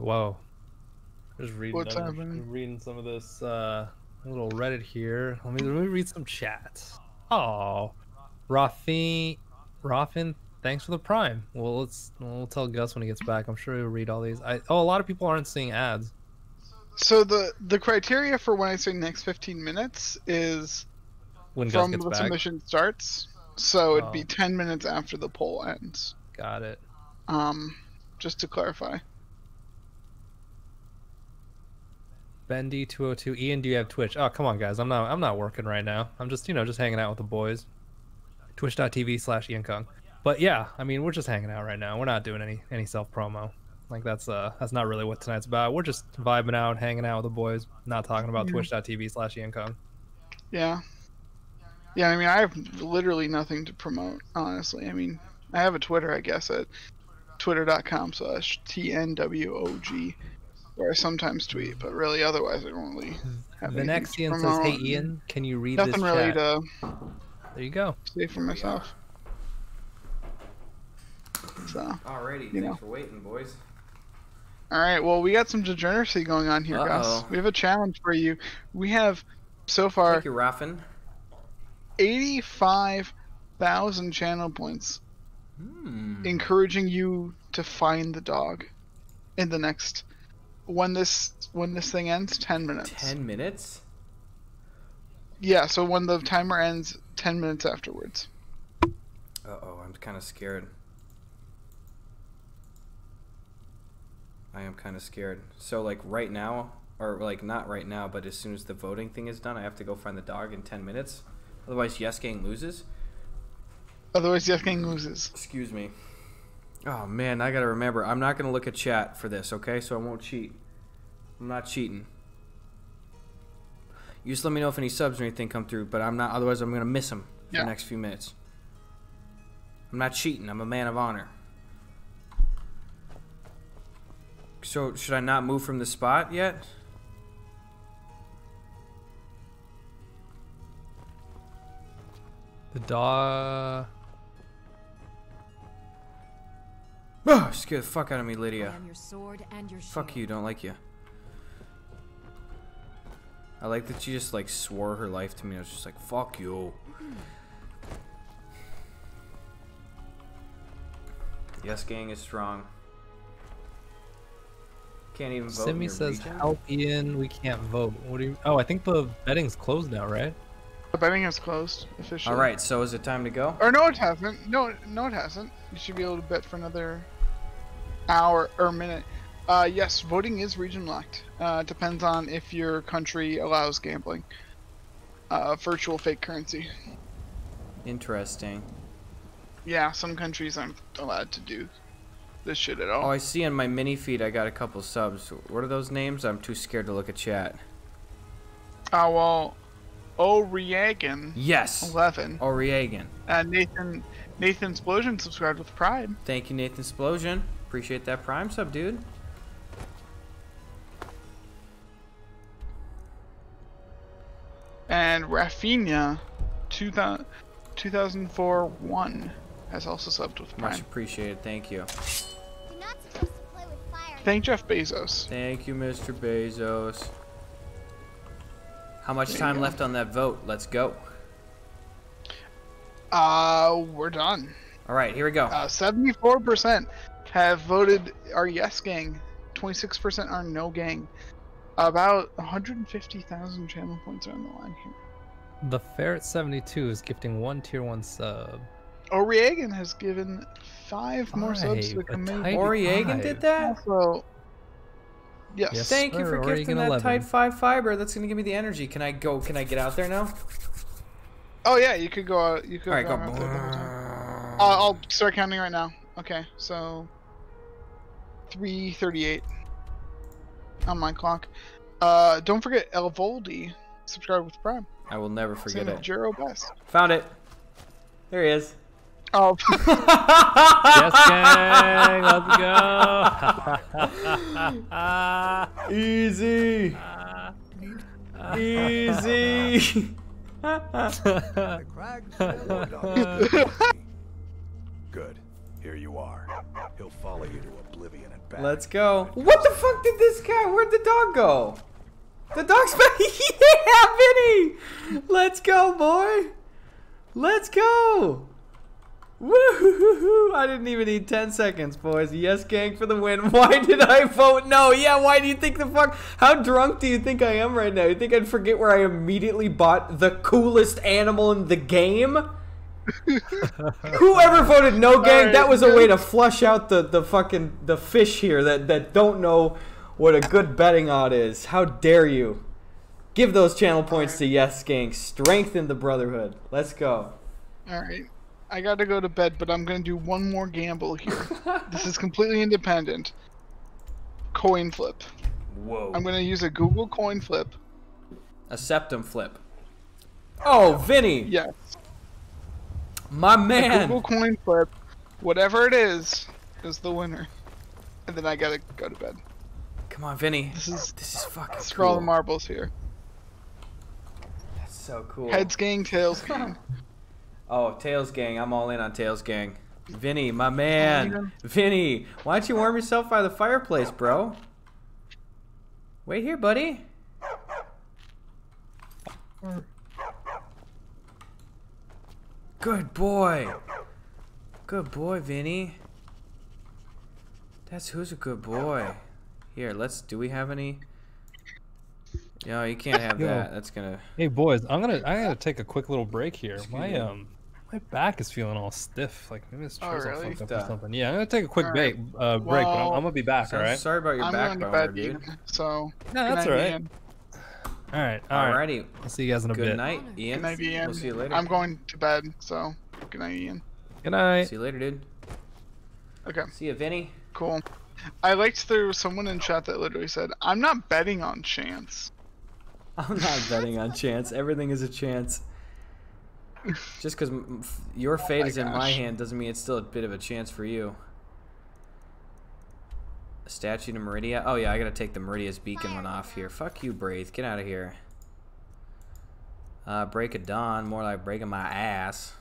Whoa. Just reading, What's other- happening? reading some of this uh, little Reddit here. Let me, let me read some chats. Oh, Rafin, Rafin, thanks for the prime. Well, let's we'll tell Gus when he gets back. I'm sure he'll read all these. I, oh, a lot of people aren't seeing ads. So the the criteria for when I say next 15 minutes is When Gus from the back. submission starts. So it'd be Oh. 10 minutes after the poll ends. Got it. Um, just to clarify. Bendy two hundred two. Ian, do you have Twitch? Oh, come on, guys. I'm not. I'm not working right now. I'm just, you know, just hanging out with the boys. Twitch.tv slash Ian Kung. But yeah, I mean, we're just hanging out right now. We're not doing any any self promo. Like that's uh that's not really what tonight's about. We're just vibing out, hanging out with the boys, not talking about Yeah. Twitch.tv slash Ian Kung. Yeah. Yeah, I mean, I have literally nothing to promote, honestly. I mean, I have a Twitter, I guess, at twitter.com slash TNWOG, where I sometimes tweet, but really, otherwise, I don't really have The anything next to Ian says, "Hey. Ian, can you read Nothing this really chat?" to There you go. say for myself. So, Alrighty, You thanks know. for waiting, boys. all right, well, we got some degeneracy going on here, Gus. Uh-oh. We have a challenge for you. We have, so far, Thank you, Raffin. 85,000 channel points. Hmm. encouraging you to find the dog in the next when this when this thing ends 10 minutes Ten minutes? yeah so when the timer ends 10 minutes afterwards Uh oh, I'm kind of scared. I am kind of scared. So, like, right now, or like not right now, but as soon as the voting thing is done, I have to go find the dog in 10 minutes. Otherwise, Yes Gang loses. otherwise Yes Gang loses Excuse me. Oh man, I gotta remember. I'm not gonna look at chat for this, okay? So I won't cheat. I'm not cheating. You just let me know if any subs or anything come through, but I'm not. Otherwise, I'm gonna miss them for the next few minutes. I'm not cheating. I'm a man of honor. So should I not move from the spot yet? The dog. Oh, scare the fuck out of me, I Lydia. am your sword and your Fuck you, don't like you. I like that she just like swore her life to me. I was just like, fuck you. Yes, gang is strong. Can't even vote. Simi says, region? "Help Ian, we can't vote." What do you? Oh, I think the betting's closed now, right? the betting is closed officially All right, so is it time to go? or no it hasn't no no it hasn't you should be able to bet for another hour or minute uh yes voting is region locked uh depends on if your country allows gambling uh virtual fake currency Interesting. yeah some countries aren't allowed to do this shit at all Oh, I see on my mini feed I got a couple subs. What are those names? I'm too scared to look at chat. Oh well, O'Reagan Yes. eleven Oriegan. and Nathan Nathan Explosion subscribed with pride. Thank you, Nathan Explosion. Appreciate that prime sub, dude. And Rafinha, 2000, 2004 1 has also subbed with Prime. Much appreciated. Thank you. You're not supposed to play with fire. Thank Jeff Bezos. Thank you, Mr. Bezos. How much There time left on that vote? Let's go. Uh, we're done. All right, here we go. Uh, 74% have voted our yes gang. 26% are no gang. About 150,000 channel points are on the line here. The Ferret seventy two is gifting one tier one sub. O'Reagan has given five more subs to the community. tight did that? Also, yes. Yes. Thank you for Oregon gifting that 11. Tide 5 fiber. That's going to give me the energy. Can I go? Can I get out there now? Oh yeah, you could go out. You could All right, go go. out there the whole. Uh, I'll start counting right now. Okay, so 3:38 on my clock. Uh, don't forget El Voldi. Subscribe with Prime. I will never forget with it. Jero Best. Found it. There he is. Oh, Yes, gang, let's go. Easy. Easy. The crags will dog. Good. Here you are. He'll follow you to bag. Let's go. What the fuck did this guy? Where'd the dog go? The dog's back. yeah, Vinny. Let's go, boy. Let's go. Woo! I didn't even need 10 seconds, boys. Yes, gang for the win. Why did I vote no? Yeah, why do you think the fuck? How drunk do you think I am right now? You think I'd forget where I immediately bought the coolest animal in the game? Whoever voted no, gang, Alright, that was a way to flush out the, the fucking the fish here that, that don't know what a good betting odd is. How dare you? Give those channel points to Yes Gang. Strengthen the brotherhood. Let's go. All right. I got to go to bed, but I'm going to do one more gamble here. this is completely independent. Coin flip. Whoa. I'm going to use a Google coin flip. A septum flip. Oh, Vinny, Yes. My A man. Google coin flip. Whatever it is, is the winner. And then I got to go to bed. Come on, Vinny. This is This is fucking scroll cool. the marbles here. That's so cool. Heads gang, tails gang. Oh, Tails Gang. I'm all in on Tails Gang. Vinny, my man. Vinny, why don't you warm yourself by the fireplace, bro? Wait here, buddy. Hmm. Good boy. Good boy, Vinny. That's who's a good boy. Here, let's. Do we have any? No, you can't have Yo. that. That's gonna. Hey boys, I'm gonna I gotta take a quick little break here. My um my back is feeling all stiff. Like maybe this Oh, chair's all fucked up or something. Yeah, I'm gonna take a quick Alright. break, uh, break, but I'm, I'm gonna be back. So- all right. Sorry about your I'm back going to boner, bed, dude. So. No, that's night, all right. Ian. All right. All right. Alrighty. I'll see you guys in a Good bit. night, Ian. Good night, Ian. We'll see you later. I'm going to bed, so good night, Ian. Good night. See you later, dude. Okay, See you, Vinny. cool. I liked there was someone in chat that literally said, "I'm not betting on chance." I'm not betting on chance. Everything is a chance. Just because your fate oh my is in my hand doesn't mean it's still a bit of a chance for you. Statue to Meridia? Oh yeah, I gotta take the Meridia's beacon one off here. Fuck you, Braith. Get out of here. Uh, break of dawn, more like breaking my ass.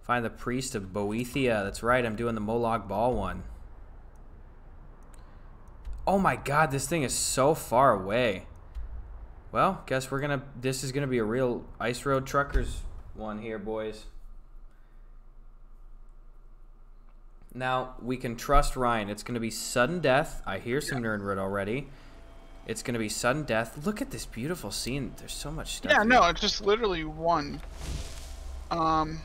Find the priest of Boethia. That's right, I'm doing the Molag Bal one. Oh my god, this thing is so far away. Well, guess we're gonna. This is gonna be a real ice road truckers one here, boys. Now we can trust Ryan. It's gonna be sudden death. I hear some Nirnroot already. It's gonna be sudden death. Look at this beautiful scene. There's so much stuff. Yeah, no, it's just literally one. Um.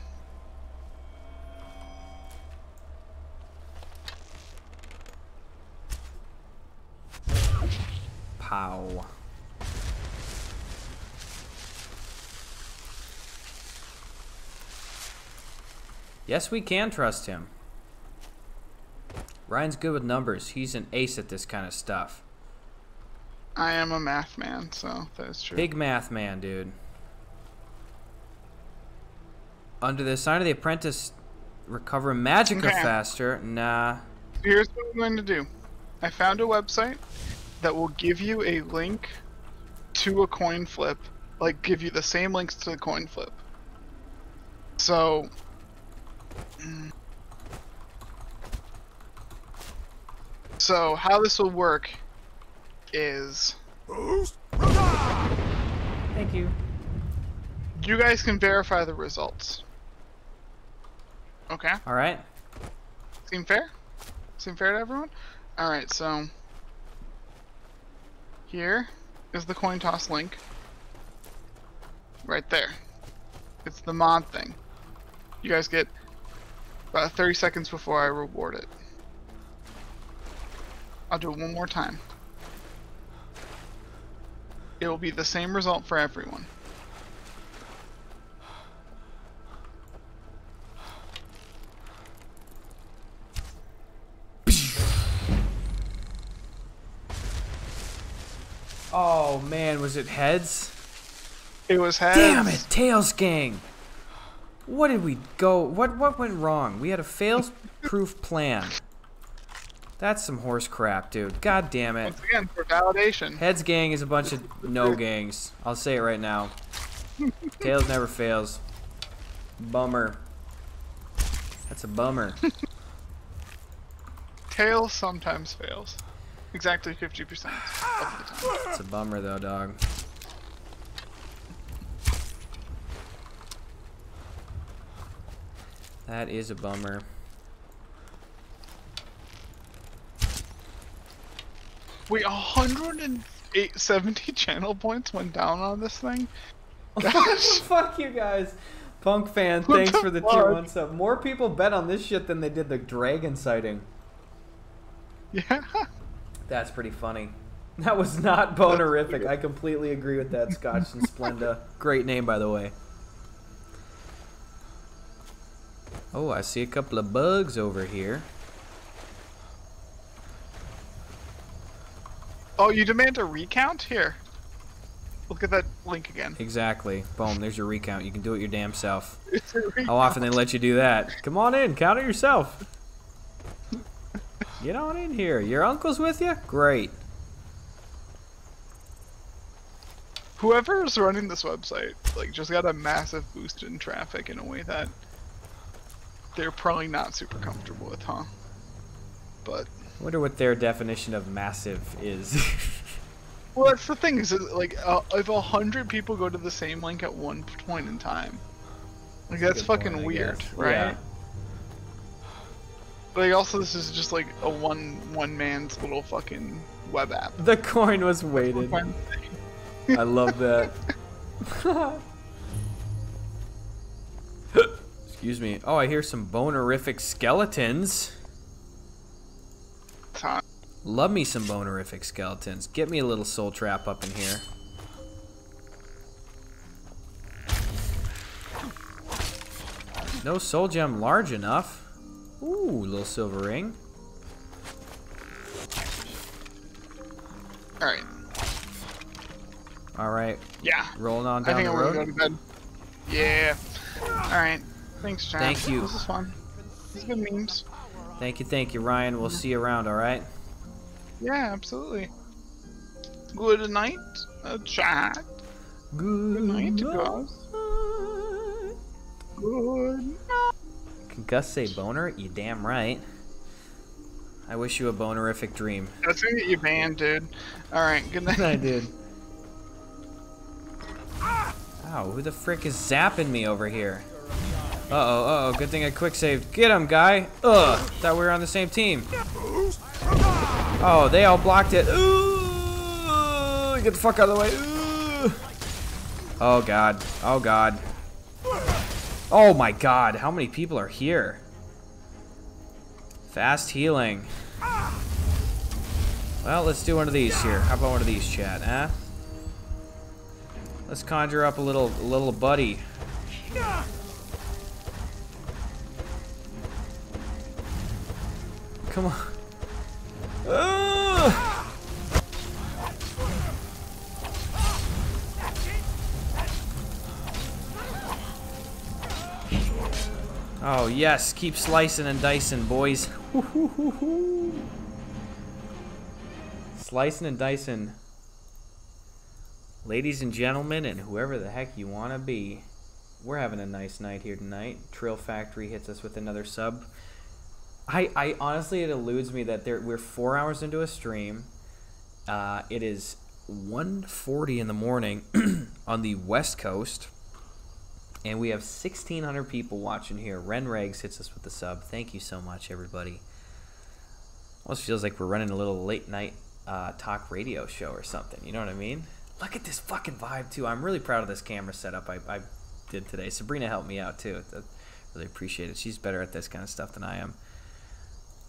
Pow. Yes, we can trust him. Ryan's good with numbers. He's an ace at this kind of stuff. I am a math man, so that is true. Big math man, dude. Under the sign of the apprentice, recover magicka Okay. faster. Nah. Here's what I'm going to do. I found a website that will give you a link to a coin flip, like give you the same links to the coin flip. So. Mm, So how this will work is Thank you. you guys can verify the results. Okay. All right. Seem fair? Seem fair to everyone? Alright, so here is the coin toss link. Right there. It's the mod thing. You guys get about 30 seconds before I reward it. I'll do it one more time. It will be the same result for everyone. Oh man, was it heads? It was heads. Damn it, Tails Gang. What did we go? What what went wrong? We had a fail-proof plan. That's some horse crap, dude. God damn it. Once again, for validation. Heads Gang is a bunch of no gangs. I'll say it right now. Tails never fails. Bummer. That's a bummer. Tails sometimes fails. Exactly 50% of the time. It's a bummer though, dog. That is a bummer. Wait, 170 channel points went down on this thing? Fuck you guys. Punk fan, What thanks the for the tier fuck? one sub. More people bet on this shit than they did the dragon sighting. Yeah. That's pretty funny. That was not bonerific. I completely agree with that, Scotch and Splenda. Great name, by the way. Oh, I see a couple of bugs over here. Oh, you demand a recount? Here. Look at that link again. Exactly. Boom, there's your recount. You can do it your damn self. It's a recount. How often they let you do that? Come on in, count it yourself. Get on in here. Your uncle's with you? Great. Whoever's running this website, like, just got a massive boost in traffic in a way that they're probably not super comfortable with, huh? But I wonder what their definition of massive is. well, that's the thing is, that, like, uh, if a hundred people go to the same link at one point in time, like that's, Good fucking point, weird, right? Yeah. But like, also, this is just like a one one man's little fucking web app. the coin was weighted. I love that. Excuse me. Oh, I hear some bonerific skeletons. Time. Love me some bonerific skeletons. Get me a little soul trap up in here. No soul gem large enough. Ooh, little silver ring. All right. All right, Yeah. rolling on I down think the road. go to bed. Yeah. All right. Thanks, John. Thank you. This is fun. This is good memes. Thank you, thank you, Ryan. We'll see you around. All right. Yeah, absolutely. Good night, uh, chat. Good night, guys. Good night. Can Gus say boner? You damn right. I wish you a bonerific dream. That's gonna get you banned, dude. All right. Good night. did. Ow, who the frick is zapping me over here? Uh oh, uh oh, good thing I quick saved. Get him, guy! Ugh, thought we were on the same team. Oh, they all blocked it. Ooh, get the fuck out of the way. Ooh. Oh god, oh god. Oh my god, how many people are here? Fast healing. Well, let's do one of these here. How about one of these, chat, huh? Let's conjure up a little, a little buddy. Come on. Ugh. Oh yes, keep slicing and dicing, boys. Slicing and dicing. Ladies and gentlemen, and whoever the heck you want to be, we're having a nice night here tonight. Trill Factory hits us with another sub. I, I honestly, it eludes me that there, we're four hours into a stream. Uh, it is 1.40 in the morning on the West Coast. And we have 1,600 people watching here. Ren Regs hits us with the sub. Thank you so much, everybody. Almost feels like we're running a little late night uh, talk radio show or something. You know what I mean? Look at this fucking vibe too. I'm really proud of this camera setup I, I did today. Sabrina helped me out too. I really appreciate it. She's better at this kind of stuff than I am.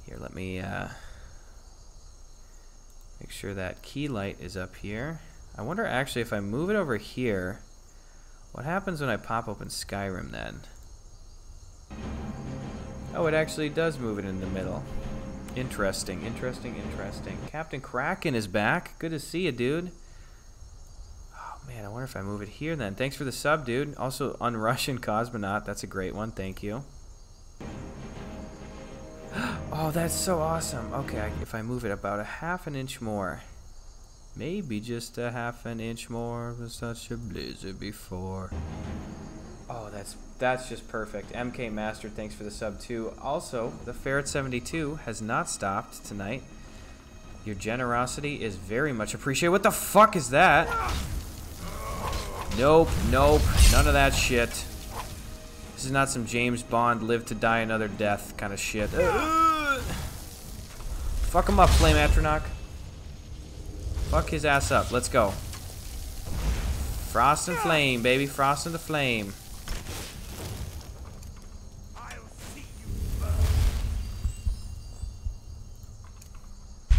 Here, let me uh, make sure that key light is up here. I wonder actually if I move it over here, what happens when I pop open Skyrim then? Oh, it actually does move it in the middle. Interesting, interesting, interesting. Captain Kraken is back. Good to see you, dude. Oh man, I wonder if I move it here then. Thanks for the sub, dude. Also, Unrussian Cosmonaut. That's a great one. Thank you. Oh, that's so awesome. Okay, if I move it about a half an inch more. Maybe just a half an inch more. Was such a blizzard before. Oh, That's that's just perfect. MK Master, thanks for the sub too. Also, the Ferret 72 has not stopped tonight. Your generosity is very much appreciated. What the fuck is that? Nope, nope, none of that shit. This is not some James Bond live to die another death kind of shit. Fuck him up, Flame Atronach. Fuck his ass up. Let's go. Frost and flame, baby. Frost and the flame.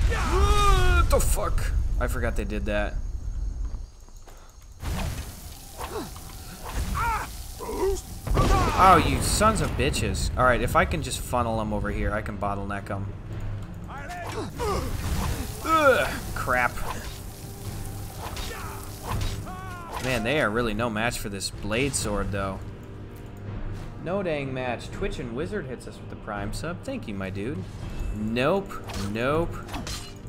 What the fuck? I forgot they did that. Oh, you sons of bitches. Alright, if I can just funnel them over here, I can bottleneck them. Ugh, crap. Man, they are really no match for this blade sword, though. No dang match. Twitch and Wizard hits us with the prime sub. Thank you, my dude. Nope. Nope.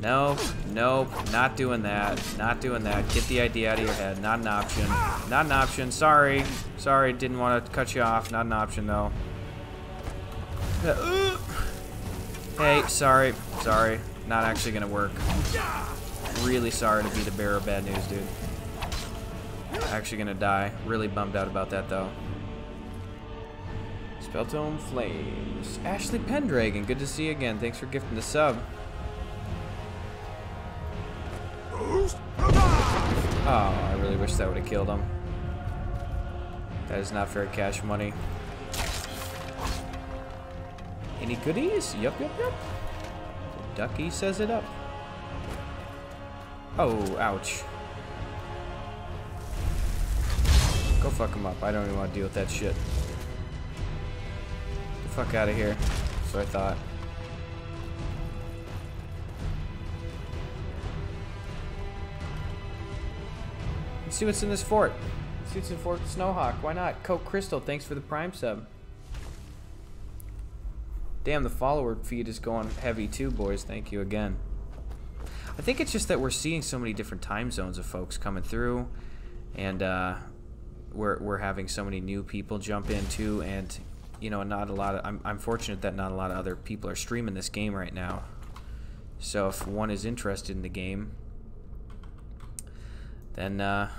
Nope. Nope. Not doing that. Not doing that. Get the idea out of your head. Not an option. Not an option. Sorry. Sorry. Didn't want to cut you off. Not an option, though. Hey, sorry. Sorry. Not actually to work. Really sorry to be the bearer of bad news, dude. Actually gonna die. Really bummed out about that though. Speltome Flames. Ashley Pendragon, good to see you again. Thanks for gifting the sub. Oh, I really wish that would have killed him. That is not fair cash money. Any goodies? Yup, yup, yup. Ducky says it up. Oh, ouch. Go fuck him up. I don't even want to deal with that shit. Get the fuck out of here. So I thought. Let's see what's in this fort. Let's see what's in Fort Snowhawk. Why not? Coke Crystal, thanks for the prime sub. Damn, the follower feed is going heavy too, boys. Thank you again. I think it's just that we're seeing so many different time zones of folks coming through, and uh, we're we're having so many new people jump in too, and you know, not a lot of. I'm I'm fortunate that not a lot of other people are streaming this game right now. So if one is interested in the game, then uh,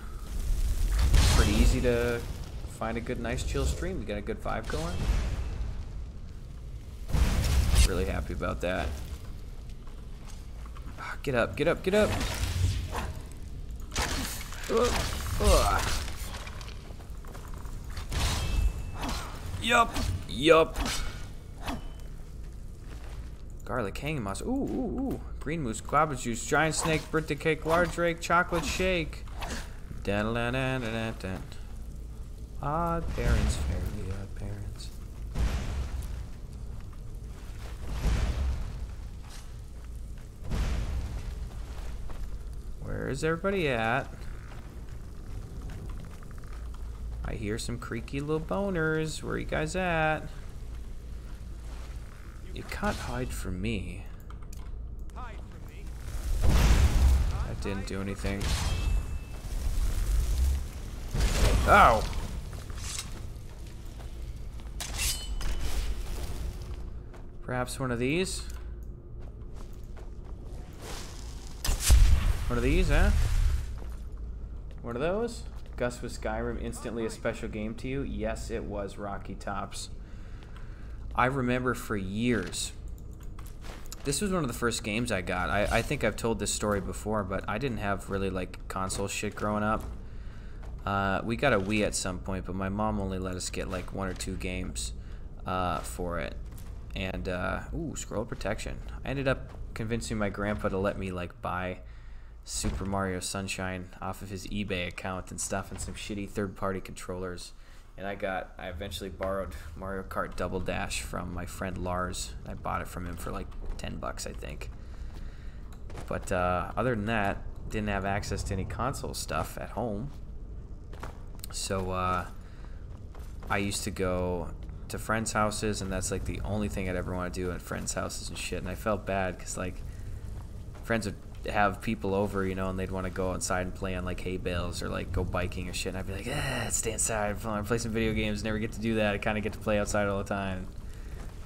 it's pretty easy to find a good, nice, chill stream. We got a good vibe going. Really happy about that. Ah, Get up, get up, get up. Ugh. Ugh. Yup. Yup. Garlic hanging moss. Ooh, ooh, ooh. Green moose, guava juice, giant snake, birthday cake, large drake, chocolate shake. Da da da da da da. Odd parents, fairly odd parents. Where is everybody at? I hear some creaky little boners. Where you guys at? You can't hide from me. Didn't do anything. Ow! Perhaps one of these? One of these, huh? One of those? Gus was Skyrim instantly a special game to you? Yes, it was, Rocky Tops. I remember for years. This was one of the first games I got. I, I think I've told this story before, but I didn't have really like console shit growing up. Uh, we got a Wii at some point, but my mom only let us get like one or two games uh, for it. And uh, ooh, scroll protection. I ended up convincing my grandpa to let me like buy Super Mario Sunshine off of his eBay account and stuff, and some shitty third-party controllers. And I got, I eventually borrowed Mario Kart Double Dash from my friend Lars. I bought it from him for like 10 bucks, I think. But uh, other than that, didn't have access to any console stuff at home. So uh, I used to go to friends' houses, and that's like the only thing I'd ever want to do at friends' houses and shit. And I felt bad because like friends would have people over, you know, and they'd want to go outside and play on like hay bales or like go biking or shit. And I'd be like, ah, stay inside, play some video games. Never get to do that. I kind of get to play outside all the time.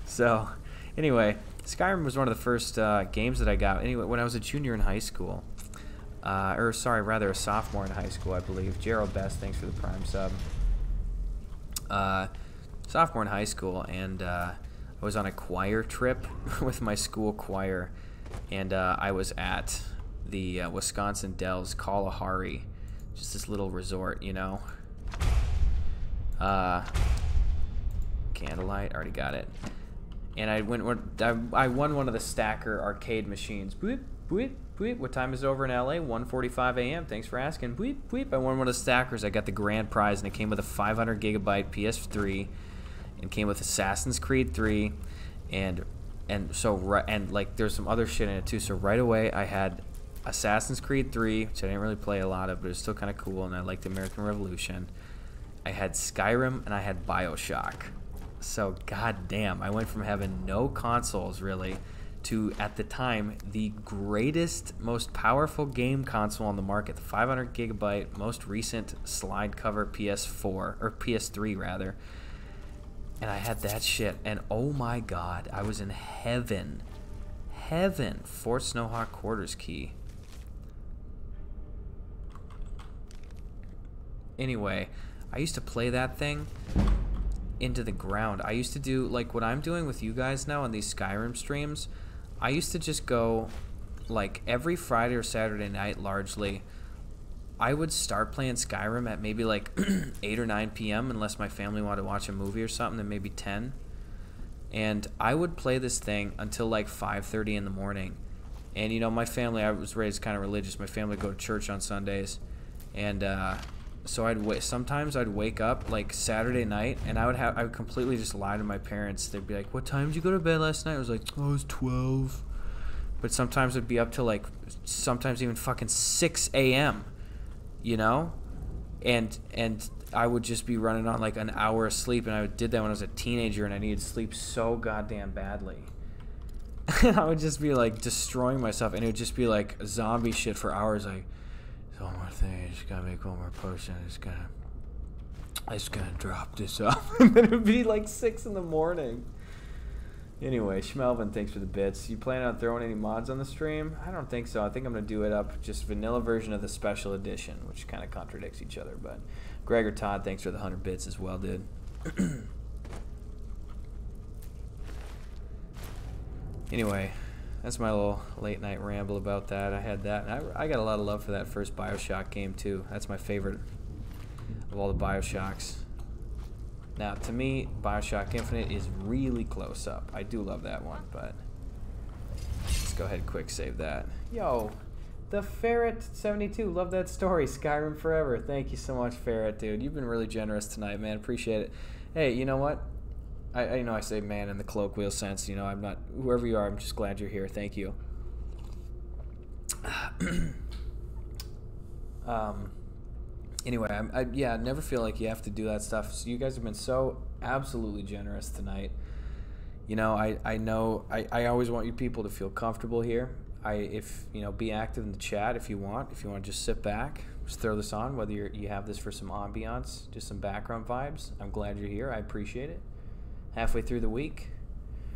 So, anyway, Skyrim was one of the first uh, games that I got. Anyway, when I was a junior in high school, uh, or sorry, rather a sophomore in high school, I believe. Gerald Best, thanks for the prime sub. Uh, sophomore in high school, and uh, I was on a choir trip with my school choir, and uh, I was at the uh, Wisconsin Dells Kalahari, just this little resort, you know. Candlelight, already got it. And I went, I, I won one of the Stacker arcade machines. Boop, boop, boop. What time is it over in LA? 1:45 a.m. Thanks for asking. Boop, boop. I won one of the Stackers. I got the grand prize, and it came with a 500 gigabyte PS3 and came with Assassin's Creed 3 and and so and like there's some other shit in it too. So right away I had Assassin's Creed 3, which I didn't really play a lot of, but it was still kind of cool and I liked American Revolution. I had Skyrim and I had BioShock. So goddamn, I went from having no consoles really to at the time the greatest, most powerful game console on the market, the 500 gigabyte most recent slide cover PS4 or PS3 rather and I had that shit, and oh my god, I was in heaven. Heaven. Fort Snowhawk quarters key. Anyway, I used to play that thing into the ground. I used to do, like, what I'm doing with you guys now on these Skyrim streams. I used to just go, like, every Friday or Saturday night, largely I would start playing Skyrim at maybe like 8 or 9 p.m. unless my family wanted to watch a movie or something, then maybe 10. And I would play this thing until like 5:30 in the morning. And you know, my family, I was raised kind of religious. My family go to church on Sundays, and uh, so I'd wait. Sometimes I'd wake up like Saturday night, and I would have I would completely just lie to my parents. They'd be like, "What time did you go to bed last night?" I was like, "Oh, was 12." But sometimes it'd be up to like, sometimes even fucking 6 a.m you know, and and I would just be running on like an hour of sleep, and I did that when I was a teenager, and I needed sleep so goddamn badly. And I would just be like destroying myself, and it would just be like zombie shit for hours. Like, one more thing, I just gotta make one more potion. It's gotta, I just gotta drop this off, and then it would be like six in the morning. Anyway, Schmelvin, thanks for the bits. You plan on throwing any mods on the stream? I don't think so. I think I'm gonna do it up just vanilla version of the special edition, which kind of contradicts each other. But Gregor Todd, thanks for the hundred bits as well, dude. anyway, that's my little late night ramble about that. I had that. I, I got a lot of love for that first Bioshock game too. That's my favorite of all the Bioshocks. Now, to me, Bioshock Infinite is really close up. I do love that one, but let's go ahead and quick save that. Yo, the Ferret 72, love that story. Skyrim forever. Thank you so much, Ferret, dude. You've been really generous tonight, man. Appreciate it. Hey, you know what? I, I you know I say man in the colloquial sense. You know, I'm not whoever you are. I'm just glad you're here. Thank you. um, anyway, I'm, I, yeah, I never feel like you have to do that stuff. So you guys have been so absolutely generous tonight. You know, I, I know I, I always want you people to feel comfortable here. I if you know be active in the chat if you want. If you want to just sit back, just throw this on. Whether you you have this for some ambiance, just some background vibes. I'm glad you're here. I appreciate it. Halfway through the week,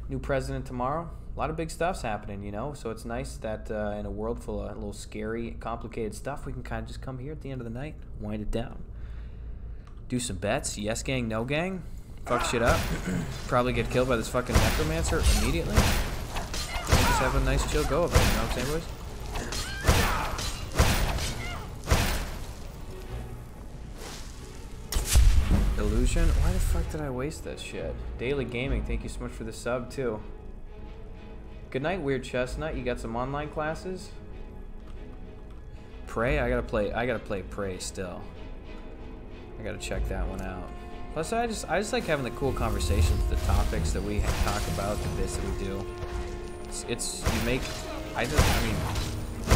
new president tomorrow a lot of big stuff's happening, you know. So it's nice that uh, in a world full of a little scary, complicated stuff, we can kind of just come here at the end of the night, wind it down, do some bets. Yes, gang, no gang. Fuck shit up. Probably get killed by this fucking necromancer immediately. And just have a nice chill go of it. You know what I'm saying, boys? Illusion? Why the fuck did I waste that shit? Daily Gaming, thank you so much for the sub, too. Good night, Weird Chestnut. You got some online classes? Prey? I gotta play. I gotta play Prey still. I gotta check that one out. Plus, I just I just like having the cool conversations, the topics that we talk about, the bits that we do. It's, it's you make. I just I mean,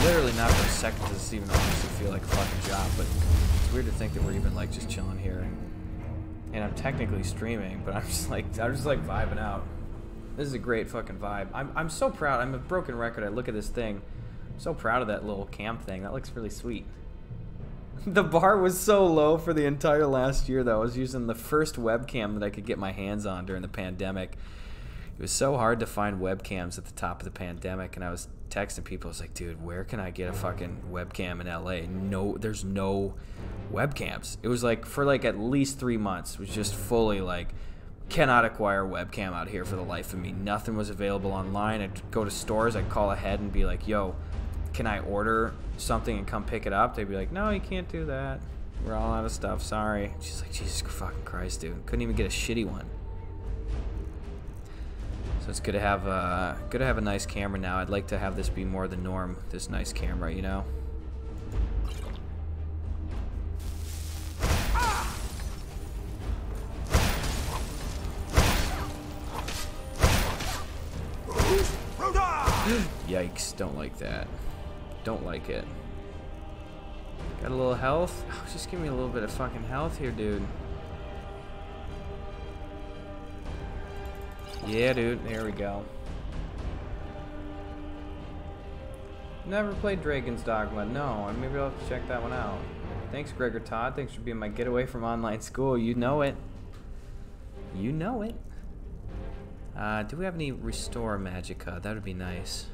literally not for a second does this even honestly feel like a fucking job, but it's weird to think that we're even like just chilling here. And, and I'm technically streaming, but I'm just like I'm just like vibing out. This is a great fucking vibe. I'm, I'm so proud. I'm a broken record. I look at this thing. I'm So proud of that little cam thing. That looks really sweet. The bar was so low for the entire last year, though. I was using the first webcam that I could get my hands on during the pandemic. It was so hard to find webcams at the top of the pandemic, and I was texting people. I was like, dude, where can I get a fucking webcam in LA? No, there's no webcams. It was like for like at least three months. Was just fully like, cannot acquire webcam out here for the life of me. Nothing was available online. I'd go to stores, I'd call ahead and be like, yo, can I order something and come pick it up? They'd be like, no, you can't do that. We're all out of stuff. Sorry. She's like, Jesus fucking Christ, dude. Couldn't even get a shitty one. So it's good to have a good to have a nice camera now. I'd like to have this be more the norm. This nice camera, you know. Yikes! Don't like that. Don't like it. Got a little health? Oh, just give me a little bit of fucking health here, dude. Yeah, dude. There we go. Never played Dragon's Dogma. No, and maybe I'll have to check that one out. Thanks, Gregor Todd. Thanks for being my getaway from online school. You know it. You know it. Uh, do we have any Restore Magicka? That would be nice.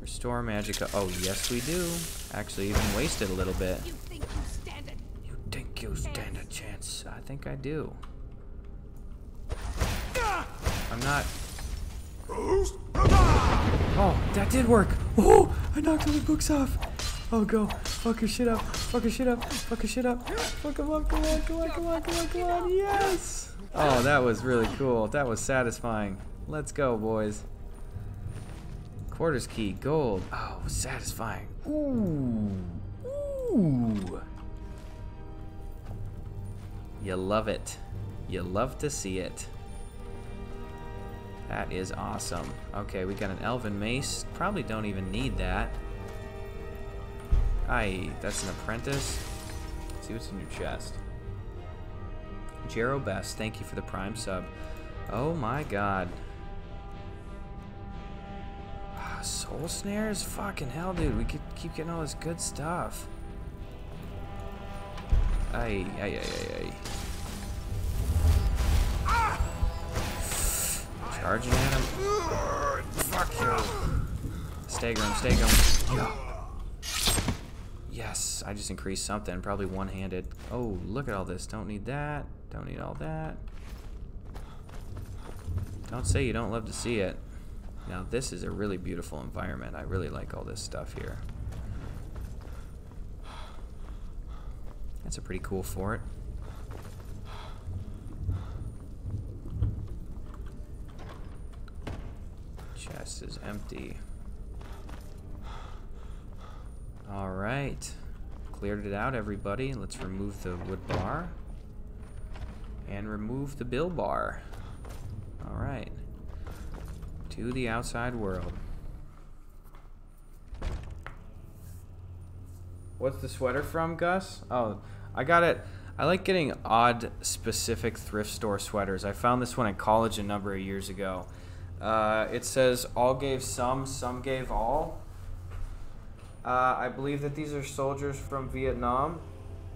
Restore Magicka. Oh, yes, we do. Actually, even wasted a little bit. You think you stand it? You think you stand a chance? I think I do. I'm not. Oh, that did work. Oh, I knocked all the books off. Oh, go. Fuck your shit up. Fuck your shit up. Fuck your shit up. Fuck him up. Come on, come on, come on, come on, come on. Yes. Oh, that was really cool. That was satisfying. Let's go, boys. Quarters key, gold. Oh, satisfying. Ooh. Ooh. You love it. You love to see it. That is awesome. Okay, we got an Elven Mace. Probably don't even need that. Aye, that's an apprentice. Let's see what's in your chest. Jero Best, thank you for the prime sub. Oh my god. Ah, Soul snares? Fucking hell, dude. We could keep getting all this good stuff. Aye, aye, aye, aye, aye. Charging at him. Fuck you. Stagger him, stagger him. Yes, I just increased something. Probably one-handed. Oh, look at all this. Don't need that. Don't need all that. Don't say you don't love to see it. Now, this is a really beautiful environment. I really like all this stuff here. That's a pretty cool fort. Is empty. Alright. Cleared it out, everybody. Let's remove the wood bar. And remove the bill bar. Alright. To the outside world. What's the sweater from, Gus? Oh, I got it. I like getting odd, specific thrift store sweaters. I found this one in college a number of years ago. Uh, it says, all gave some, some gave all. Uh, I believe that these are soldiers from Vietnam.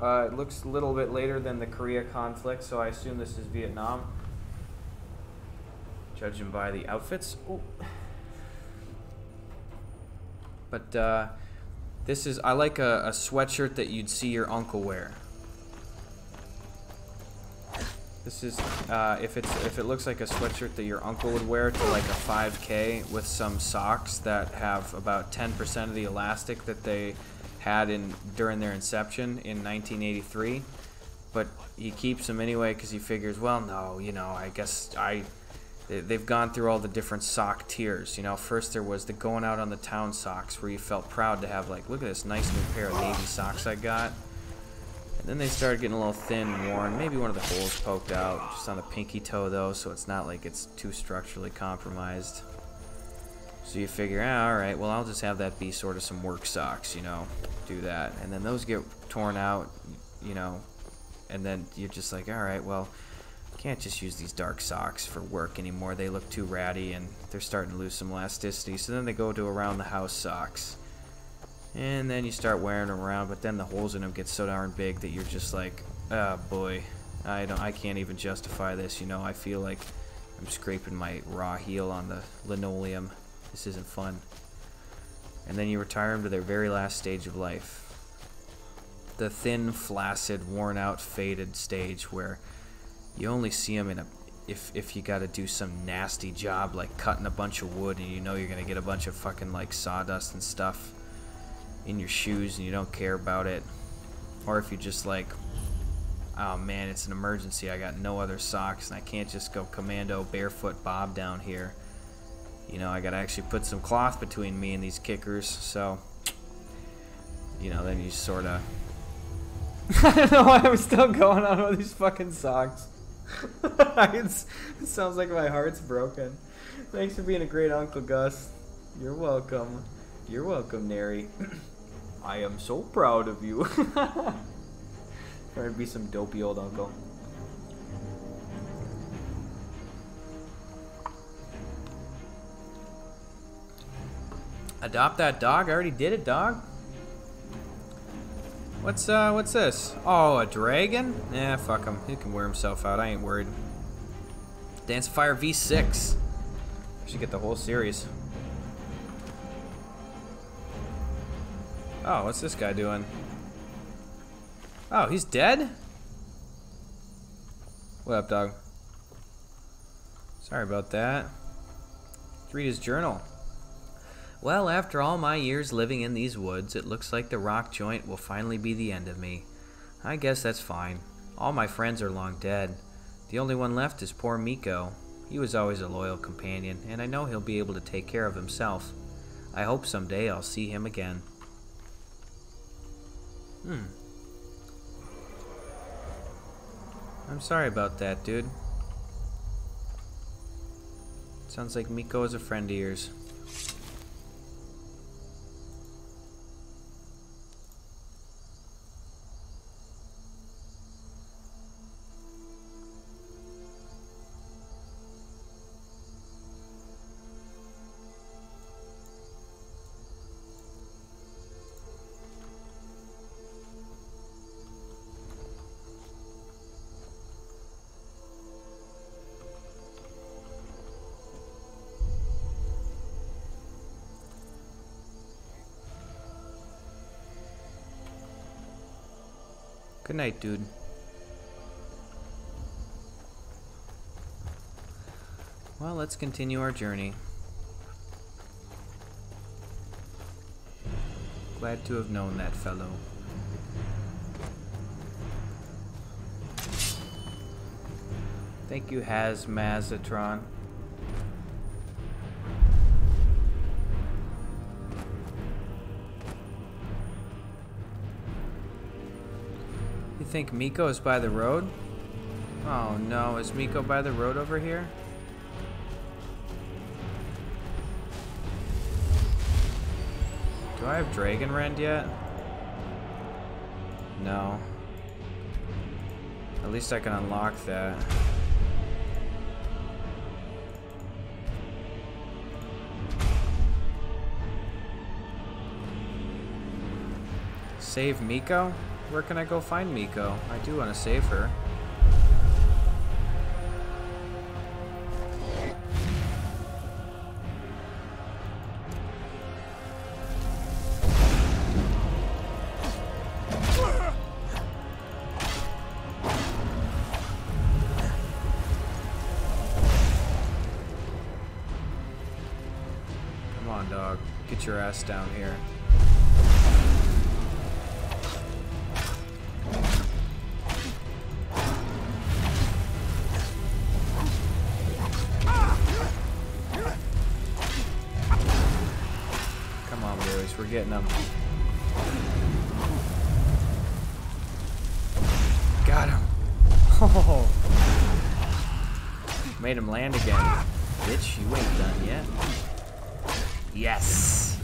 Uh, it looks a little bit later than the Korea conflict, so I assume this is Vietnam. Judging by the outfits. Ooh. But uh, this is, I like a, a sweatshirt that you'd see your uncle wear. This is, uh, if it's if it looks like a sweatshirt that your uncle would wear to like a 5K with some socks that have about 10% of the elastic that they had in during their inception in 1983, but he keeps them anyway because he figures, well, no, you know, I guess I they- they've gone through all the different sock tiers. You know, first there was the going out on the town socks where you felt proud to have like, look at this nice new pair of navy socks I got. And then they started getting a little thin and worn. Maybe one of the holes poked out, just on the pinky toe though, so it's not like it's too structurally compromised. So you figure, ah, all right, well I'll just have that be sort of some work socks, you know, do that. And then those get torn out, you know, and then you're just like, all right, well, Can't just use these dark socks for work anymore. They look too ratty and they're starting to lose some elasticity. So then they go to around the house socks. And then you start wearing them around, but then the holes in them get so darn big that you're just like, oh boy, I don't, I can't even justify this. You know, I feel like I'm scraping my raw heel on the linoleum. This isn't fun. And then you retire them to their very last stage of life. The thin, flaccid, worn out, faded stage where you only see them in a if if you got to do some nasty job like cutting a bunch of wood and you know you're gonna get a bunch of fucking like sawdust and stuff in your shoes and you don't care about it, or if you just like, oh man, it's an emergency. I got no other socks and I can't just go commando barefoot bob down here. You know, I gotta actually put some cloth between me and these kickers. So, you know, then you sort of. I don't know why I'm still going on with these fucking socks. it sounds like my heart's broken. Thanks for being a great Uncle Gus. You're welcome. You're welcome, Neri. I am so proud of you. To be some dopey old uncle. Adopt that dog? I already did it, dog. What's uh what's this? Oh, a dragon? Yeah, fuck him. He can wear himself out. I ain't worried. Dance Fire V6. I should get the whole series. Oh, what's this guy doing? Oh, he's dead? What up, dog? Sorry about that. Let's read his journal. Well, after all my years living in these woods, it looks like the rock joint will finally be the end of me. I guess that's fine. All my friends are long dead. The only one left is poor Meeko. He was always a loyal companion, and I know he'll be able to take care of himself. I hope someday I'll see him again. Hmm. I'm sorry about that, dude. Sounds like Meeko is a friend of yours. Good night, dude. Well, let's continue our journey. Glad to have known that fellow. Thank you, Hazmazatron. You think Meeko is by the road? Oh no, is Meeko by the road over here? Do I have Dragonrend yet? No. At least I can unlock that. Save Meeko? Where can I go find Meeko? I do want to save her. Come on, dog. Get your ass down here. We're getting them. Got him. Oh. Made him land again. Bitch, you ain't done yet. Yes.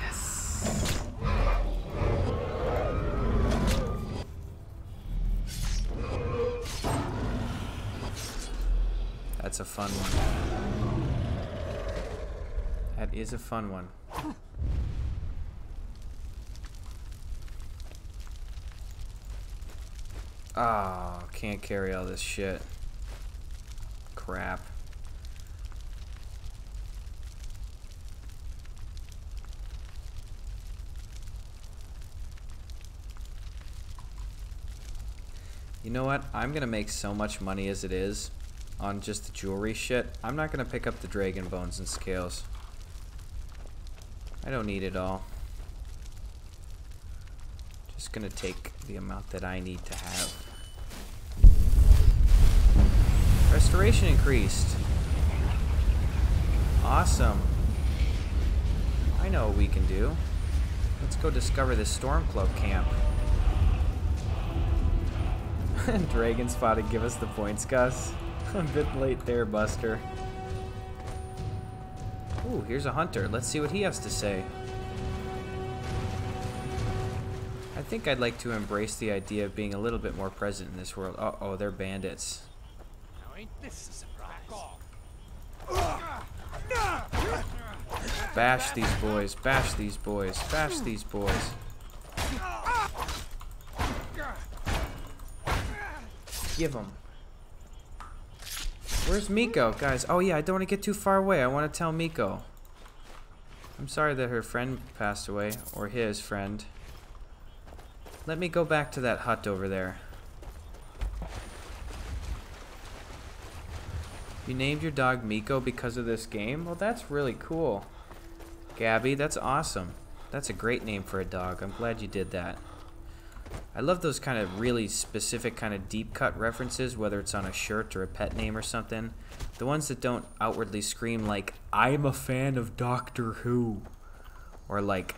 Yes. That's a fun one. Is a fun one. Oh, can't carry all this shit. Crap. You know what? I'm gonna make so much money as it is on just the jewelry shit. I'm not gonna pick up the dragon bones and scales. I don't need it all. Just gonna take the amount that I need to have. Restoration increased. Awesome. I know what we can do. Let's go discover this Stormcloak camp. And dragon spotted, give us the points, Gus. I'm a bit late there, Buster. Ooh, here's a hunter. Let's see what he has to say. I think I'd like to embrace the idea of being a little bit more present in this world. Uh oh, they're bandits. Now ain't this a surprise? Bash these boys, bash these boys, bash these boys. Give them. Where's Meeko? Guys, oh yeah, I don't want to get too far away. I want to tell Meeko. I'm sorry that her friend passed away, or his friend. Let me go back to that hut over there. You named your dog Meeko because of this game? Well, that's really cool. Gabby, that's awesome. That's a great name for a dog. I'm glad you did that. I love those kind of really specific kind of deep cut references, whether it's on a shirt or a pet name or something. The ones that don't outwardly scream like, I'm a fan of Doctor Who. Or like,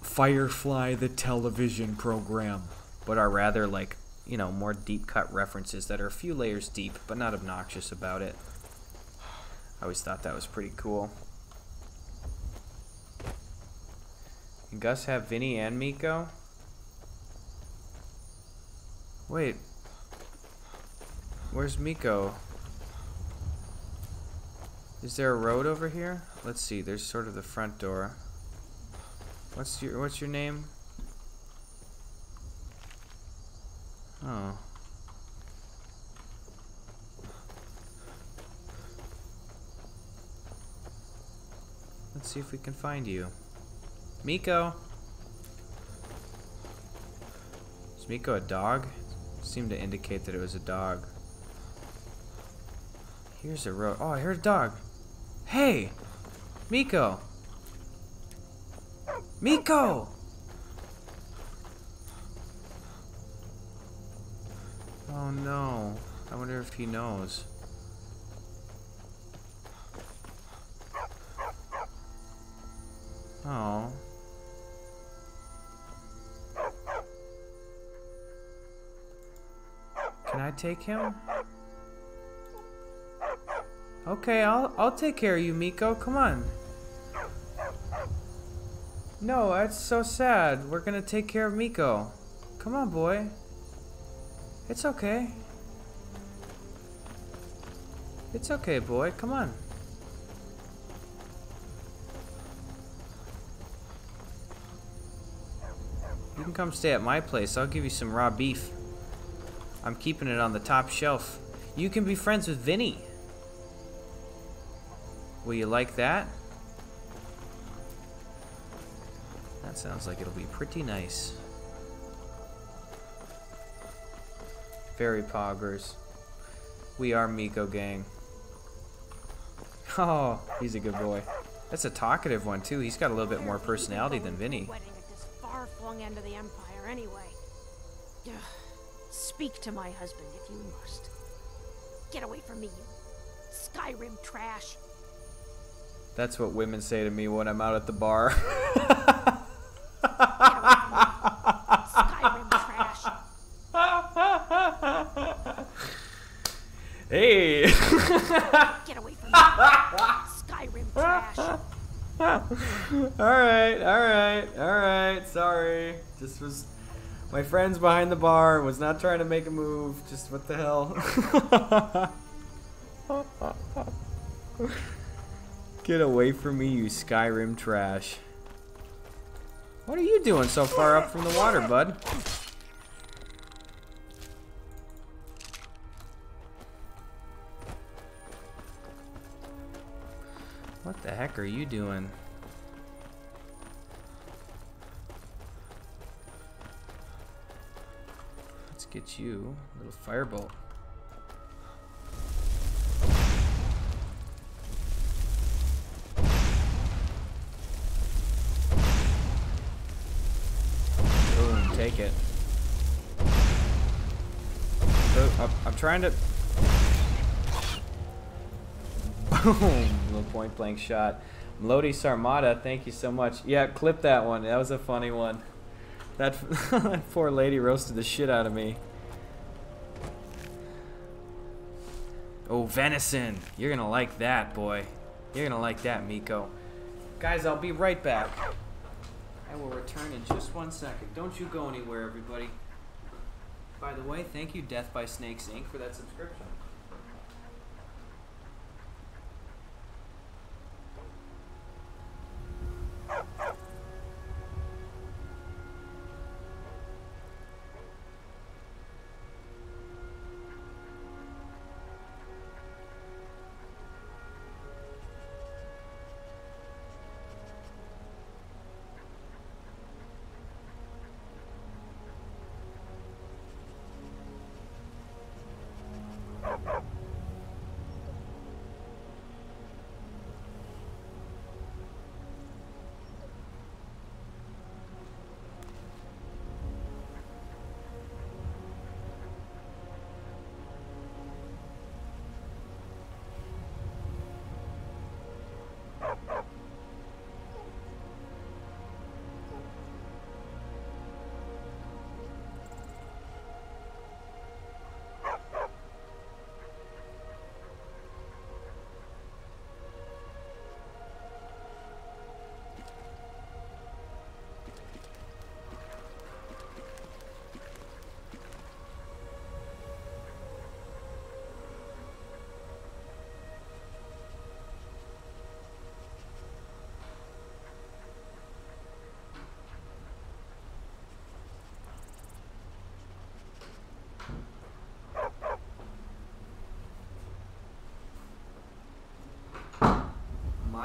Firefly the television program. But are rather like, you know, more deep cut references that are a few layers deep, but not obnoxious about it. I always thought that was pretty cool. And Gus have Vinny and Meeko? Wait. Where's Meeko? Is there a road over here? Let's see. There's sort of the front door. What's your What's your name? Oh. Let's see if we can find you. Meeko! Is Meeko a dog? Seemed to indicate that it was a dog. Here's a road. Oh, I heard a dog. Hey! Meeko! Meeko! Oh no. I wonder if he knows. Oh. Can I take him? Okay, I'll I'll take care of you, Meeko. Come on. No, that's so sad. We're gonna take care of Meeko. Come on, boy. It's okay. It's okay, boy. Come on. You can come stay at my place. I'll give you some raw beef. I'm keeping it on the top shelf. You can be friends with Vinny. Will you like that? That sounds like it'll be pretty nice. Very poggers. We are Meeko gang. Oh, he's a good boy. That's a talkative one too. He's got a little bit more personality than Vinny. Wedding at this far-flung end of the empire, anyway. Ugh. Speak to my husband if you must. Get away from me, you Skyrim trash. That's what women say to me when I'm out at the bar. Skyrim trash. hey! Get away from me. Skyrim trash. alright, alright, alright. Sorry. Just was. My friend's behind the bar. Was not trying to make a move. Just what the hell? Get away from me, you Skyrim trash. What are you doing so far up from the water, bud? What the heck are you doing? Get you a little firebolt. Boom, take it. Oh, I'm, I'm trying to. Boom, little point blank shot. Melody Sarmata, thank you so much. Yeah, clip that one. That was a funny one. That, that poor lady roasted the shit out of me. Oh, venison. You're gonna like that, boy. You're gonna like that, Meeko. Guys, I'll be right back. I will return in just one second. Don't you go anywhere, everybody. By the way, thank you, Death by Snakes Inc., for that subscription.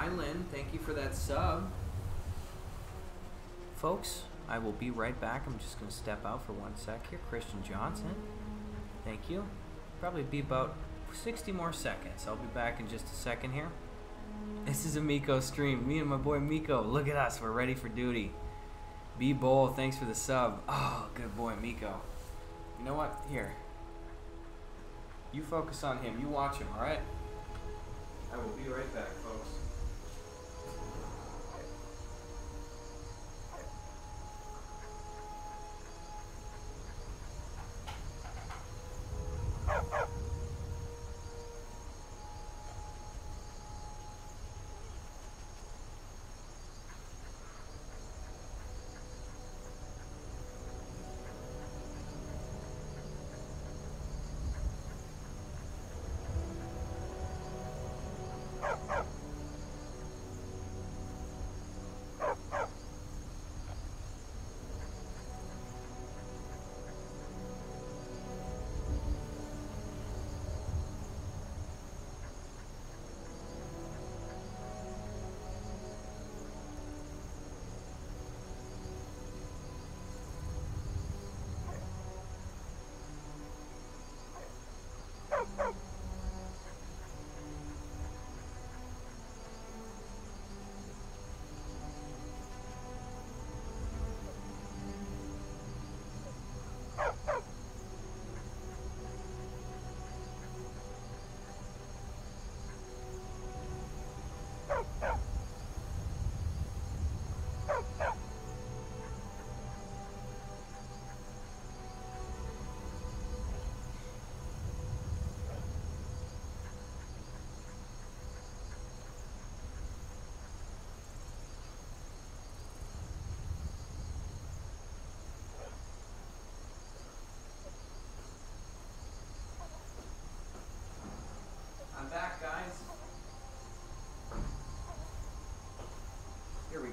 Mylin, thank you for that sub. Folks, I will be right back. I'm just going to step out for one sec here. Christian Johnson, thank you. Probably be about 60 more seconds. I'll be back in just a second here. This is a Meeko stream. Me and my boy Meeko. Look at us. We're ready for duty. B Bowl, thanks for the sub. Oh, good boy, Meeko. You know what? Here. You focus on him. You watch him, alright? I will be right back,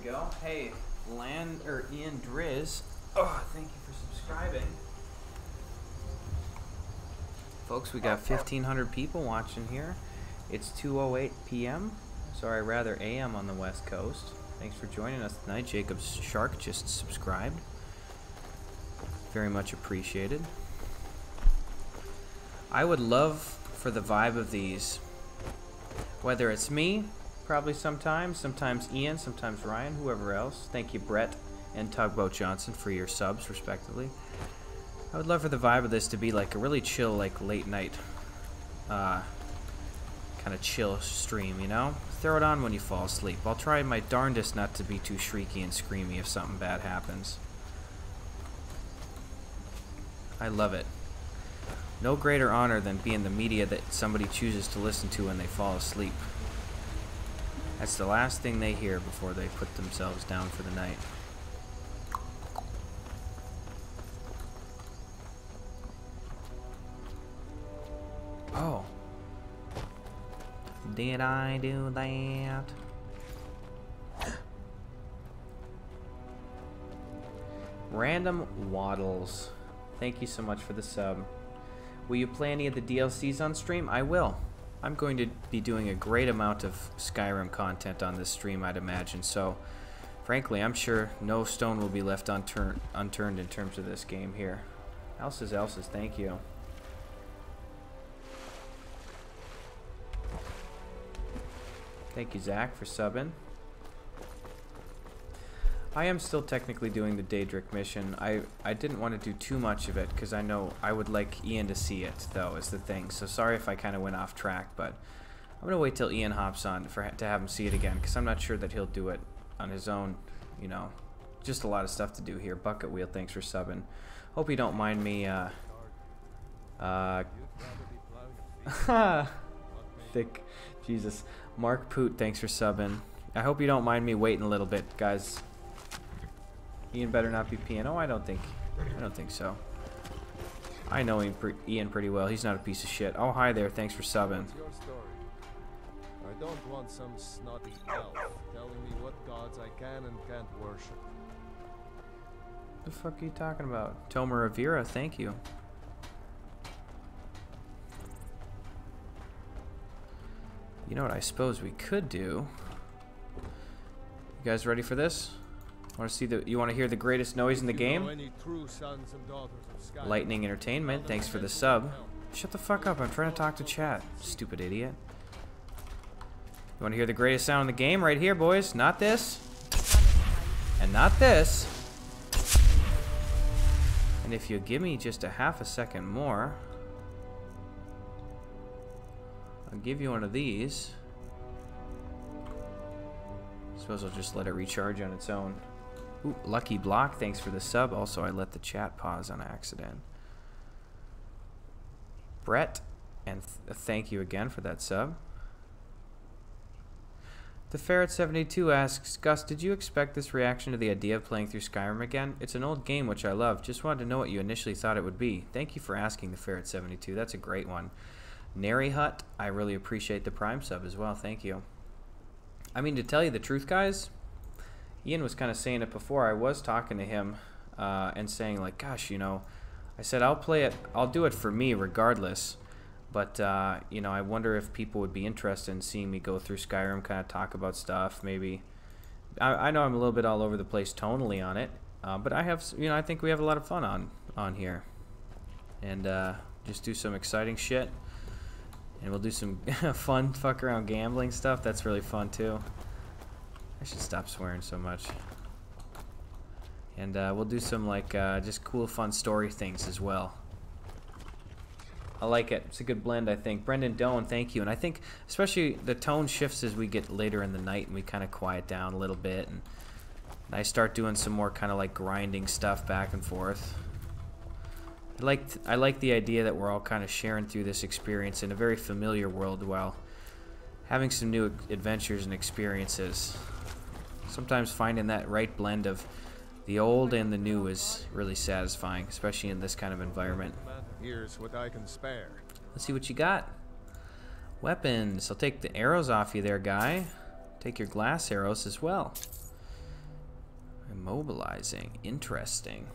go. Hey, Land or Ian Driz. Oh, thank you for subscribing. Folks, we got 1,500 people watching here. It's 2:08 p.m. Sorry, rather a.m. on the West Coast. Thanks for joining us tonight. Jacob Shark just subscribed. Very much appreciated. I would love for the vibe of these, whether it's me, probably sometimes, sometimes Ian, sometimes Ryan, whoever else. Thank you, Brett and Tugboat Johnson, for your subs, respectively. I would love for the vibe of this to be like a really chill, like late night, uh, kind of chill stream, you know? Throw it on when you fall asleep. I'll try my darndest not to be too shrieky and screamy if something bad happens. I love it. No greater honor than being the media that somebody chooses to listen to when they fall asleep. That's the last thing they hear before they put themselves down for the night. Oh. Did I do that? Random Waddles. Thank you so much for the sub. Will you play any of the DLCs on stream? I will. I'm going to be doing a great amount of Skyrim content on this stream, I'd imagine. So, frankly, I'm sure no stone will be left unturned, unturned in terms of this game here. Elsa's Elsa's, thank you. Thank you, Zach, for subbing. I am still technically doing the Daedric mission. I, I didn't want to do too much of it because I know I would like Ian to see it, though, is the thing. So sorry if I kind of went off track, but I'm going to wait till Ian hops on for to have him see it again because I'm not sure that he'll do it on his own, you know. Just a lot of stuff to do here. Bucket Wheel, thanks for subbing. Hope you don't mind me, uh... Uh... Thick. Jesus. Mark Poot, thanks for subbing. I hope you don't mind me waiting a little bit, guys. Ian better not be. Oh, I don't think. I don't think so. I know Ian, pretty well. He's not a piece of shit. Oh, hi there. Thanks for subbing. Your story? I don't want some snotty elf telling me what gods I can and can't worship. The fuck are you talking about? Tomer Rivera, thank you. You know what I suppose we could do? You guys ready for this? Want to see the? You want to hear the greatest noise in the If you know game? any true sons and daughters of Skyrim, Lightning Entertainment, thanks for the sub. Shut the fuck up, I'm trying to talk to chat. Stupid idiot. You want to hear the greatest sound in the game? Right here, boys. Not this. And not this. And if you give me just a half a second more, I'll give you one of these. I Suppose I'll just let it recharge on its own. Ooh, Lucky Block, thanks for the sub. Also, I let the chat pause on accident. Brett, and th uh, thank you again for that sub. The Ferret72 asks, Gus, did you expect this reaction to the idea of playing through Skyrim again? It's an old game which I love. Just wanted to know what you initially thought it would be. Thank you for asking, the Ferret72. That's a great one. Nary Hut, I really appreciate the Prime sub as well. Thank you. I mean, to tell you the truth, guys, Ian was kind of saying it before. I was talking to him uh, and saying, like, gosh, you know, I said, I'll play it, I'll do it for me regardless. But, uh, you know, I wonder if people would be interested in seeing me go through Skyrim, kind of talk about stuff, maybe. I, I know I'm a little bit all over the place tonally on it, uh, but I have, you know, I think we have a lot of fun on, on here. And uh, just do some exciting shit. And we'll do some fun fuck around gambling stuff. That's really fun too. I should stop swearing so much. And uh, we'll do some like uh, just cool, fun story things as well. I like it. It's a good blend, I think. Brendan Doan, thank you. And I think especially the tone shifts as we get later in the night and we kind of quiet down a little bit. And, and I start doing some more kind of like grinding stuff back and forth. I like I like the idea that we're all kind of sharing through this experience in a very familiar world while having some new adventures and experiences. Sometimes finding that right blend of the old and the new is really satisfying, especially in this kind of environment. Here's what I can spare. Let's see what you got. Weapons. I'll take the arrows off you there, guy. Take your glass arrows as well. Immobilizing. Interesting.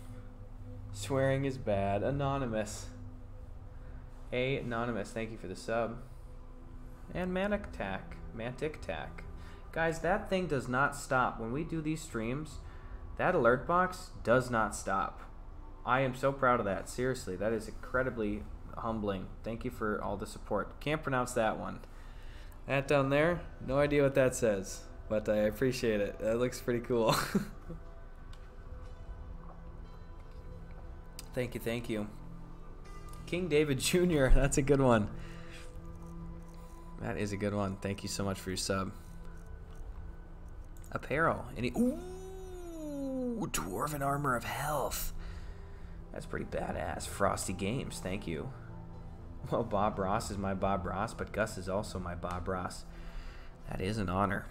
Swearing is bad. Anonymous. A anonymous. Thank you for the sub. And Manic Tack. Mantic Tack. Guys, that thing does not stop. When we do these streams, that alert box does not stop. I am so proud of that. Seriously, that is incredibly humbling. Thank you for all the support. Can't pronounce that one. That down there, no idea what that says, but I appreciate it. That looks pretty cool. thank you, thank you. King David Jr., that's a good one. That is a good one. Thank you so much for your sub. Apparel. Any Ooh, Dwarven Armor of Health. That's pretty badass. Frosty Games, thank you. Well, Bob Ross is my Bob Ross, but Gus is also my Bob Ross. That is an honor.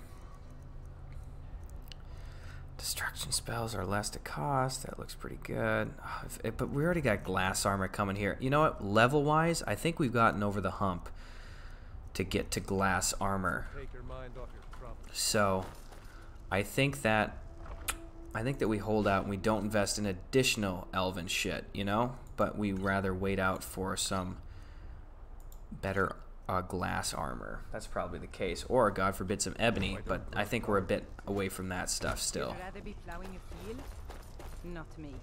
Destruction spells are less to cost. That looks pretty good. Oh, it, but we already got glass armor coming here. You know what? Level-wise, I think we've gotten over the hump to get to glass armor. Take your mind off your. So, I think that I think that we hold out and we don't invest in additional elven shit, you know? But we rather wait out for some better uh, glass armor. That's probably the case. Or, God forbid, some ebony. But I think we're a bit away from that stuff still. Rather be plowing a field? Not me.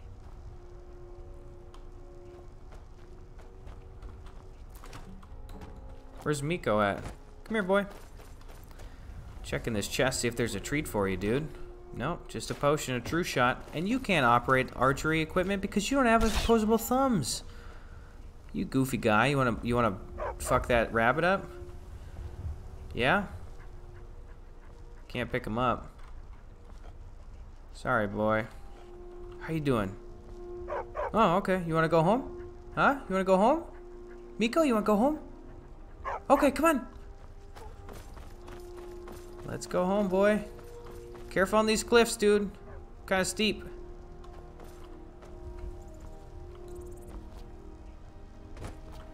Where's Meeko at? Come here, boy. Checking this chest, see if there's a treat for you, dude. Nope, just a potion, a true shot. And you can't operate archery equipment because you don't have opposable thumbs. You goofy guy, you wanna you wanna fuck that rabbit up? Yeah? Can't pick him up. Sorry, boy. How you doing? Oh, okay. You wanna go home? Huh? You wanna go home? Meeko, you wanna go home? Okay, come on. Let's go home, boy. Careful on these cliffs, dude. Kind of steep.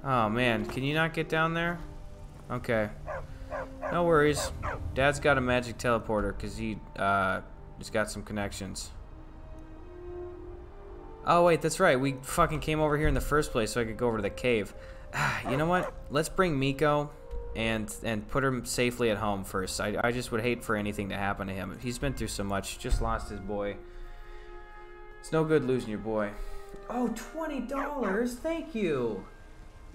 Oh, man. Can you not get down there? Okay. No worries. Dad's got a magic teleporter because he uh, just got some connections. Oh, wait, that's right. We fucking came over here in the first place so I could go over to the cave. you know what? Let's bring Meeko and and put him safely at home first. I, I just would hate for anything to happen to him. He's been through so much. Just lost his boy. It's no good losing your boy. Oh, $20. Thank you.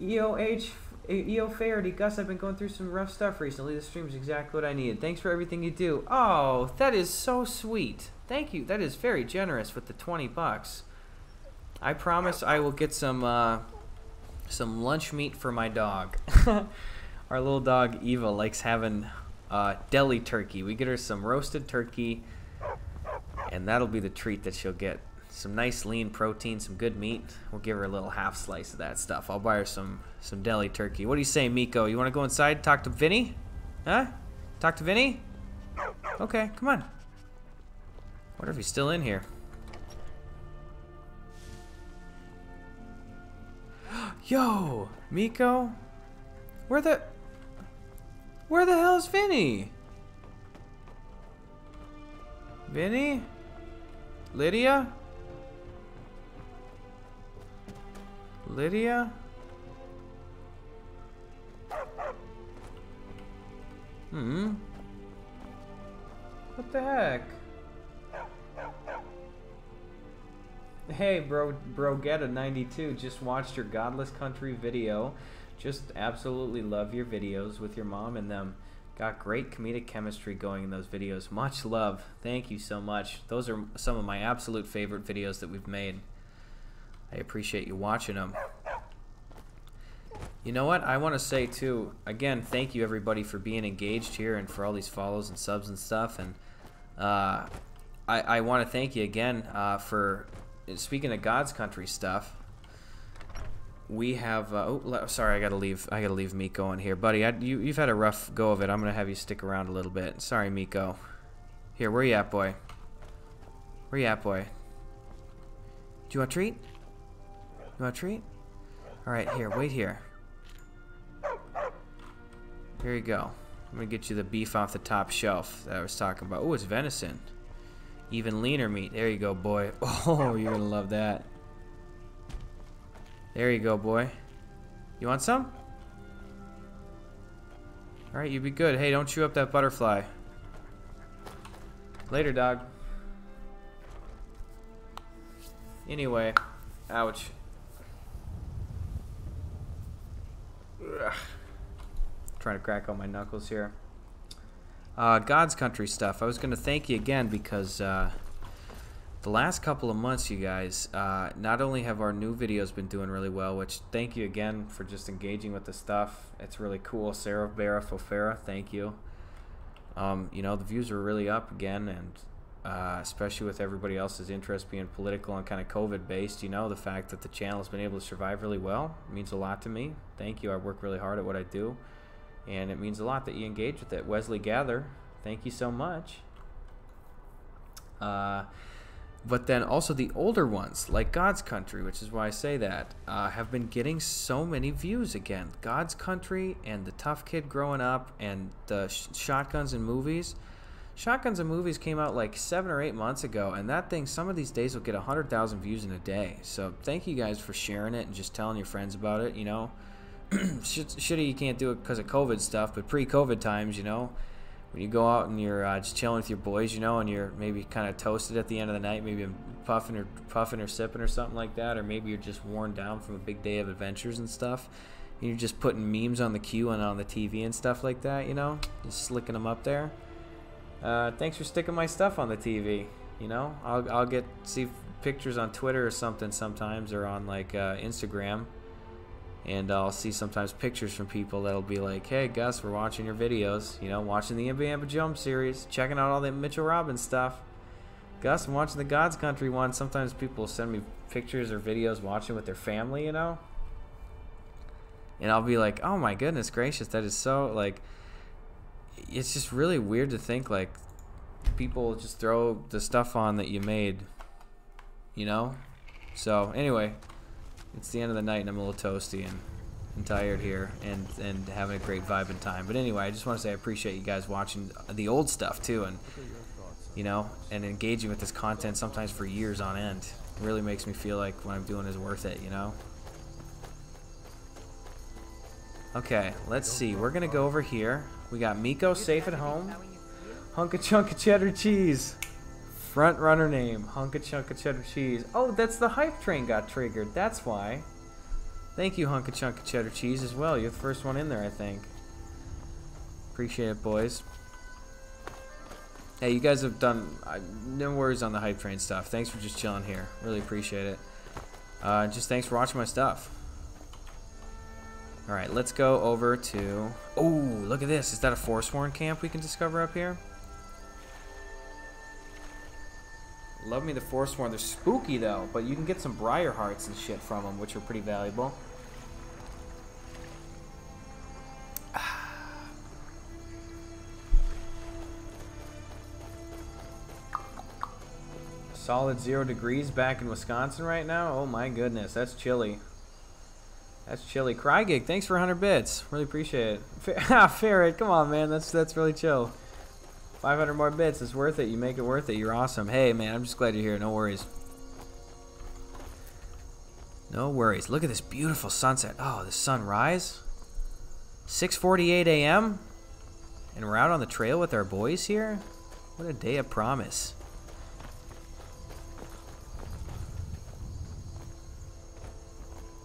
EOH, EO Fairity. Gus, I've been going through some rough stuff recently. This stream is exactly what I needed. Thanks for everything you do. Oh, that is so sweet. Thank you. That is very generous with the 20 bucks. I promise I will get some uh, some lunch meat for my dog. Our little dog Eva likes having uh, deli turkey. We get her some roasted turkey, and that'll be the treat that she'll get. Some nice lean protein, some good meat. We'll give her a little half slice of that stuff. I'll buy her some some deli turkey. What do you say, Meeko? You want to go inside talk to Vinny? Huh? Talk to Vinny? Okay, come on. Wonder if he's still in here. Yo, Meeko? Where the... Where the hell's Vinny? Vinny? Lydia? Lydia? Hmm? What the heck? Hey, bro, bro, get a 92. Just watched your God's Country video. Just absolutely love your videos with your mom and them. Got great comedic chemistry going in those videos. Much love. Thank you so much. Those are some of my absolute favorite videos that we've made. I appreciate you watching them. You know what? I want to say too. Again, thank you everybody for being engaged here and for all these follows and subs and stuff. And uh, I, I want to thank you again uh, for speaking of God's country stuff. We have. Uh, oh, sorry, I gotta leave. I gotta leave Meeko in here, buddy. I, you, you've had a rough go of it. I'm gonna have you stick around a little bit. Sorry, Meeko. Here, where you at, boy? Where you at, boy? Do you want a treat? You want a treat? All right, here. Wait here. Here you go. I'm gonna get you the beef off the top shelf that I was talking about. Oh, it's venison. Even leaner meat. There you go, boy. Oh, you're gonna love that. There you go, boy. You want some? Alright, you'd be good. Hey, don't chew up that butterfly. Later, dog. Anyway, ouch. Ugh. Trying to crack all my knuckles here. Uh, God's Country stuff. I was going to thank you again because uh, the last couple of months, you guys, uh, not only have our new videos been doing really well, which thank you again for just engaging with the stuff. It's really cool. Sarah Barra Fofera, thank you. Um, you know, the views are really up again, and uh, especially with everybody else's interest being political and kind of COVID based, you know, the fact that the channel has been able to survive really well means a lot to me. Thank you. I work really hard at what I do, and it means a lot that you engage with it. Wesley Gather, thank you so much. Uh, but then also the older ones, like God's Country, which is why I say that, uh, have been getting so many views again. God's Country and the Tough Kid Growing Up and the sh- Shotguns and Movies. Shotguns and Movies came out like seven or eight months ago, and that thing, some of these days, will get 100,000 views in a day. So thank you guys for sharing it and just telling your friends about it, you know. Shitty you can't do it because of COVID stuff, but pre COVID times, you know, when you go out and you're uh, just chilling with your boys, you know, and you're maybe kind of toasted at the end of the night, maybe puffing or puffing or sipping or something like that, or maybe you're just worn down from a big day of adventures and stuff. And you're just putting memes on the queue and on the TV and stuff like that, you know, just slicking them up there. Uh, thanks for sticking my stuff on the TV. You know, I'll I'll get see pictures on Twitter or something sometimes, or on like uh, Instagram, and I'll see sometimes pictures from people that'll be like, "Hey, Gus, we're watching your videos. You know, watching the NBA Jump series, checking out all the Mitchell Robbins stuff. Gus, I'm watching the God's Country one. Sometimes people send me pictures or videos watching with their family. You know." And I'll be like, "Oh my goodness gracious, that is so like." it's just really weird to think like people just throw the stuff on that you made, you know? So anyway, it's the end of the night and I'm a little toasty and, and tired here and, and having a great vibe and time. But anyway, I just want to say I appreciate you guys watching the old stuff too and you know, and engaging with this content sometimes for years on end. It really makes me feel like what I'm doing is worth it, you know? Okay, let's see. We're gonna go over here. We got Meeko safe at home. Hunka Chunka Cheddar Cheese. Front runner name, Hunka Chunka Cheddar Cheese. Oh, that's the hype train got triggered. That's why. Thank you, Hunka Chunka Cheddar Cheese, as well. You're the first one in there, I think. Appreciate it, boys. Hey, you guys have done... Uh, no worries on the hype train stuff. Thanks for just chilling here. Really appreciate it. Uh, just thanks for watching my stuff. Alright, let's go over to... Oh, look at this. Is that a Forsworn camp we can discover up here? Love me the Forsworn. They're spooky, though, but you can get some Briar Hearts and shit from them, which are pretty valuable. Solid zero degrees back in Wisconsin right now? Oh my goodness, that's chilly. That's chilly. Crygig, thanks for 100 bits. Really appreciate it. Ah, Ferret, come on, man. That's that's really chill. 500 more bits. It's worth it. You make it worth it. You're awesome. Hey, man, I'm just glad you're here. No worries. No worries. Look at this beautiful sunset. Oh, the sunrise. 6:48 a.m. And we're out on the trail with our boys here. What a day of promise.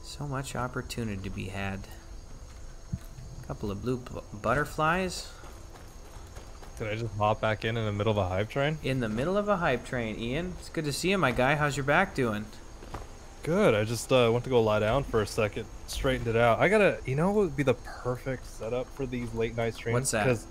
So much opportunity to be had. A Couple of blue butterflies. Did I just hop back in in the middle of a hype train? In the middle of a hype train, Ian. It's good to see you, my guy. How's your back doing? Good. I just uh, went to go lie down for a second, straightened it out. I gotta, you know, what would be the perfect setup for these late night streams? What's that? Because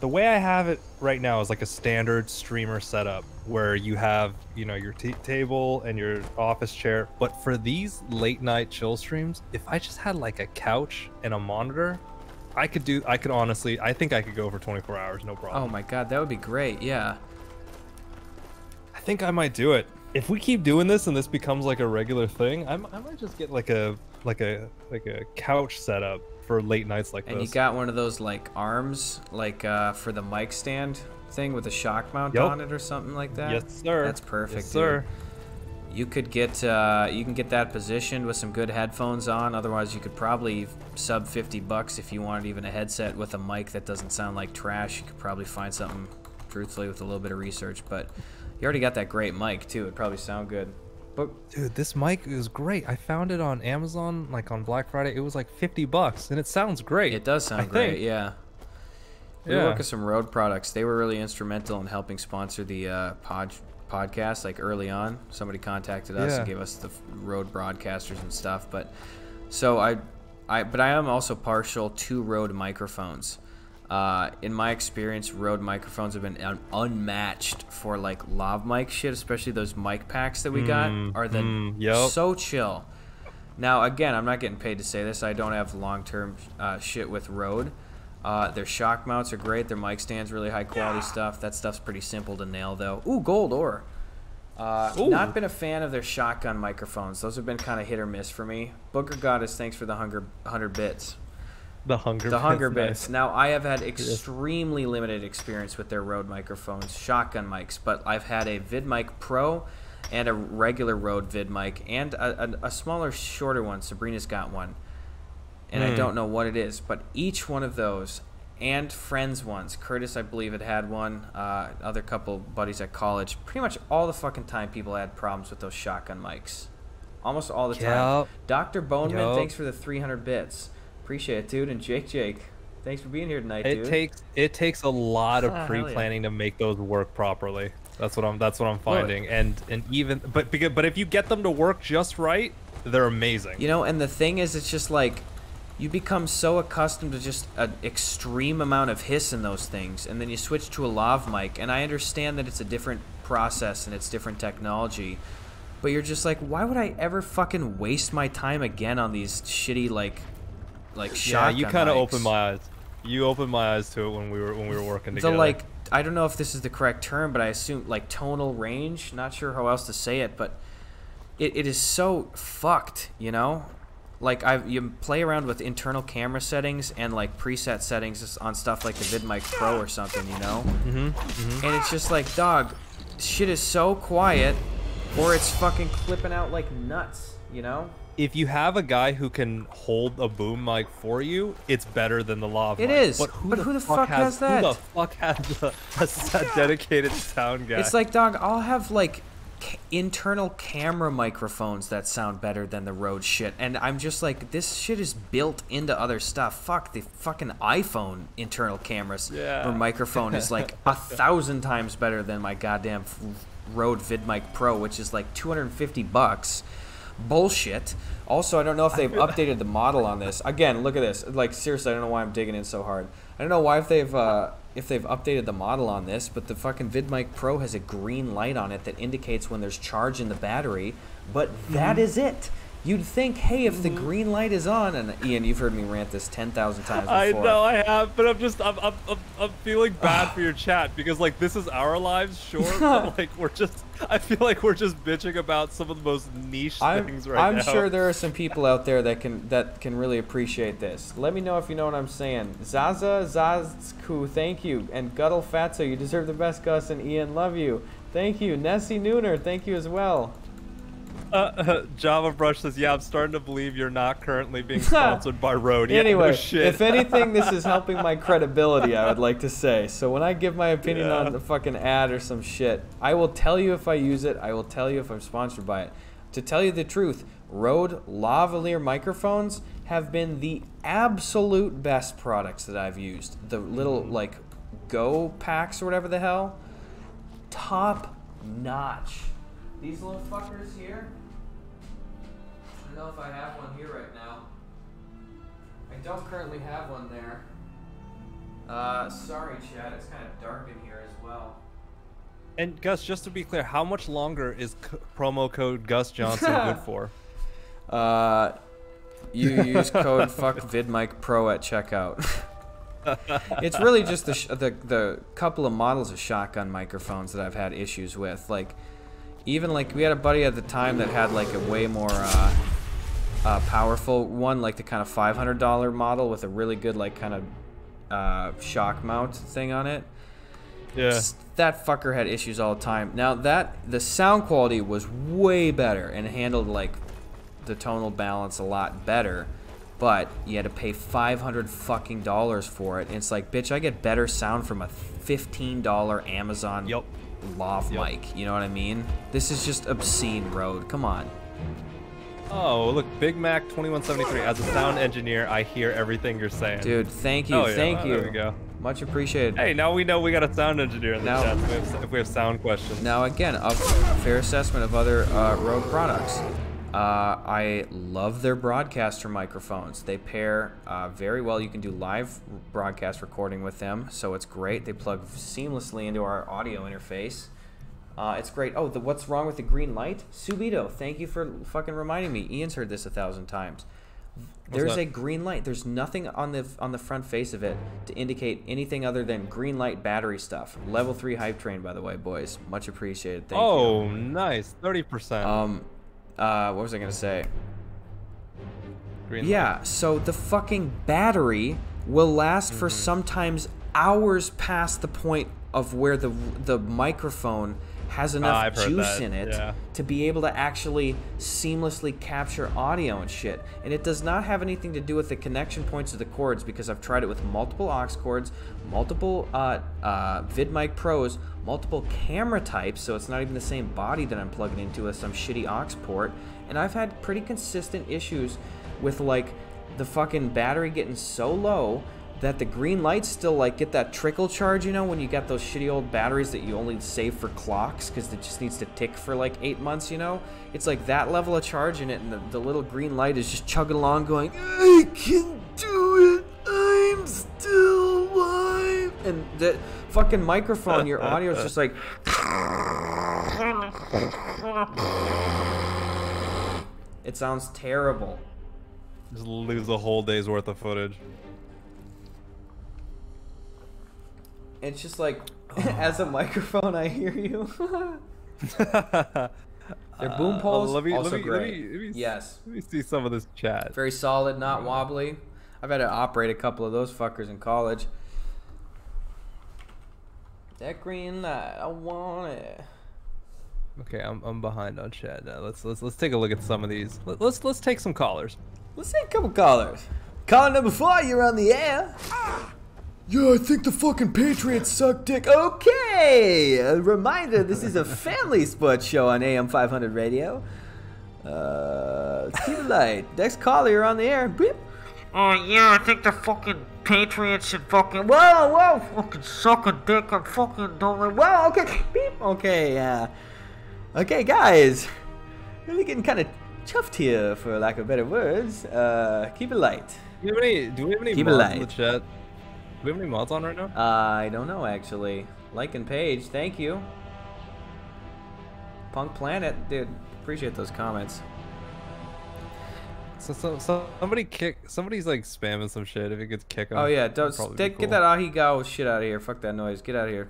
the way I have it right now is like a standard streamer setup where you have, you know, your t- table and your office chair. But for these late night chill streams, if I just had like a couch and a monitor, I could do. I could honestly. I think I could go for 24 hours, no problem. Oh my god, that would be great. Yeah. I think I might do it. If we keep doing this and this becomes like a regular thing, I, I might just get like a like a like a couch setup for late nights like And this. you got one of those like arms, like uh, for the mic stand thing with a shock mount Yup. on it or something like that. yes, sir. That's perfect, Yes, sir. dude. You could get uh, you can get that positioned with some good headphones on. Otherwise, you could probably sub 50 bucks if you wanted even a headset with a mic that doesn't sound like trash. You could probably find something, truthfully, with a little bit of research. But you already got that great mic too. It'd probably sound good. But Dude, this mic is great. I found it on Amazon like on Black Friday. It was like 50 bucks and it sounds great. It does sound I great, think. yeah. We Yeah. work with some Rode products. They were really instrumental in helping sponsor the uh, pod podcast. Like early on, somebody contacted us and gave us the Rode broadcasters and stuff. But so I, I, but I am also partial to Rode microphones. Uh, in my experience, Rode microphones have been un- unmatched for like lav mic shit, especially those mic packs that we got are the mm, yup. so chill. Now, again, I'm not getting paid to say this. I don't have long-term uh, shit with Rode. Uh, their shock mounts are great. Their mic stands really high quality stuff. That stuff's pretty simple to nail, though. Ooh, gold ore. Uh, Ooh. not been a fan of their shotgun microphones. Those have been kind of hit or miss for me. Booker Goddess, thanks for the hunger, 100 bits. The hunger. The hunger Bit's. Now I have had extremely limited experience with their Rode microphones, shotgun mics, but I've had a VidMic Pro and a regular Rode VidMic and a, a, a smaller, shorter one. Sabrina's got one, and I Hmm. don't know what it is, but each one of those and friends ones. Curtis, I believe, had had one. Uh, other couple buddies at college. Pretty much all the fucking time, people had problems with those shotgun mics. Almost all the time. Dr. Boneman, Yup. thanks for the 300 bits. Appreciate it, dude. And Jake Jake, thanks for being here tonight, It dude. takes it takes a lot of Ah, pre-planning to make those work properly. That's what I'm that's what I'm finding. And and even but because, but if you get them to work just right, they're amazing. You know, and the thing is, it's just like you become so accustomed to just an extreme amount of hiss in those things, and then you switch to a lav mic. And I understand that it's a different process and it's different technology, but you're just like, why would I ever fucking waste my time again on these shitty like, like yeah, you kind of opened my eyes. You opened my eyes to it when we were when we were working the together. like I don't know if this is the correct term, but I assume like tonal range. Not sure how else to say it, but it, it is so fucked, you know. Like I you play around with internal camera settings and like preset settings on stuff like the VidMic Pro or something, you know. Mm-hmm, And it's just like, dog, shit is so quiet, or it's fucking clipping out like nuts, you know. if you have a guy who can hold a boom mic for you, it's better than the lav It mic. is, But who, but the, who the fuck, fuck has that? Who the fuck has a, a, a dedicated sound guy? It's like, dog, I'll have like ca- internal camera microphones that sound better than the Rode shit, and I'm just like, this shit is built into other stuff. Fuck the fucking iPhone internal cameras Yeah. or microphone is like a thousand times better than my goddamn Rode VidMic Pro, which is like 250 bucks. Bullshit. Also, I don't know if they've updated the model on this. Again, look at this. Like seriously, I don't know why I'm digging in so hard. I don't know why if they've uh, if they've updated the model on this, but the fucking VidMic Pro has a green light on it that indicates when there's charge in the battery. But mm-hmm. that is it. You'd think, hey, if the mm-hmm. green light is on, and Ian, you've heard me rant this ten thousand times before. I know I have, but I'm just I'm I'm, I'm, I'm feeling bad for your chat because like this is our lives, sure, but like we're just I feel like we're just bitching about some of the most niche I'm, things right now. I'm sure there are some people out there that can that can really appreciate this. Let me know if you know what I'm saying. Zaza Zazku, thank you, and Guttle Fatso, you deserve the best. Gus and Ian, love you. Thank you, Nessie Nooner, thank you as well. Uh, Java Brush says, "Yeah, I'm starting to believe you're not currently being sponsored by Rode." No anyway, shit. if anything, this is helping my credibility. I would like to say. So when I give my opinion Yeah. on the fucking ad or some shit, I will tell you if I use it. I will tell you if I'm sponsored by it. To tell you the truth, Rode lavalier microphones have been the absolute best products that I've used. The little Mm. like Go packs or whatever the hell, top notch. These little fuckers here. I don't know if I have one here right now. I don't currently have one there. Uh, sorry, Chad. It's kind of dark in here as well. and Gus, just to be clear, how much longer is c- promo code Gus Johnson good for? Uh, you use code FuckVidMic Pro at checkout. it's really just the, sh- the the couple of models of shotgun microphones that I've had issues with. Like, even like we had a buddy at the time that had like a way more uh, uh, powerful one, like the kind of $500 model with a really good like kind of uh, shock mount thing on it. Yeah. That fucker had issues all the time. Now that the sound quality was way better and handled like the tonal balance a lot better, but you had to pay 500 fucking dollars for it. And it's like, bitch, I get better sound from a $15 Amazon Yup. lav Yup. mic. You know what I mean? This is just obscene Rode. Come on. Oh, look, Big Mac 2173. As a sound engineer, I hear everything you're saying. Dude, thank you. Oh, yeah. Thank Oh, you. there we go. Much appreciated. Hey, now we know we got a sound engineer in the Now- chat. If we, have, if we have sound questions. Now, again, a fair assessment of other uh, Rode products. Uh, I love their broadcaster microphones. They pair uh, very well. You can do live broadcast recording with them, so it's great. They plug seamlessly into our audio interface. Uh, it's great. Oh, the what's wrong with the green light? Subito, thank you for fucking reminding me. Ian's heard this a thousand times. There's a green light. There's nothing on the on the front face of it to indicate anything other than green light battery stuff. Level three hype train, by the way, boys. Much appreciated. Thank oh, nice. 30%. Um, uh, what was I gonna say? Green light. Yeah. So the fucking battery will last for Mm-hmm. sometimes hours past the point of where the the microphone has enough Ah, juice that, in it yeah. to be able to actually seamlessly capture audio and shit. And it does not have anything to do with the connection points of the cords because I've tried it with multiple aux cords, multiple uh, uh, VidMic Pros, multiple camera types, so it's not even the same body that I'm plugging into with some shitty aux port. And I've had pretty consistent issues with like the fucking battery getting so low that the green lights still like get that trickle charge, you know, when you got those shitty old batteries that you only save for clocks because it just needs to tick for like eight months, you know? It's like that level of charge in it, and the, the little green light is just chugging along, going, I can do it, I'm still alive. And the fucking microphone, your audio is just like. It sounds terrible. Just lose a whole day's worth of footage. It's just like, as a microphone, I hear you. Their boom Uh, poles let me, also let me, great. Let me, let me, yes, Let me see some of this chat. very solid, not wobbly. I've had to operate a couple of those fuckers in college. That green light, I want it. Okay, I'm, I'm behind on chat now. Let's let's let's take a look at some of these. Let, let's let's take some callers. Let's take a couple callers. Caller number four, you're on the air. Yeah, I think the fucking Patriots suck dick. Okay! A reminder this is a family sports show on AM 500 radio. Uh, keep it light. Next caller, you're on the air. Beep. Oh yeah, I think the fucking Patriots should fucking whoa whoa fucking suck a dick and fucking don't let Well, okay. Beep. Okay, uh, okay, guys. Really getting kind of chuffed here, for lack of better words. Uh, keep it light. Do we have any? Do we have any Keep it mods in the chat? Do we have any mods on right now? I don't know actually. Like and page, thank you. Punk Planet, dude, appreciate those comments. So, so, so somebody kick. Somebody's like spamming some shit. If it gets kick 'em, Oh yeah, don't probably be stick, get cool. that ahi go shit out of here. Fuck that noise. Get out of here.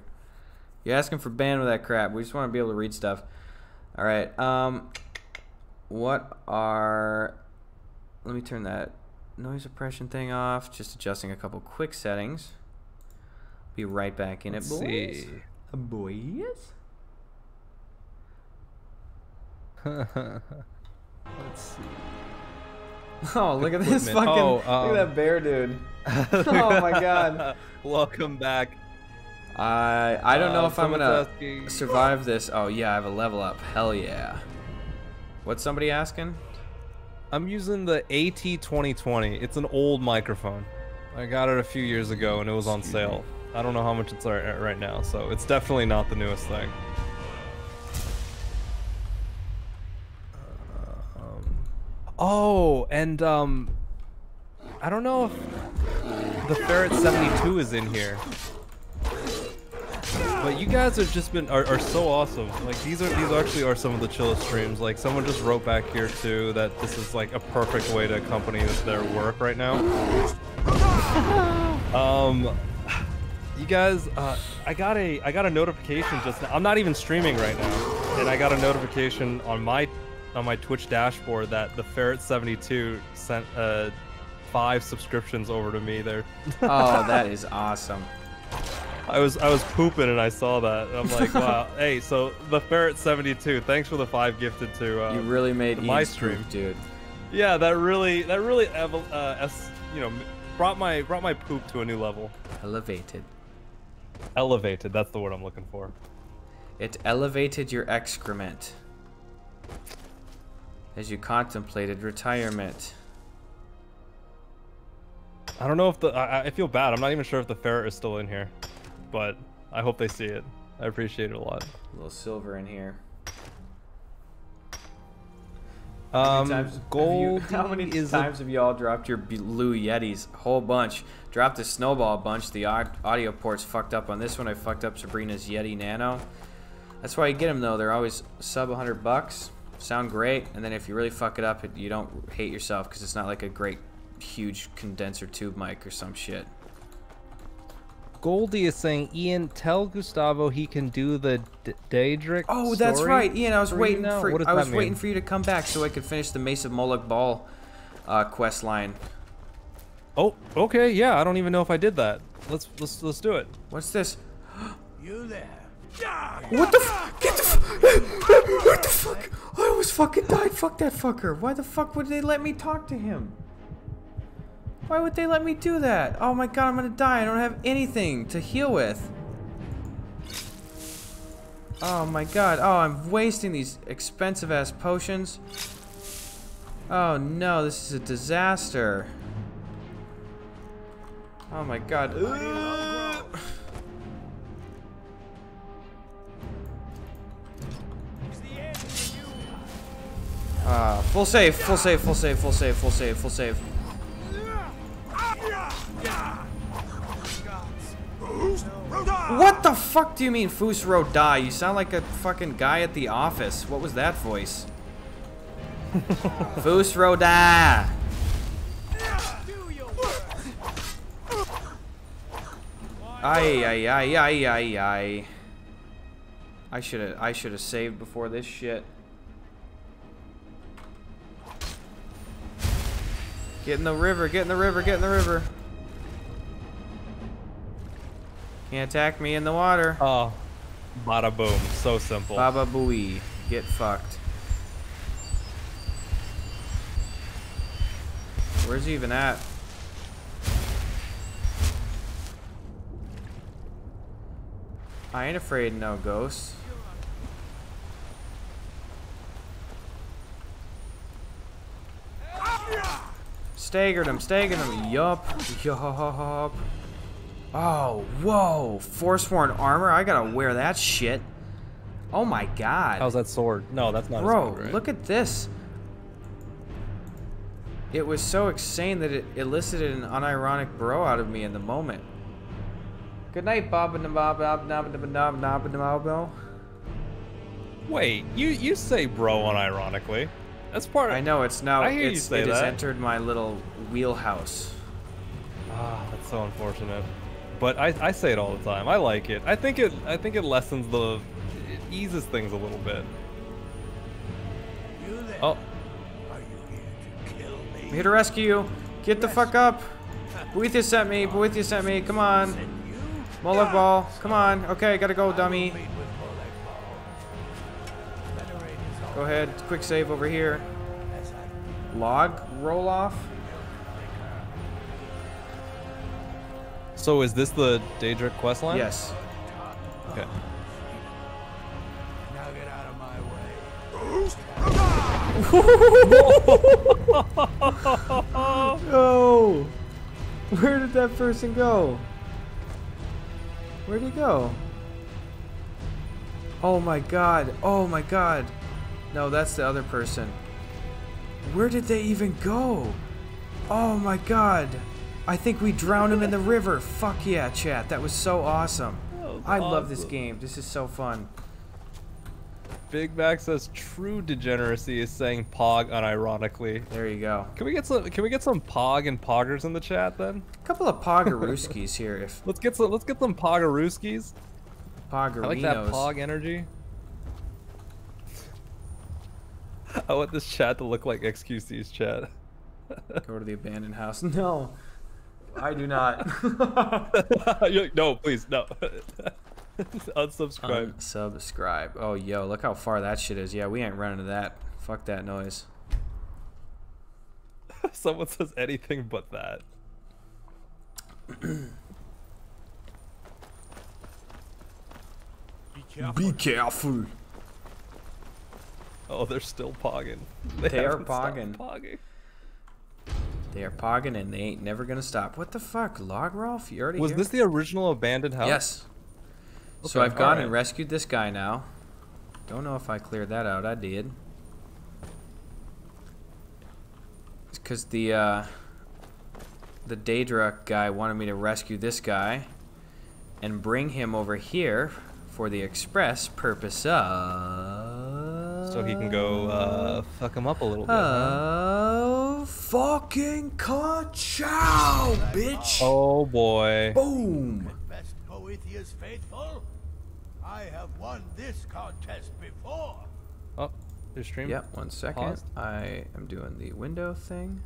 You're asking for ban with that crap. We just want to be able to read stuff. All right. Um, what are? Let me turn that noise suppression thing off. Just adjusting a couple quick settings. Be right back in Let's it, boys. see. Boys. Let's see. Oh, look at this Equipment. fucking. Oh, look um, at that bear dude. oh my god. Welcome back. I I don't know Uh, if I'm gonna asking- survive this. Oh yeah, I have a level up. Hell yeah. What's somebody asking? I'm using the AT2020. It's an old microphone. I got it a few years ago and it was on sale. I don't know how much it's right, right now, so it's definitely not the newest thing. Um, oh, and um, I don't know if the Ferret 72 is in here. But you guys have just been are, are so awesome. Like these are these actually are some of the chillest streams. Like someone just wrote back here too that this is like a perfect way to accompany their work right now. Um, you guys, uh, I got a I got a notification just now. I'm not even streaming right now, and I got a notification on my on my Twitch dashboard that the Ferret 72 sent uh five subscriptions over to me there. Oh, that is awesome. I was I was pooping and I saw that. I'm like, wow. hey, so the Ferret 72, thanks for the five gifted to uh, You really made my stream. dude. Yeah, that really that really uh, you know brought my brought my poop to a new level. Elevated. Elevated. That's the word I'm looking for. It elevated your excrement as you contemplated retirement. I don't know if the I, I feel bad. I'm not even sure if the ferret is still in here, but I hope they see it. I appreciate it a lot. A little silver in here. Um, times have gold you- how many is times have you all dropped your blue Yetis? A whole bunch. Dropped a snowball a bunch. The audio port's fucked up on this one. I fucked up Sabrina's Yeti Nano. That's why you get them though. They're always sub 100 bucks. Sound great, and then if you really fuck it up, you don't hate yourself because it's not like a great, huge condenser tube mic or some shit. Goldie is saying, Ian, tell Gustavo he can do the D- Daedric. Oh, that's story right, Ian. I was for waiting for What does I that was waiting for you to come back so I could finish the Mace of Molag Bal uh, quest line. Oh, okay, yeah. I don't even know if I did that. Let's let's let's do it. What's this? You there? What the f- Get the f- What the fuck? I almost fucking died. Fuck that fucker. Why the fuck would they let me talk to him? Why would they let me do that? Oh my god, I'm gonna die. I don't have anything to heal with. Oh my god. Oh, I'm wasting these expensive ass potions. Oh no, this is a disaster. Oh my god. Ugh. Ah, full save, full save, full save, full save, full save, full save. What the fuck do you mean Fusro die? You sound like a fucking guy at the office. What was that voice? Fusro die! Ay ay ay ay ay ay. I should have I should have saved before this shit. Get in the river, get in the river, get in the river. Can't attack me in the water. Oh, bada boom. So simple. Baba Booey. Get fucked. Where's he even at? I ain't afraid of no ghosts. Staggered him, staggered him. Yup, yup. Oh, whoa. Forsworn armor? I gotta wear that shit. Oh my god. How's that sword? No, that's not. a Bro, sword, right? look at this. It was so insane that it elicited an unironic bro out of me in the moment. Good night, Bob and Bob Bob Nob Nob Nob Nob. Wait, you you say bro unironically. That's part of. I know it's now I hear you it's, say it has entered my little wheelhouse. Ah, that's so unfortunate. But I, I say it all the time. I like it. I think it I think it lessens the it eases things a little bit. You there? Oh, Are you here to kill me? I'm here to rescue you. Get the fuck up. Boethiah sent me. Boethiah sent me. Come on. And? Molag Bal. Come on. Okay, gotta go, dummy. Go ahead. Quick save over here. Log roll off. so is this the Daedric quest line? Yes. Okay. now get out of my way. No. Where did that person go? Where'd he go? Oh my god. Oh my god. No, that's the other person. Where did they even go? Oh my god. I think we drowned him in the river. Fuck yeah, chat. That was so awesome. was I love this game. This is so fun. Big Mac says true degeneracy is saying pog unironically. There you go. Can we get some can we get some pog and poggers in the chat then? A couple of Pogarooskies here if Let's get some let's get some pogarooskies. Pogarinos. I like that pog energy. I want this chat to look like XQC's chat. Go to the abandoned house. No, I do not. Like, no, please, no. Unsubscribe. Unsubscribe. Oh, yo, look how far that shit is. Yeah, we ain't running to that. Fuck that noise. Someone says anything but that. Be careful. Be careful. Oh, they're still pogging. They are pogging. pogging. They are pogging and they ain't never gonna stop. What the fuck, Logrolf? You already Was here? this the original abandoned house? Yes. so I've gone and rescued this guy now. Don't know if I cleared that out. I did. It's because the uh, the Daedra guy wanted me to rescue this guy and bring him over here for the express purpose of. So he can go uh, fuck him up a little bit. huh? Oh, fucking ka-chow, bitch! Oh boy. Boom! Best Boethiah's faithful. I have won this contest before. Oh, your stream. Yep, one second. paused. I am doing the window thing.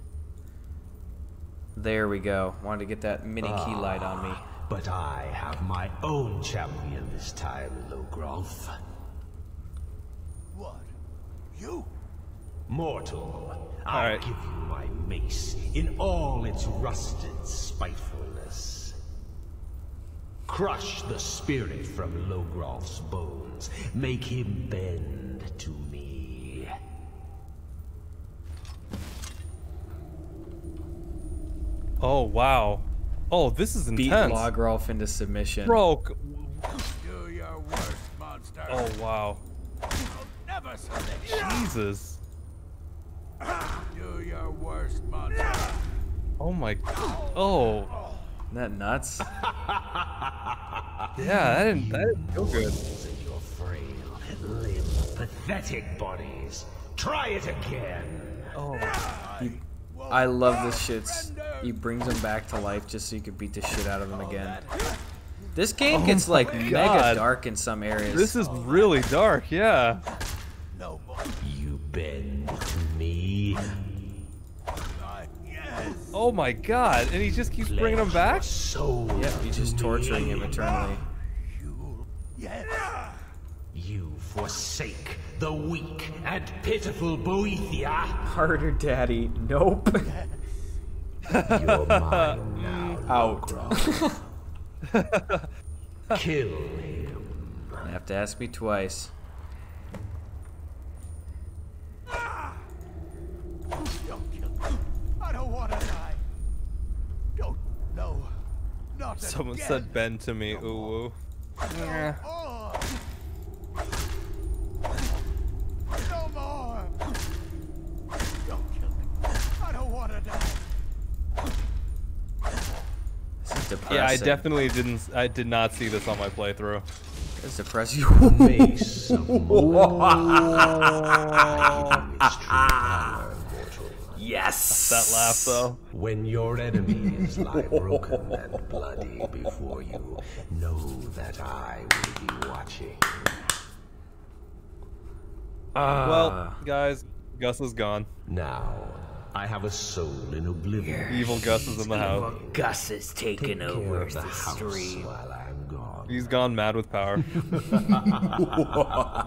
There we go. Wanted to get that mini key light on me. But I have my own champion this time, Logrolf. What? You? Mortal, I'll Alright. give you my mace in all its rusted spitefulness. Crush the spirit from Logrolf's bones. Make him bend to me. Oh wow. Oh, this is intense. Beat intense. Logrolf into submission. Broke. Do your worst, monster. Oh wow. I'll never. Jesus. Do your worst, monster. Oh my. Oh. Isn't that nuts? Yeah, that didn't. That didn't feel good. In your frail, limp, pathetic bodies. Try it again. Oh. I love this shit. He brings them back to life just so you can beat the shit out of them again. This game Oh gets my like mega God. dark in some areas. This is really dark. Yeah. No more. You bend to me. I, yes. Oh my God. And he just keeps bringing them back. So Yep, you're just torturing him eternally. You. Yes. You forsake the weak and pitiful Boethiah. Harder, daddy. Nope. You're mine now. Out. Kill him. You have to ask me twice. Don't kill me. I don't want to die. Don't. No. Not Someone again. said bend to me. Ooh. ooh. Yeah. No more. Don't kill me. I don't want to die. This is depressing. Yeah, I definitely didn't. I did not see this on my playthrough. It's depressing. Mace of Its true power, yes. That laugh though. When your enemies lie broken and bloody before you, know that I will be watching. Ah. Well, guys, Gus is gone. Now, I have a soul in oblivion. Evil Gus is in the house. Gus is Take taking care over the the house stream. while I'm gone. He's gone mad with power.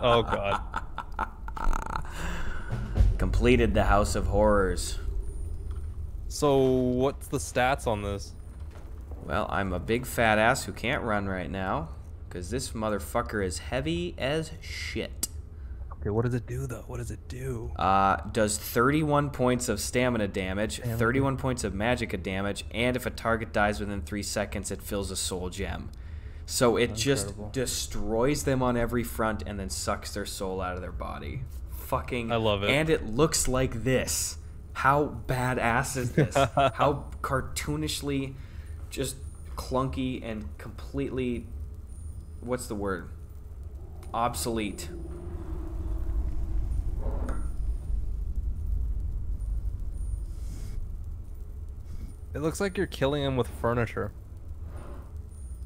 oh god. Completed the House of Horrors. So what's the stats on this? Well, I'm a big fat ass who can't run right now. Because this motherfucker is heavy as shit. Okay, what does it do though? What does it do? Uh, does 31 points of stamina damage, 31 points of magicka damage, and if a target dies within 3 seconds, it fills a soul gem. So it just Incredible. destroys them on every front and then sucks their soul out of their body. Fucking. I love it. And it looks like this. How badass is this? How cartoonishly just clunky and completely. What's the word? Obsolete. It looks like you're killing him with furniture.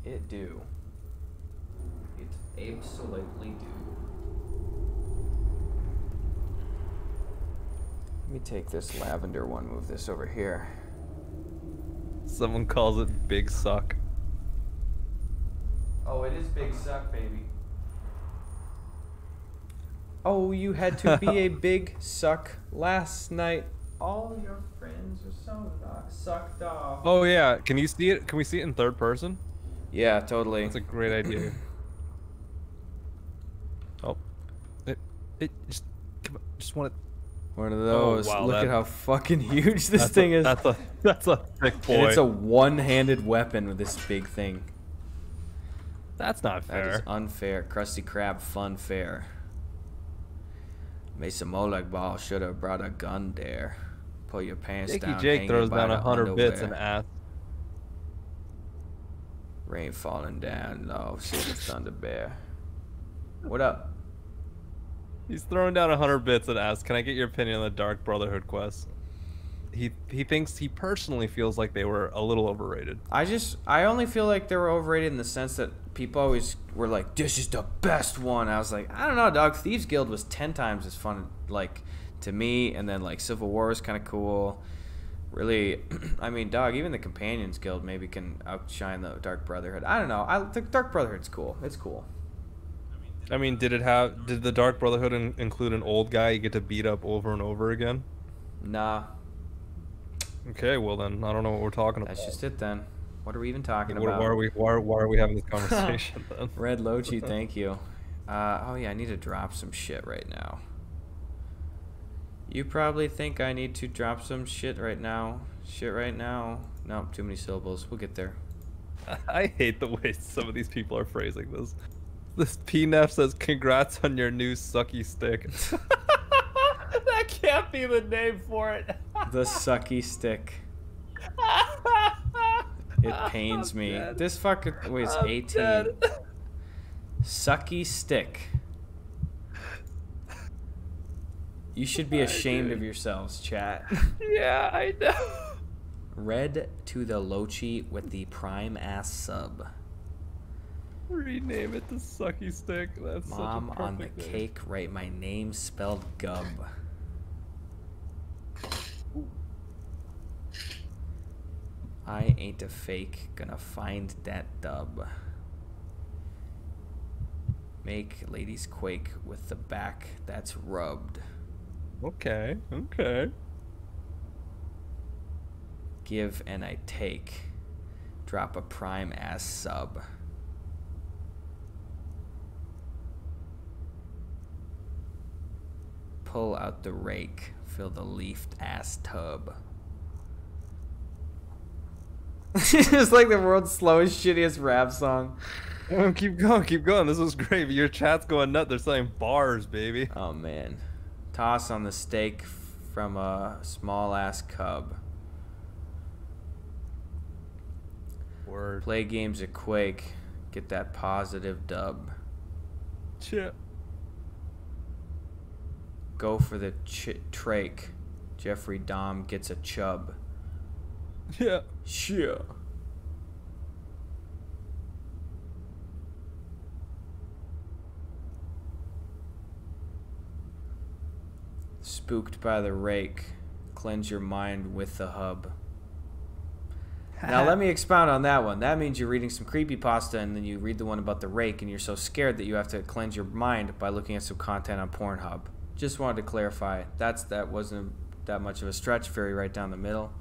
It do. It absolutely do. Let me take this lavender one, move this over here. Someone calls it Big Suck. Oh, it is big suck, baby. Oh, you had to be a big suck last night. All your friends are so not sucked off. Oh yeah, can you see it? Can we see it in third person? Yeah, totally. That's a great idea. oh, it, it just, come on, just want to. One of oh, those. wow, Look that- at how fucking huge this thing a, is. That's a that's a thick boy. And it's a one-handed weapon with this big thing. that's not fair. That is unfair. Krusty Krab fun fair. Mesa Molag Bal should have brought a gun there. Pull your pants Jakey down. Jake throws down a hundred bits and ass. Rain falling down oh, low. Silver Thunder Bear. What up? He's throwing down a hundred bits and asks, "Can I get your opinion on the Dark Brotherhood quest?" He he thinks he personally feels like they were a little overrated. I just I only feel like they were overrated in the sense that people always were like, "This is the best one." I was like, I don't know, dog. Thieves Guild was ten times as fun, like to me, and then like Civil War was kind of cool. Really, I mean, dog. Even the Companions Guild maybe can outshine the Dark Brotherhood. I don't know. I the Dark Brotherhood's cool. It's cool. I mean, did it have? Did the Dark Brotherhood in, include an old guy you get to beat up over and over again? Nah, Okay, well then I don't know what we're talking about. that's just it then. What are we even talking Why, about? why are we why, why are we having this conversation then? Red Lochi, thank you. Uh, oh yeah, I need to drop some shit right now. You probably think I need to drop some shit right now. Shit right now. Nope, too many syllables. We'll get there. I hate the way some of these people are phrasing this. This PNF says, "Congrats on your new sucky stick." that can't be the name for it. The sucky stick. It pains me. dead. This fucker weighs 18. dead. Sucky stick. You should be ashamed of yourselves, chat. yeah, I know. Red to the Lochi with the prime ass sub. Rename it the sucky stick. That's Mom such a on the name. cake, write my name spelled gub. I ain't a fake, gonna find that dub. Make ladies quake with the back that's rubbed. Okay, okay. Give and I take. Drop a prime ass sub. Pull out the rake, fill the leafed ass tub. it's like the world's slowest, shittiest rap song. Oh, keep going, keep going. This was great. Your chat's going nuts. They're saying bars, baby. Oh man. Toss on the steak from a small ass cub. Word. Play games at Quake. Get that positive dub. Shit. Go for the ch- trach. Jeffrey Dom gets a chub. Yeah. Sure. Spooked by the rake. Cleanse your mind with the hub. Now let me expound on that one. That means you're reading some creepy pasta and then you read the one about the rake and you're so scared that you have to cleanse your mind by looking at some content on Pornhub. Just wanted to clarify. That's that wasn't that much of a stretch, very right down the middle.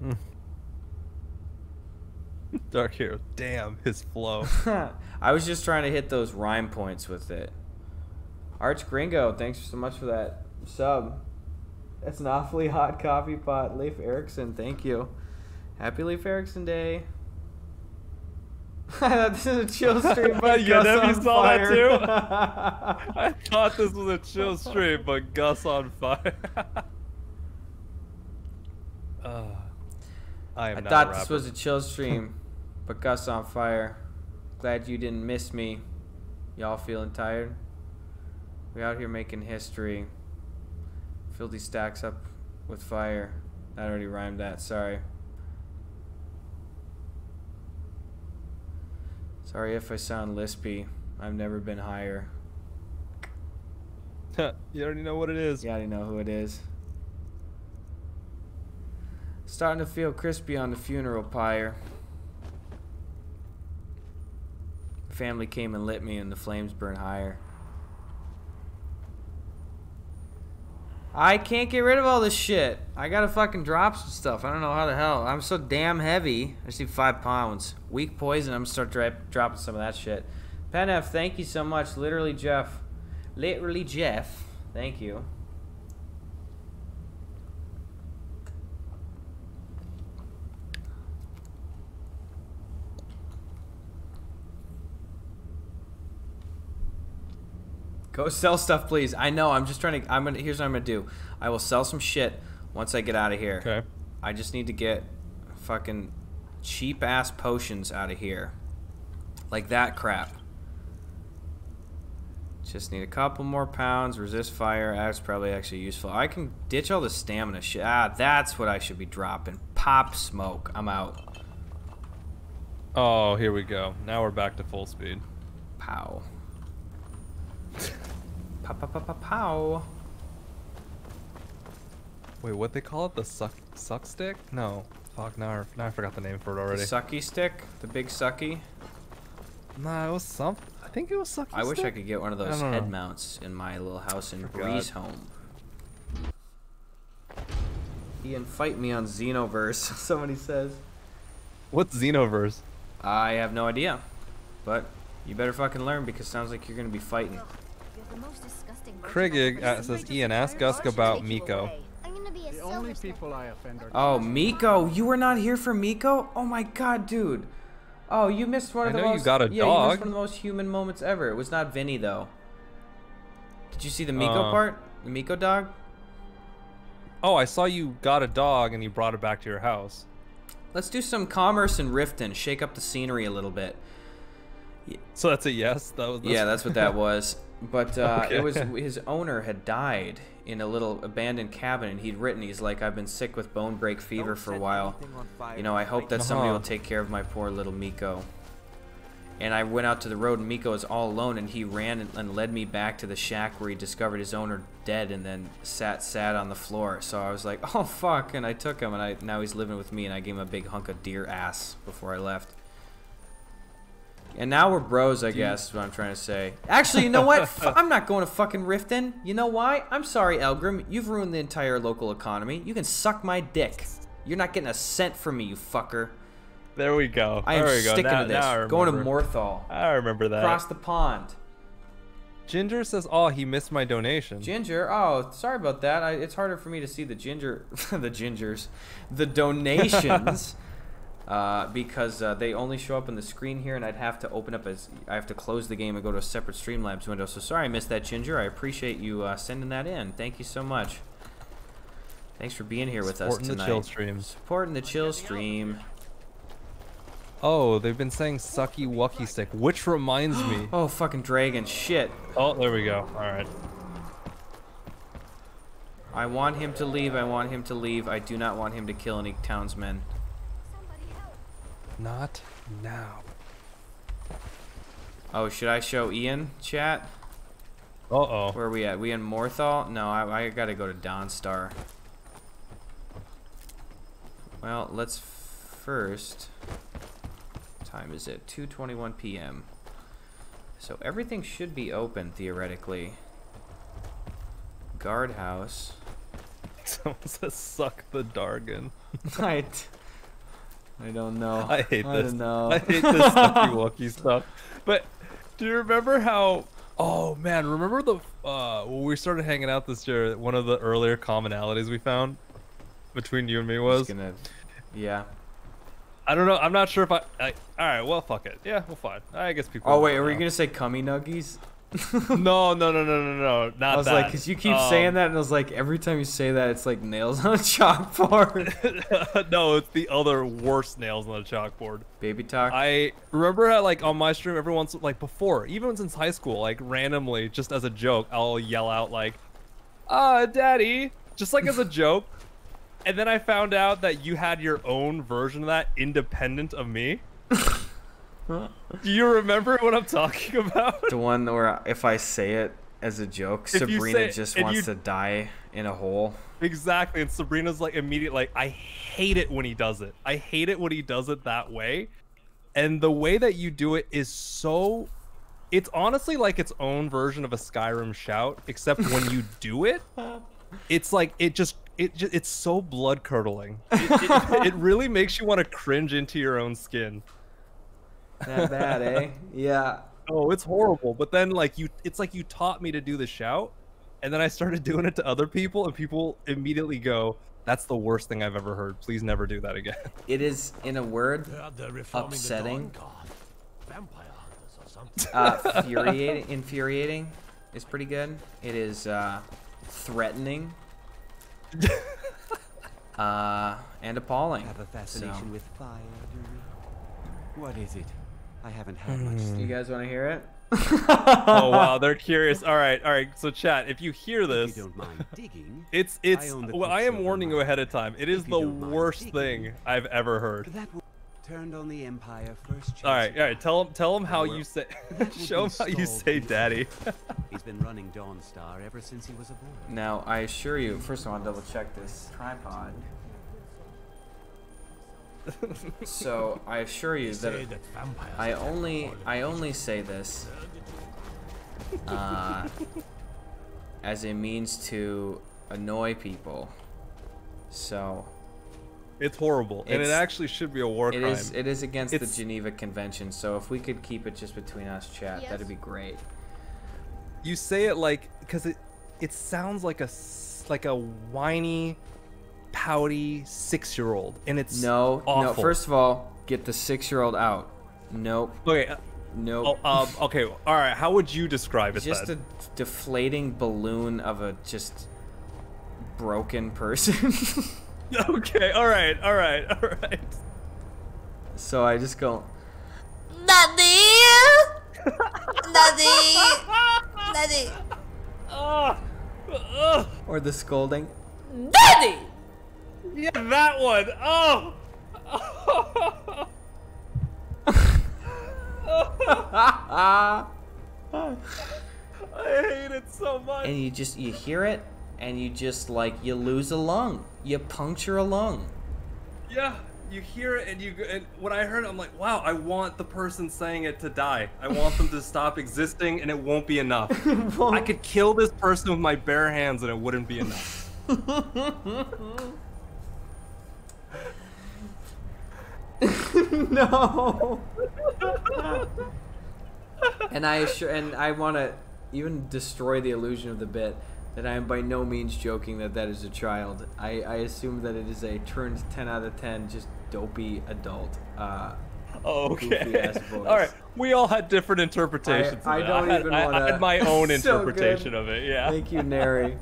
Hmm. Dark Hero. Damn, his flow. I was just trying to hit those rhyme points with it. Arch Gringo, thanks so much for that sub. That's an awfully hot coffee pot. Leif Erickson, thank you. Happy Leif Erickson Day. this is a chill stream, but Yeah, Gus you saw that too? I thought this was a chill stream, but Gus on fire. uh, I am I thought this was a chill stream, but Gus on fire. Glad you didn't miss me. Y'all feeling tired? We out here making history. Fill these stacks up with fire. I already rhymed that. Sorry. Sorry if I sound lispy. I've never been higher. you already know what it is. You already know who it is. Starting to feel crispy on the funeral pyre. The family came and lit me and the flames burn higher. I can't get rid of all this shit. I gotta fucking drop some stuff. I don't know how the hell. I'm so damn heavy. I just need five pounds. Weak poison. I'm gonna start dropping some of that shit. Penef, thank you so much. Literally, Jeff. Literally, Jeff. Thank you. Go sell stuff, please. I know. I'm just trying to. I'm gonna. Here's what I'm gonna do. I will sell some shit once I get out of here. Okay. I just need to get fucking cheap ass potions out of here, like that crap. Just need a couple more pounds. Resist fire. That's probably actually useful. I can ditch all the stamina shit. Ah, that's what I should be dropping. Pop smoke. I'm out. Oh, here we go. Now we're back to full speed. Pow. Pow pow pow pow pow. Wait, what they call it? The suck suck stick? No. Fuck, now I, now I forgot the name for it already. Sucky stick. The big sucky. Nah, it was some. I think it was sucky I wish I could get one of those don't know. head mounts in my little house in Forgot. Breezehome. Ian, fight me on Xenoverse. Somebody says. What's Xenoverse? I have no idea, but you better fucking learn because it sounds like you're gonna be fighting. You're the most disgusting. Krigig uh, says, Ian, ask us about Meeko. I'm gonna be a The silver only snake. people I offend are Oh, Meeko, you were not here for Meeko? Oh my god, dude. Oh, you missed one I of the know you most. got a yeah, you missed one of the most human moments ever. It was not Vinny though. Did you see the Meeko Uh. part? The Meeko dog? Oh, I saw you got a dog and you brought it back to your house. Let's do some commerce in Riften. Shake up the scenery a little bit. So that's a yes. That was. Yeah, that's what that was. But uh, it was his owner had died in a little abandoned cabin, and he'd written, he's like, I've been sick with bone break fever for a while. You know, I hope that somebody will take care of my poor little Meeko. And I went out to the road, and Meeko was all alone, and he ran and, and led me back to the shack where he discovered his owner dead, and then sat sad on the floor. So I was like, oh fuck, and I took him, and I now he's living with me, and I gave him a big hunk of deer ass before I left. And now we're bros, I guess, is what I'm trying to say. Actually, you know what? I'm not going to fucking Riften. You know why? I'm sorry, Elgrim. You've ruined the entire local economy. You can suck my dick. You're not getting a cent from me, you fucker. There we go. I am there we go. sticking now, to this. Going to. Morthal. I remember that. Across the pond. Ginger says, "Oh, he missed my donation." Ginger. Oh, sorry about that. I, it's harder for me to see the ginger, the gingers, the donations, uh, because uh, they only show up on the screen here, and I'd have to open up as I have to close the game and go to a separate Streamlabs window. So sorry I missed that, Ginger. I appreciate you uh, sending that in. Thank you so much. Thanks for being here with Supporting us the tonight. chill streams. Supporting the chill stream. Oh, they've been saying sucky wucky stick, which reminds me. Oh, fucking dragon. Shit. Oh, there we go. All right. I want him to leave. I want him to leave. I do not want him to kill any townsmen. Not now. Oh, should I show Ian chat? Uh oh. Where are we at? We in Morthal? No, I, I gotta go to Dawnstar. Well, let's first. Time is it? 2:21 p.m. So everything should be open theoretically. Guardhouse. Someone says suck the Dargan. I, I don't know. I hate I this. I don't know. I hate this sucky wucky stuff. But do you remember how? Oh man, remember the uh when we started hanging out this year? One of the earlier commonalities we found between you and me was. gonna, yeah. I don't know. I'm not sure if I. I all right. Well, fuck it. Yeah, well, fine. I guess people. Oh wait, were you gonna say cummy nuggies? no, no, no, no, no, no. Not I was that. like, cause you keep Um, saying that, and I was like, every time you say that, it's like nails on a chalkboard. no, it's the other worst nails on the chalkboard. Baby talk. I remember how, like on my stream every once like before, even since high school, like randomly, just as a joke, I'll yell out like, "Ah, daddy," just like as a joke. And then I found out that you had your own version of that independent of me. Do you remember what I'm talking about? the one where if I say it, as a joke, If Sabrina say- just wants you- to die in a hole. Exactly, and Sabrina's like immediate like I hate it when he does it. I hate it when he does it that way. And the way that you do it is so it's honestly like its own version of a Skyrim shout, except when you do it, it's like it just it just, it's so blood curdling. It, it, it really makes you want to cringe into your own skin. That bad, eh? Yeah. Oh, it's horrible. But then like you it's like you taught me to do the shout, and then I started doing it to other people, and people immediately go, That's the worst thing I've ever heard. Please never do that again. It is, in a word, Heard they're the upsetting. Vampire hunters or something. Uh, infuriating, infuriating is pretty good. It is uh, threatening. uh, and appalling. Have a fascination So- with fire, do you? What is it? I haven't had much. Hmm. Do you guys want to hear it? oh wow, they're curious. All right, all right. So chat, if you hear this, don't mind digging, it's it's. I well, I am warning you ahead of time. It is the worst digging, thing I've ever heard. That w- turned on the Empire first. All right, all right. Tell him, tell him how you say. Show him how you say, "Daddy." He's been running Dawnstar ever since he was a boy. Now, I assure you, first I want to double check this tripod. So I assure you that, say that I only I only say this uh, as a means to annoy people. So It's horrible, and it actually should be a war it crime. is it is against It's- the Geneva Convention. So if we could keep it just between us, chat, that'd be great. you say it like because it it sounds like a s- like a whiny, pouty six year old, and it's No, awful. no. First of all, get the six-year-old out. Nope. okay. uh, Nope. Oh, um, okay. All right. How would you describe it just then? a deflating balloon of a just broken person. okay. All right. All right. All right. so I just go. Daddy! Daddy! Daddy! Oh, oh, Or the scolding. Daddy! Yeah, that one. Oh. I hate it so much. and you just you hear it, and you just like you lose a lung. You puncture a lung. Yeah, you hear it and you go- and when I heard it, I'm like, wow, I want the person saying it to die. I want them to stop existing, and it won't be enough. I could kill this person with my bare hands, and it wouldn't be enough. no. and I assure, and I want to even destroy the illusion of the bit that I am by no means joking that that is a child. I, I assume that it is a turned 10 out of 10, just dopey adult. Uh, Okay. voice. All right. We all had different interpretations. I of it. don't had, even wanna- I had my own So interpretation good. of it. Yeah. Thank you, Neri.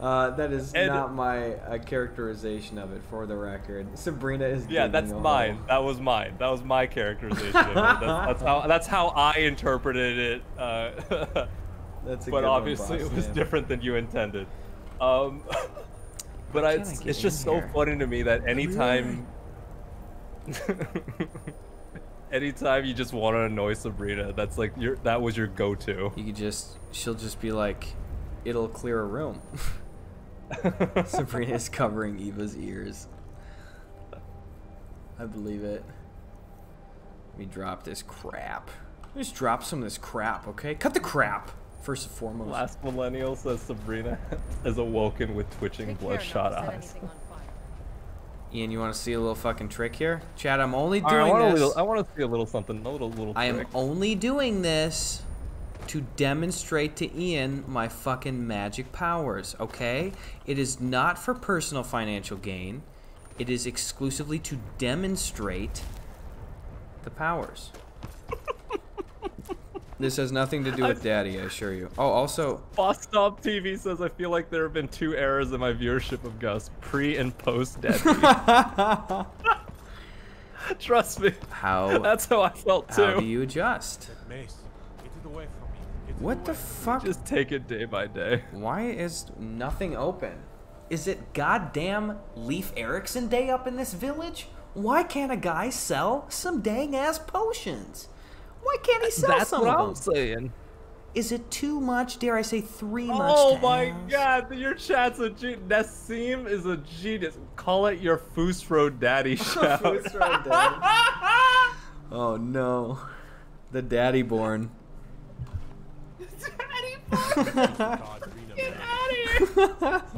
Uh, that is And- not my uh, characterization of it, for the record. Sabrina is. Yeah, that's a hole. mine. That was mine. That was my characterization. of it. That's, that's how. That's how I interpreted it. Uh, That's a but good one, obviously boss it was man. different than you intended. Um, but I, can't I it's, just in so here? funny to me that anytime, anytime you just want to annoy Sabrina, that's like your that was your go-to. You could just, she'll just be like, it'll clear a room. Sabrina's covering Eva's ears. I believe it. Let me drop this crap. Just drop some of this crap, okay? Cut the crap, first and foremost. Last millennial says Sabrina is awoken with twitching bloodshot eyes. Ian, you want to see a little fucking trick here? Chad, I'm only All right, I doing want a this. little. I want to see a little something. A little little. I am only doing this to demonstrate to Ian my fucking magic powers, okay? It is not for personal financial gain. It is exclusively to demonstrate the powers. this has nothing to do with Daddy, I assure you. Oh, also, Boss Stop TV says I feel like there have been two errors in my viewership of Gus, pre and post dead. Trust me. How- That's how I felt too. how do you adjust? What the fuck? Just take it day by day. Why is nothing open? Is it goddamn Leif Erikson Day up in this village? Why can't a guy sell some dang ass potions? Why can't he sell That's some what of I'm saying. Is it too much? Dare I say three oh much? Oh my ask? god, your chat's a genius. Nassim is a genius. Call it your Fusro daddy shout. Fusro daddy. Oh no. The daddy born.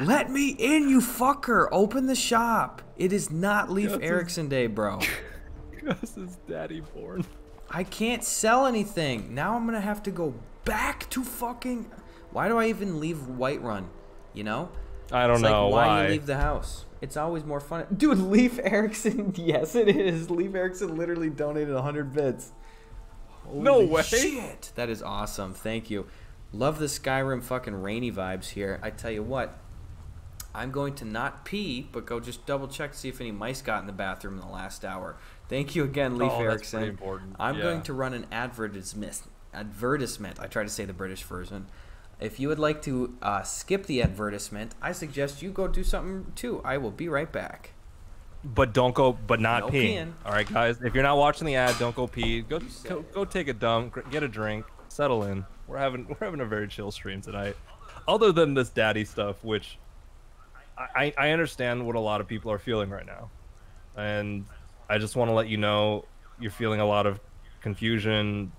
Let me in, you fucker! Open the shop. It is not Leaf Gus Erickson Day, bro. Gus is daddy born. I can't sell anything. Now I'm gonna have to go back to fucking. Why do I even leave Whiterun? You know? I don't It's know like, why. why. you leave the house. It's always more fun. Dude, Leaf Erickson. Yes, it is. Leaf Erickson literally donated 100 bits. No way. Shit. That is awesome. Thank you. Love the Skyrim fucking rainy vibes here. I tell you what. I'm going to not pee, but go just double check to see if any mice got in the bathroom in the last hour. Thank you again, Leaf Oh, that's Erickson. I'm Yeah. going to run an advertisement. Advertisement. I try to say the British version. If you would like to uh, skip the advertisement, I suggest you go do something too. I will be right back. But don't go, but not No peeing. peeing. All right, guys. If you're not watching the ad, don't go pee. Go, go, go take a dump, get a drink, settle in. We're having, we're having a very chill stream tonight. Other than this daddy stuff, which I, I understand what a lot of people are feeling right now, and I just want to let you know you're feeling a lot of confusion,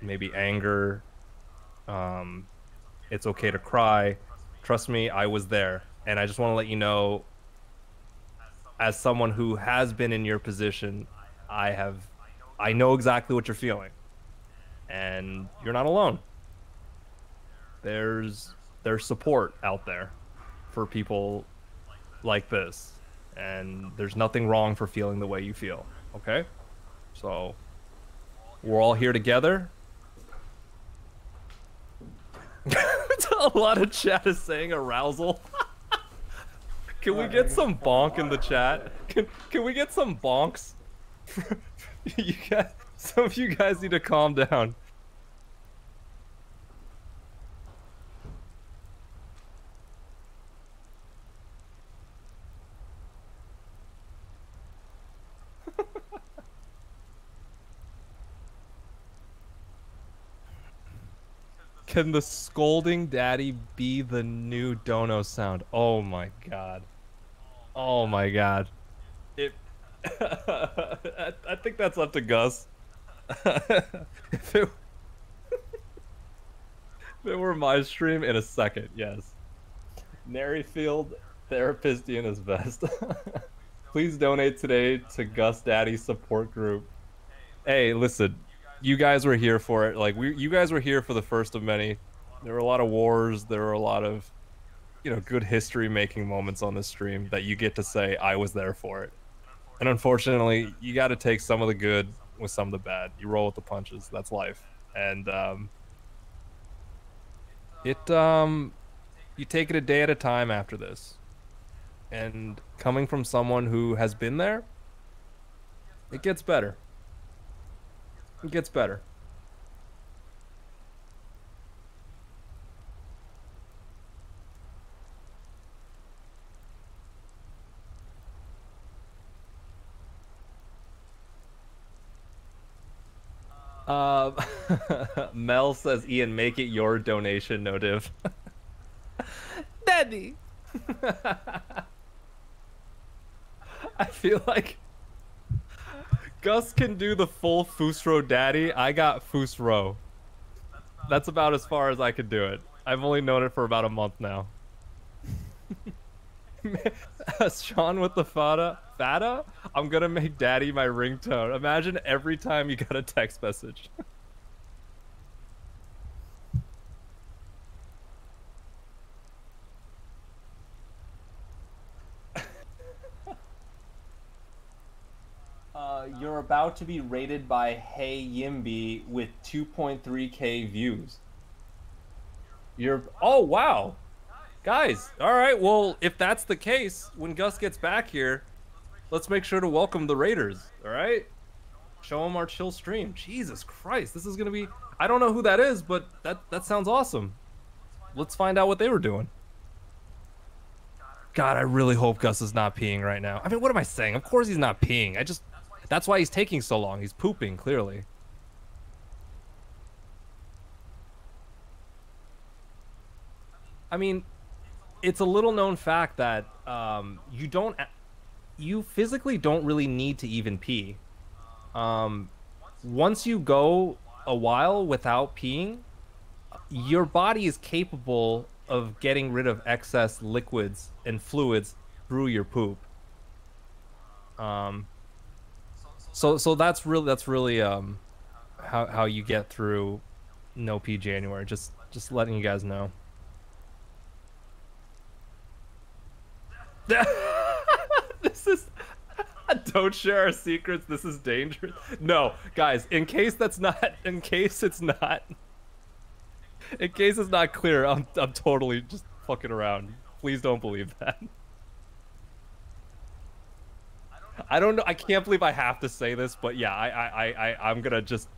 maybe anger. Um, it's okay to cry. Trust me, I was there, and I just want to let you know as someone who has been in your position, I have I know exactly what you're feeling. And you're not alone. There's there's support out there for people like this. And there's nothing wrong for feeling the way you feel, okay? So we're all here together. a lot of chat is saying arousal. Can we get some bonk in the chat? Can, can we get some bonks? you guys, some of you guys need to calm down. Can the scolding daddy be the new dono sound? Oh my god. Oh my god. It I, I think that's up to Gus. if, it, if it were my stream in a second, yes. Naryfield Therapistian his best. Please donate today to Gus Daddy support group. Hey, listen, you guys were here for it. Like we, you guys were here for the first of many. There were a lot of wars. There were a lot of, you know, good history making moments on this stream that you get to say I was there for it. And unfortunately, you got to take some of the good with some of the bad. You roll with the punches. That's life. And um, it um, you take it a day at a time after this. And coming from someone who has been there, it gets better. It gets better. Uh, Mel says, Ian, make it your donation, no div. Daddy. I feel like Gus can do the full Fusro daddy. I got Fusro. That's about as far as I could do it. I've only known it for about a month now. Sean with the fada, fada. I'm gonna make daddy my ringtone. Imagine every time you got a text message. You're about to be rated by Hey Yimby with 2.3k views. You're oh wow, guys. All right, well if that's the case, when Gus gets back here, let's make sure to welcome the Raiders. All right, show them our chill stream. Jesus Christ, this is gonna be. I don't know who that is, but that that sounds awesome. Let's find out what they were doing. God, I really hope Gus is not peeing right now. I mean, what am I saying? Of course he's not peeing. I just that's why he's taking so long. He's pooping, clearly. I mean, it's a little known fact that um, you don't, you physically don't really need to even pee. Um, once you go a while without peeing, your body is capable of getting rid of excess liquids and fluids through your poop. Um, so so that's really that's really um, how how you get through no pee January. Just just letting you guys know. this is don't share our secrets. This is dangerous. No, guys, in case that's not in case it's not in case it's not clear, I'm I'm totally just fucking around. Please don't believe that. I don't know. I can't believe I have to say this, but yeah, I I I, I'm gonna just.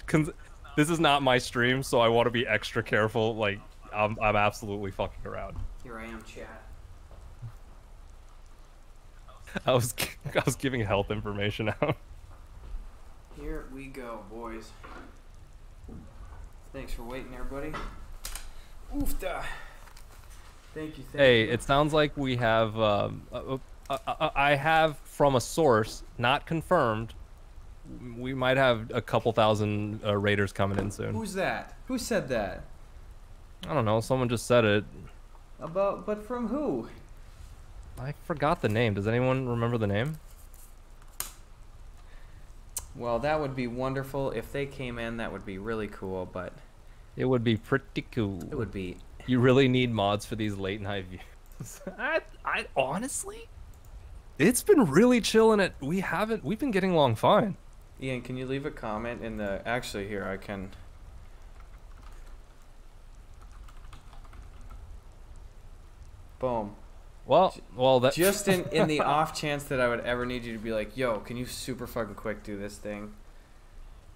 This is not my stream, so I want to be extra careful. Like, I'm I'm absolutely fucking around. Here I am, chat. I was I was giving health information out. Here we go, boys. Thanks for waiting, everybody. Oofda. Thank you. Thank Hey, you. it sounds like we have. Um, uh, uh, uh, I have from a source, not confirmed. We might have a couple thousand uh, raiders coming in soon. Who's that? Who said that? I don't know. Someone just said it. About, but from who? I forgot the name. Does anyone remember the name? Well, that would be wonderful if they came in. That would be really cool. But It would be pretty cool. it would be. You really need mods for these late night views. I, I honestly, it's been really chilling. It we haven't. We've been getting along fine. Ian, can you leave a comment in the? Actually, here I can. Boom. Well, well, that Just in in the off chance that I would ever need you to be like, "Yo, can you super fucking quick do this thing?"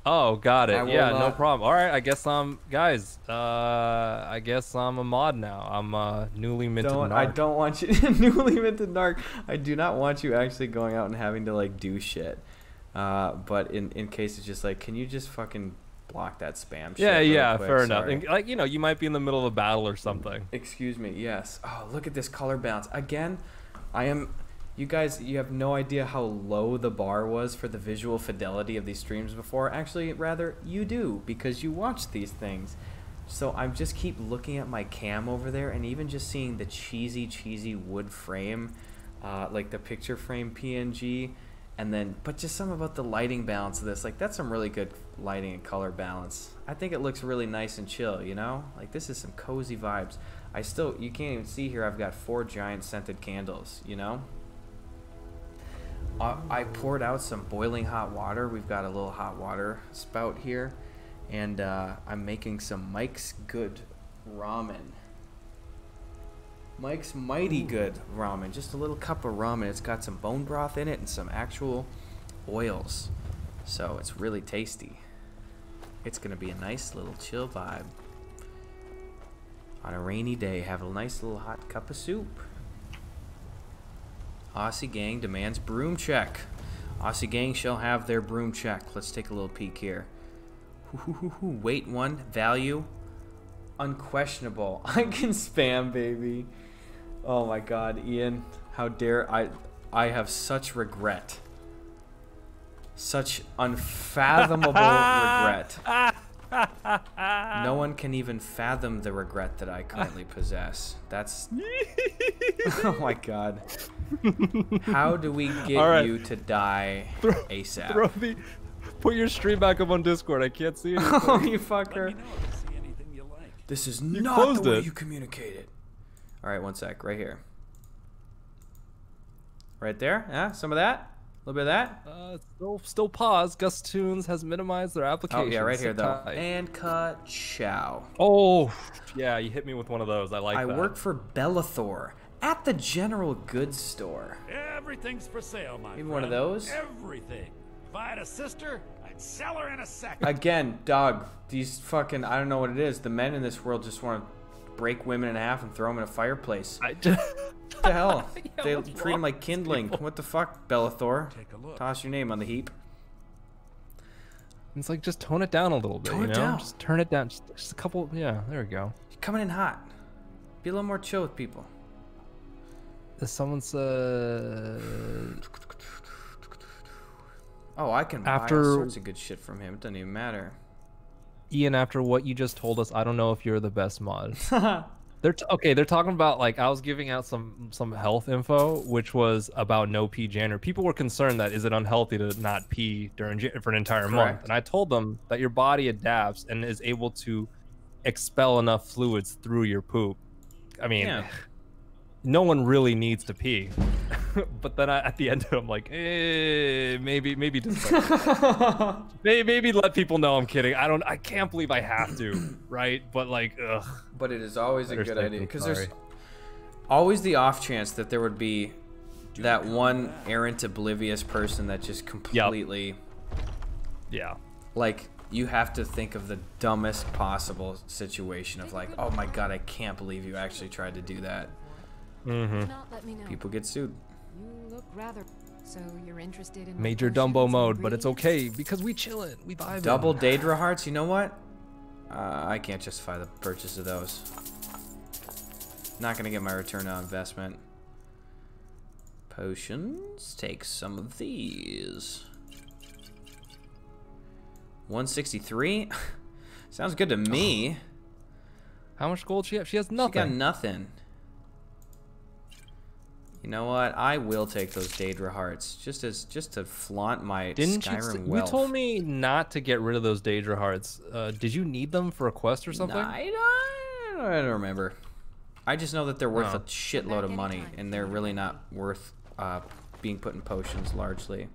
Oh, got it. Yeah, no problem. All right, I guess I'm guys. Uh, I guess I'm a mod now. I'm uh newly minted. Don't, I don't want you newly minted narc. I do not want you actually going out and having to like do shit. Uh, but in in case it's just like, can you just fucking block that spam shit? Yeah, yeah, quick? fair enough. And, like you know, you might be in the middle of a battle or something. Excuse me. Yes. Oh, look at this color balance. Again, I am. You guys, you have no idea how low the bar was for the visual fidelity of these streams before. Actually, rather, you do because you watch these things. So I'm just keep looking at my cam over there, and even just seeing the cheesy, cheesy wood frame, uh, like the picture frame PNG, and then, but just some about the lighting balance of this. Like that's some really good lighting and color balance. I think it looks really nice and chill. You know, like this is some cozy vibes. I still, you can't even see here. I've got four giant scented candles. You know. I poured out some boiling hot water. We've got a little hot water spout here, and uh, I'm making some Mike's Good ramen. Mike's Mighty Good ramen. Just a little cup of ramen. It's got some bone broth in it and some actual oils. So it's really tasty. It's going to be a nice little chill vibe. On a rainy day, have a nice little hot cup of soup. Aussie Gang demands broom check. Aussie Gang shall have their broom check. Let's take a little peek here. Weight one, value unquestionable. I can spam, baby. Oh my god, Ian, how dare I I have such regret. Such unfathomable regret. No one can even fathom the regret that I currently possess. That's Oh my god. How do we get All right. you to die ASAP? Throw the, put your stream back up on Discord. I can't see anything. oh, you fucker. This is You not the way it. you communicated. All right, one sec, right here. Right there, yeah, some of that, a little bit of that. Uh, still, still pause. Gus Tunes has minimized their application. Oh application. yeah, right here Sit though. tight. And cut chow. Oh, yeah, you hit me with one of those. I like I that. work for Belethor at the general goods store. Everything's for sale, my Maybe one of those? Everything. If I had a sister, I'd sell her in a second. Again, dog. These fucking I don't know what it is. The men in this world just want to break women in half and throw them in a fireplace. I just, What the hell? Yeah, they treat them like kindling. people? What the fuck, Belethor? Take a look. Toss your name on the heap. It's like just tone it down a little bit. Tone you it know? down. Just turn it down. Just, just a couple. Yeah, there we go. Coming in hot. Be a little more chill with people. Someone said Oh, I can buy After- all sorts of good shit from him. It doesn't even matter. Ian, after what you just told us, I don't know if you're the best mod. they're t- okay. They're talking about like I was giving out some some health info, which was about no pee January. People were concerned that is it unhealthy to not pee during for an entire month, and I told them that your body adapts and is able to expel enough fluids through your poop. I mean, Yeah. no one really needs to pee. but then I, at the end, I'm like, eh, maybe, maybe just like, maybe, maybe let people know I'm kidding. I don't, I can't believe I have to, right? But like, ugh. But it is always a good safe idea because there's always the off chance that there would be that one errant, oblivious person that just completely, yeah, like you have to think of the dumbest possible situation of like, oh my god, I can't believe you actually tried to do that. Mm-hmm. Not let me know. People get sued. You look rather. So you're interested in Major Dumbo mode, but it's okay because we chillin', we vibe. Double Daedra hearts. You know what? Uh, I can't justify the purchase of those. Not gonna get my return on investment. Potions. Take some of these. 163. Sounds good to me. How much gold she have? She has nothing. She got nothing. You know what? I will take those Daedra hearts just as just to flaunt my Didn't you? Skyrim You wealth. told me not to get rid of those Daedra hearts. Uh, did you need them for a quest or something? I don't, I don't remember. I just know that they're worth Oh. a shitload of money, and they're really not worth uh, being put in potions largely.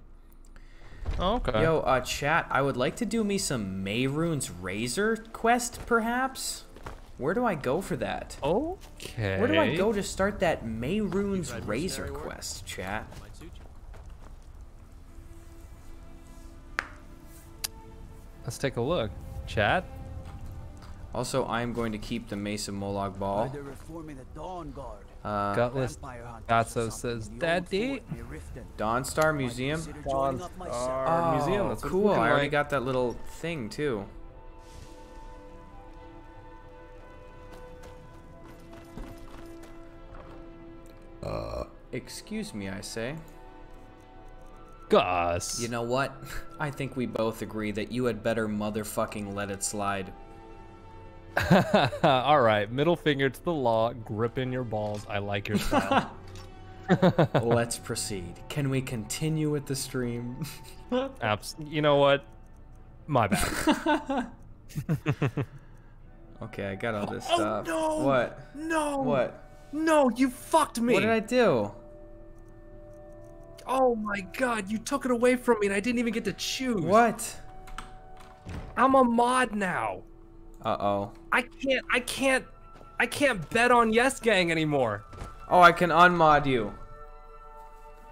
Oh, okay. Yo, uh, chat, I would like to do me some Mehrunes' Razor quest, perhaps. Where do I go for that? Okay. Where do I go to start that Mehrunes' Razor quest, chat? Let's take a look. Chat. Also, I'm going to keep the Mace of Molag Bal. They're reforming the Dawnguard. Uh, Gutless Vampire Gatso says, something in the old Daddy. fort near Riften. Dawnstar Museum. Consider joining up myself. Oh, museum. That's what cool. I already like. got that little thing, too. Uh, excuse me, I say. Gus. You know what? I think we both agree that you had better motherfucking let it slide. All right, middle finger to the law, gripping your balls. I like your style. Let's proceed. Can we continue with the stream? Abs- you know what? My bad. okay, I got all this Oh, stuff. no! What? No. What? No, you fucked me. What did I do? Oh my god, you took it away from me and I didn't even get to choose. What? I'm a mod now. Uh oh. I can't I can't I can't bet on Yes Gang anymore. Oh, I can unmod you.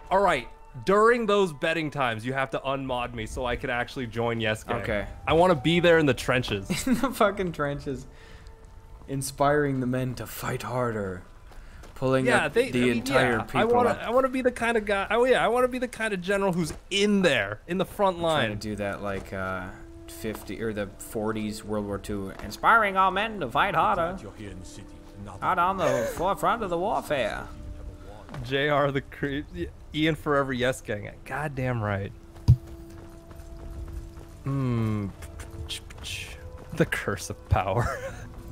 All right. During those betting times, you have to unmod me so I can actually join Yes Gang. Okay. I want to be there in the trenches. in the fucking trenches, inspiring the men to fight harder, pulling yeah, up they, the I mean, entire yeah, people. I want to I want to be the kind of guy. Oh yeah, I want to be the kind of general who's in there, in the front trying line. to do that like uh, 50 or the 40s World War II, inspiring all men to fight harder, You're here in the city. Not out on the forefront of the warfare. Jr. the creep, Ian Forever Yes Gang. Goddamn right. Hmm. The curse of power.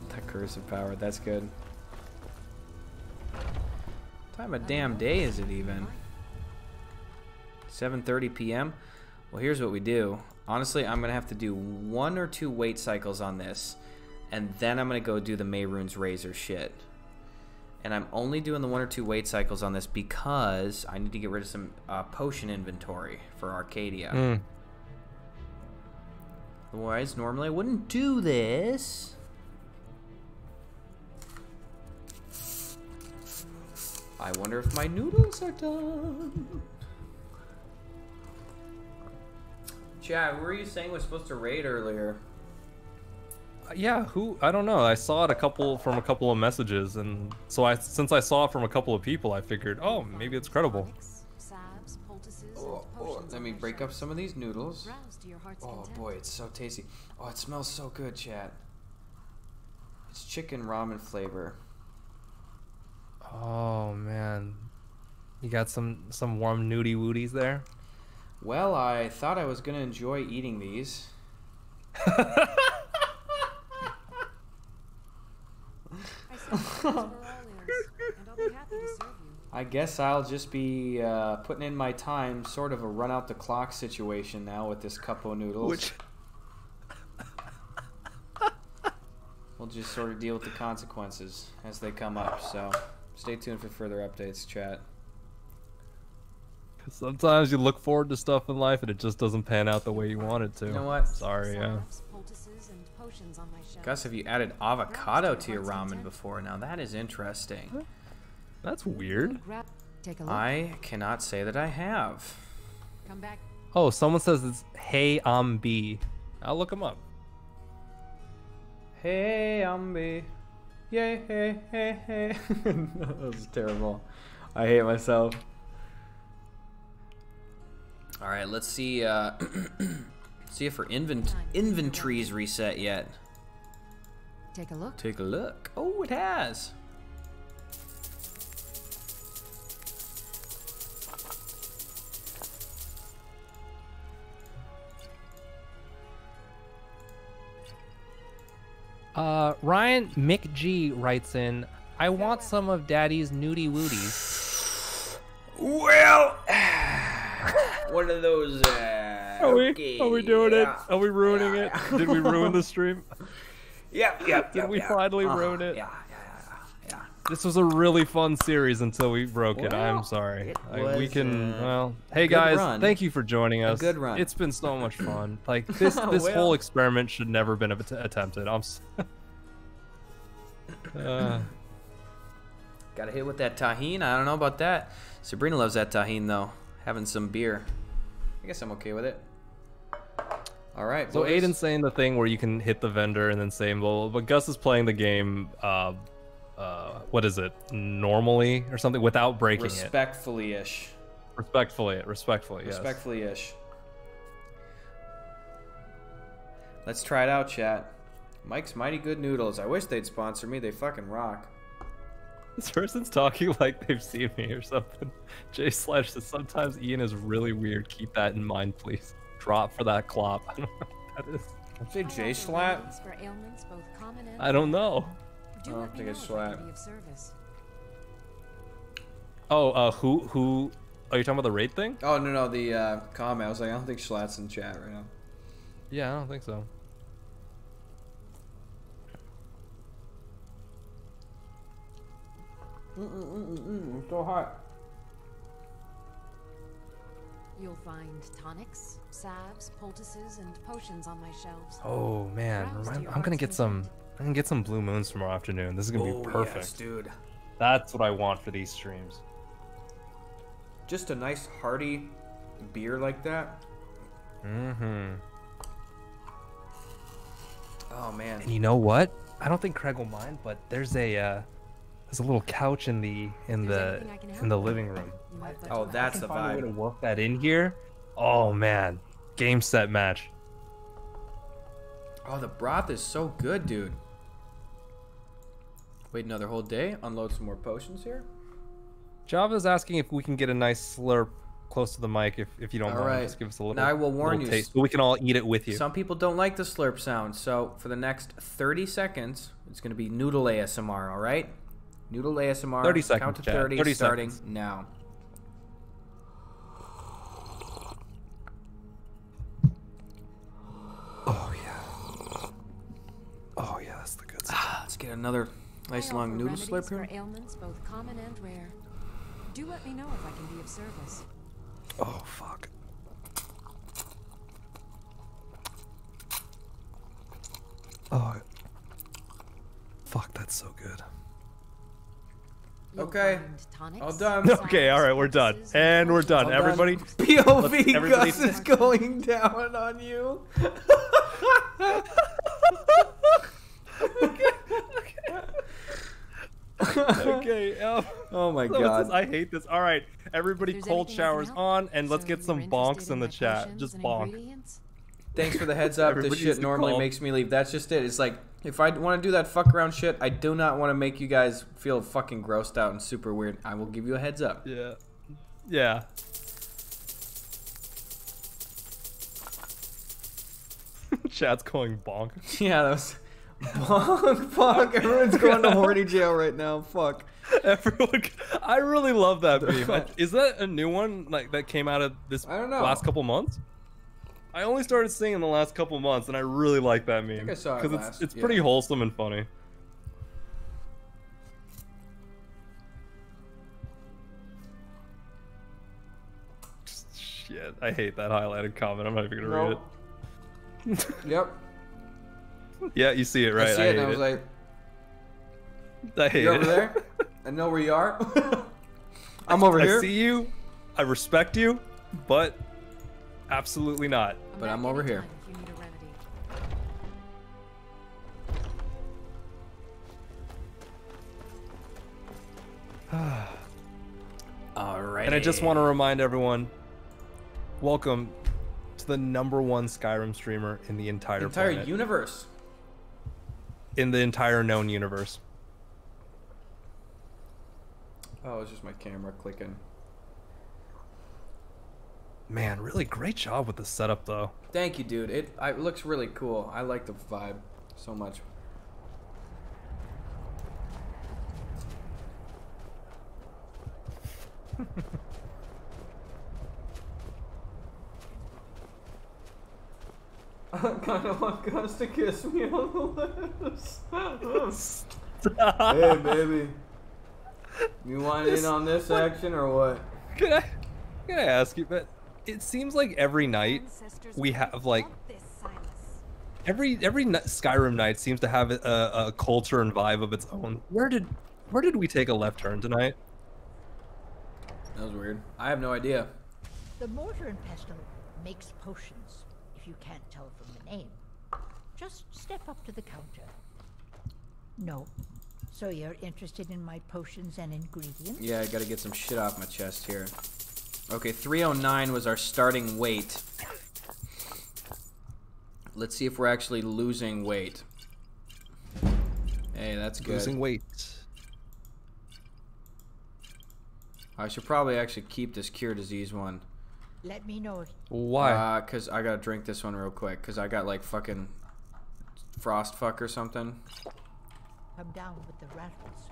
The curse of power. That's good. What time of damn day is it even? 7:30 p.m. Well, here's what we do. Honestly, I'm gonna have to do one or two wait cycles on this, and then I'm gonna go do the Mehrunes' Razor shit. And I'm only doing the one or two wait cycles on this because I need to get rid of some uh, potion inventory for Arcadia. Mm. Otherwise, normally I wouldn't do this. I wonder if my noodles are done. Chad, who were you saying was supposed to raid earlier? Uh, yeah, who? I don't know. I saw it a couple from a couple of messages, and so I since I saw it from a couple of people, I figured, oh, maybe it's credible. Salves, poultices, and Oh, oh, let me break up some of these noodles. Browse to your heart's Oh boy, it's so tasty. Oh, it smells so good, chat. It's chicken ramen flavor. Oh man, you got some some warm nudie wooties there. Well, I thought I was gonna enjoy eating these. I guess I'll just be uh, putting in my time, sort of a run out the clock situation now with this cup of noodles. Which- we'll just sort of deal with the consequences as they come up. So stay tuned for further updates, chat. Sometimes you look forward to stuff in life and it just doesn't pan out the way you want it to. You know what? Sorry, yeah. Poultices and potions on my shelf. Gus, have you added avocado to your ramen before? Now that is interesting. That's weird. Take a look. I cannot say that I have. Come back. Oh, someone says it's Hey I'm B. I'll look him up. Hey, Ambi. Yay, hey, hey, hey. that was terrible. I hate myself. All right, let's see. Uh, see if her invent inventory's reset yet. Take a look. Take a look. Oh, it has. Uh, Ryan Mick G writes in, I want some of Daddy's nudie wooties. Well, one of those. Uh, Are we? okay, Are we doing yeah. it? Are we ruining it? Did we ruin the stream? Yep. Yep. Did yeah, we yeah. finally Uh-huh, ruin it? Yeah, This was a really fun series until we broke it. I'm sorry. it we can. uh, well, hey guys, run. thank you for joining A us. good run. It's been so much fun. Like this, this Well. whole experiment should never have been att- attempted. I'm. uh, Got to hit with that tahine. I don't know about that. Sabrina loves that tahine though. Having some beer. I guess I'm okay with it. All right. so boys. Aiden's saying the thing where you can hit the vendor and then say, "Well," but Gus is playing the game. Uh, uh, what is it? Normally or something without breaking it. respectfully ish. Respectfully, respectfully, yes. Respectfully ish. Let's try it out, chat. Mike's Mighty Good Noodles. I wish they'd sponsor me. They fucking rock. This person's talking like they've seen me or something. j Slash says sometimes Ian is really weird. Keep that in mind, please. Drop for that clop. I don't know what that is. Say J Slat. Remedies For ailments, both common and I don't know. Do I don't let me think know it's if I can Slat. be of service. Oh, uh, who who? Are you talking about the raid thing? Oh no no the uh, comment. I was like I don't think Schlatt's in chat right now. Yeah, I don't think so. Mm-mm-mm-mm. So hot. You'll find tonics, salves, poultices, and potions on my shelves. Oh man, Browse to remind- your I'm gonna heart's get some. I'm gonna get some blue moons tomorrow afternoon. This is gonna Oh, be yes, perfect, dude. That's what I want for these streams. Just a nice hearty beer like that. Mm-hmm. Oh man. And you know what? I don't think Craig will mind, but there's a uh, there's a little couch in the in the anything I can in the living room. Oh, that's I the can find a way to work that in here. Oh man, game set match. Oh, the broth is so good, dude. Wait another whole day. Unload some more potions here. Java's asking if we can get a nice slurp close to the mic, if, if you don't All mind. right. Just give us a little. Now I will warn little you, taste, so we can all eat it with you. Some people don't like the slurp sound, so for the next 30 seconds, it's going to be noodle ASMR, all right? Noodle ASMR. 30 seconds, Count to Chad. 30, 30 starting seconds. now. Oh yeah. Oh yeah, that's the good stuff. Ah, let's get another nice I long offer noodle remedies slurp here. for ailments both common and rare. Do let me know if I can be of service. Oh fuck. Oh. Fuck, that's so good. You'll Okay. tonics, All done. Okay, all right, we're done, and we're done. All done. Everybody, POV Let's- everybody Gus is going down on you. okay. um, Oh my so god. this? I hate this. All right, everybody, cold anything I can showers on, and let's get some bonks in the chat. Just bonk. Thanks for the heads up. this shit normally call. makes me leave. That's just it. It's like If I want to do that fuck around shit, I do not want to make you guys feel fucking grossed out and super weird. I will give you a heads up. Yeah. Yeah. Chat's going bonk. Yeah, that was bonk, bonk. Everyone's going to horny jail right now. Fuck. Everyone, I really love that meme. Is that a new one like that came out of this I don't know. last couple months? I only started seeing in the last couple months, and I really like that meme I saw it it's last, it's yeah. pretty wholesome and funny. Shit, I hate that highlighted comment. I'm not even gonna read it. Yep. It. Yeah, you see it right. I see I it, and I was it. like, I hate "You it. over there? I know where you are. I'm over I here, I see you. I respect you, but absolutely not. but I'm over here." If you need a remedy. All right. And I just want to remind everyone, welcome to the number one Skyrim streamer in the entire entire planet, universe. In the entire known universe. Oh, it's just my camera clicking. Man, really great job with the setup, though. Thank you, dude. It, I, it looks really cool. I like the vibe so much. kind of want Gus to kiss me on the lips. hey, baby. You want in on this action or what? Can I, can I ask you? But it seems like every night we have like every every Skyrim night seems to have a, a culture and vibe of its own. Where did where did we take a left turn tonight? That was weird. I have no idea. The mortar and pestle makes potions, if you can't tell from the name. Just step up to the counter. No. So you're interested in my potions and ingredients? Yeah, I gotta get some shit off my chest here. Okay, 309 was our starting weight. Let's see if we're actually losing weight. Hey, that's good. Losing weight. I should probably actually keep this cure disease one. Let me know. Why? Uh, cause I gotta drink this one real quick. Cause I got like fucking frost fuck or something. Come down with the rattles.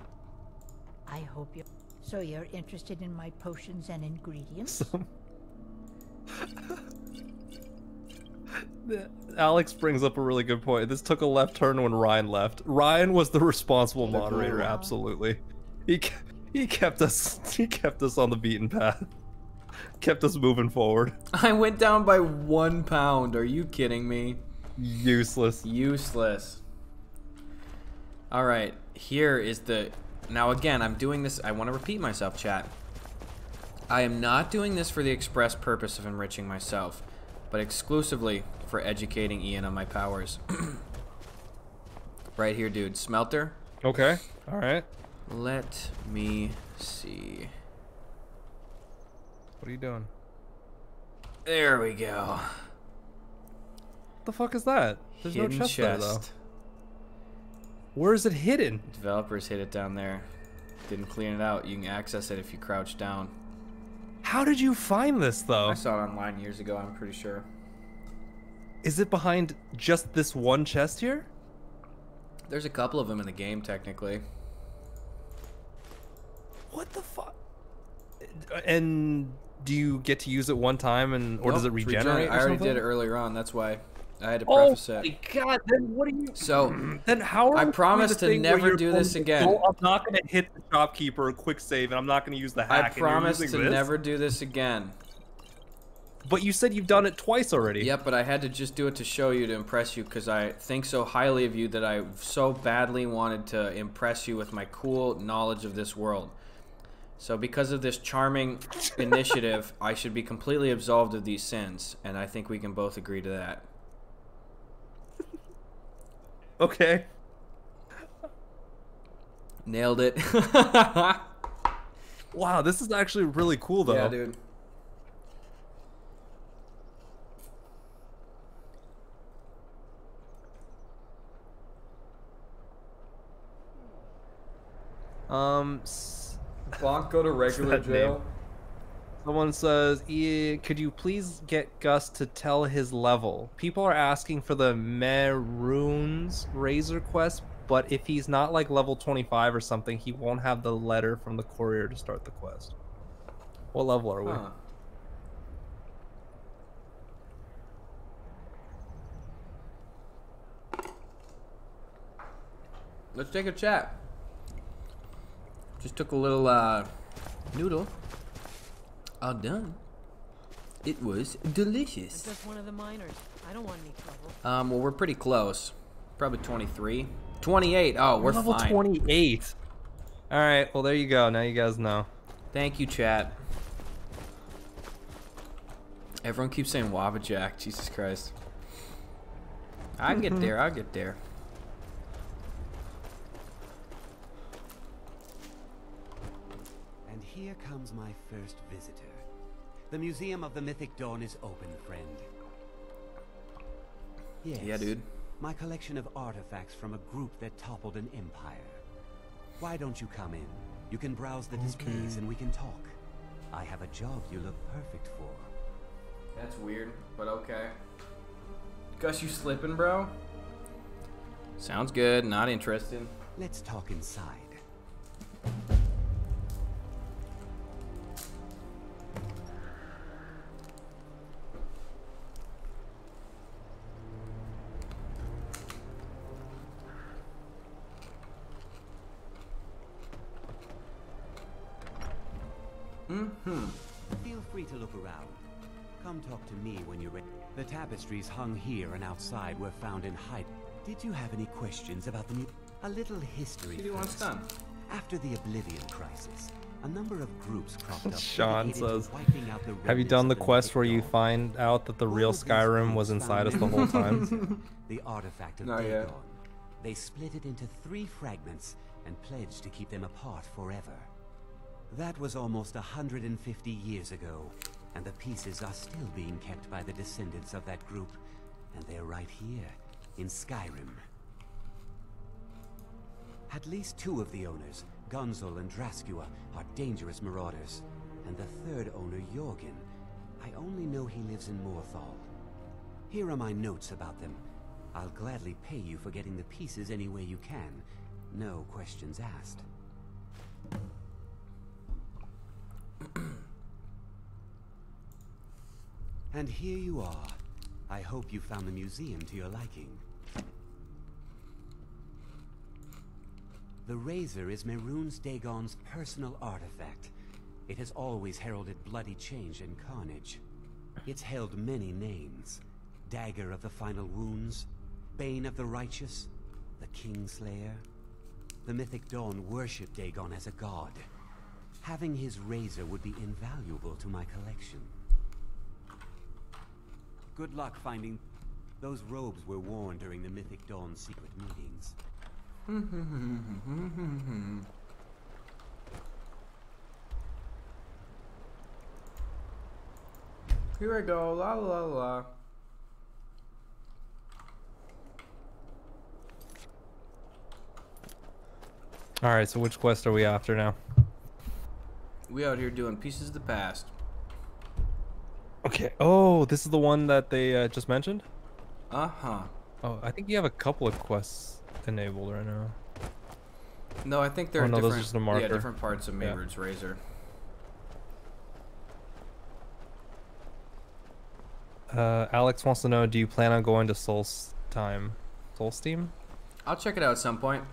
I hope you. So you're interested in my potions and ingredients? Alex brings up a really good point. This took a left turn when Ryan left. Ryan was the responsible moderator, absolutely. He he kept us he kept us on the beaten path. Kept us moving forward. I went down by one pound. Are you kidding me? Useless. Useless. All right, here is the. Now again, I'm doing this. I want to repeat myself, chat. I am not doing this for the express purpose of enriching myself, but exclusively for educating Ian on my powers. right here, dude. Smelter. Okay. All right. Let me see. What are you doing? There we go. What the fuck is that? There's Hidden no chest, there though. Where is it hidden? Developers hid it down there. Didn't clean it out. You can access it if you crouch down. How did you find this though? I saw it online years ago. I'm pretty sure. Is it behind just this one chest here? There's a couple of them in the game, technically. What the fuck? And do you get to use it one time and or does it Nope, it's regenerate? I already did it earlier on. That's why I had to Oh preface my god! Then what do you? So Then how are I promise to never do this again. go- I'm not gonna hit the shopkeeper a quick save, and I'm not gonna use the I hack. you're promise to this? never do this again. But you said you've done it twice already. Yep, but I had to just do it to show you to impress you because I think so highly of you that I so badly wanted to impress you with my cool knowledge of this world. So because of this charming initiative, I should be completely absolved of these sins, and I think we can both agree to that. Okay. Nailed it. Wow, this is actually really cool though. Yeah, dude. Um, Bonk go to regular that name? jail. Someone says, "E- "Could you please get Gus to tell his level?" People are asking for the Mehrunes Razor quest, but if he's not like level 25 or something, he won't have the letter from the courier to start the quest. What level are we? Huh. Let's take a chat. Just took a little uh, noodle. All done. It was delicious. Just one of the miners. I don't want any trouble. Um, well, we're pretty close. Probably 23. 28. Oh, we're level fine. 28. All right, well there you go. Now you guys know. Thank you, chat. Everyone keeps saying Wabajack. Jesus Christ. I can get there. I'll get there. And here comes my first visitor. The Museum of the Mythic Dawn is open, friend. Yes. Yeah, dude. My collection of artifacts from a group that toppled an empire. Why don't you come in? You can browse the displays and we can talk. I have a job you look perfect for. That's weird, but okay. Gus, you slipping, bro? Sounds good. Not interested. Let's talk inside. Mm-hmm. Feel free to look around. Come talk to me when you're ready. The tapestries hung here and outside were found in hide. Did you have any questions about the new... A little history. CD wants first. done. After the Oblivion Crisis, a number of groups cropped up. Sean says, wiping out the "Have you done the quest where you find out that the real All of these Skyrim was inside us the whole time?" the artifact of Not Dagon. yet. They split it into three fragments and pledged to keep them apart forever. That was almost 150 years ago, and the pieces are still being kept by the descendants of that group, and they're right here, in Skyrim. At least two of the owners, Ghunzul and Drascua, are dangerous marauders, and the third owner, Jorgen, I only know he lives in Morthal. Here are my notes about them. I'll gladly pay you for getting the pieces any way you can. No questions asked. and here you are. I hope you found the museum to your liking. The razor is Mehrunes Dagon's personal artifact. It has always heralded bloody change and carnage. It's held many names. Dagger of the Final Wounds, Bane of the Righteous, the Kingslayer. The Mythic Dawn worshipped Dagon as a god. Having his razor would be invaluable to my collection. Good luck finding... Those robes were worn during the Mythic Dawn secret meetings. Here I go. La la la. All right, so which quest are we after now? We out here doing pieces of the past. Okay. Oh, this is the one that they uh, just mentioned. Uh huh. Oh, I think you have a couple of quests enabled right now. No, I think they're Oh, no, different. Yeah, different parts of Yeah. Razor. Uh, Alex wants to know: Do you plan on going to Soul's time, Soul Steam? I'll check it out at some point.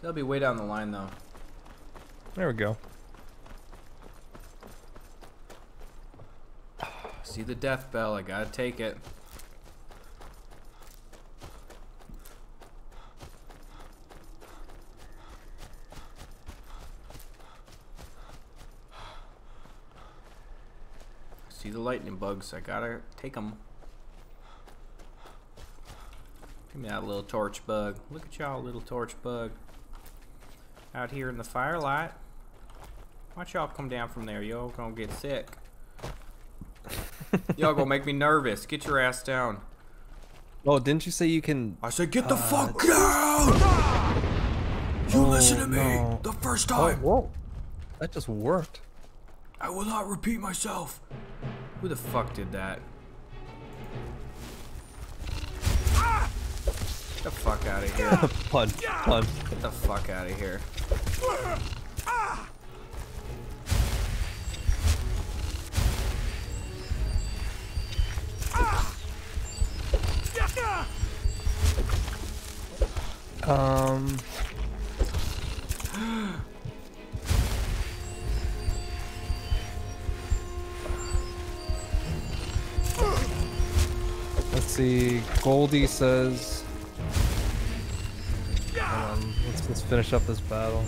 They'll be way down the line though. There we go. See the death bell. I gotta take it. See the lightning bugs. I gotta take them. Give me that little torch bug. Look at y'all, little torch bug. Out here in the firelight. Watch y'all come down from there. Y'all gonna get sick. Y'all gonna make me nervous. Get your ass down. Oh, didn't you say you can? I said, get the uh, fuck down! You listen to Oh, me. no. The first Oh, time. whoa. That just worked. I will not repeat myself. Who the fuck did that? Get the fuck out of here. Punch, punch. Get the fuck out of here. Um. Let's see. Goldie says. On. Let's, let's finish up this battle.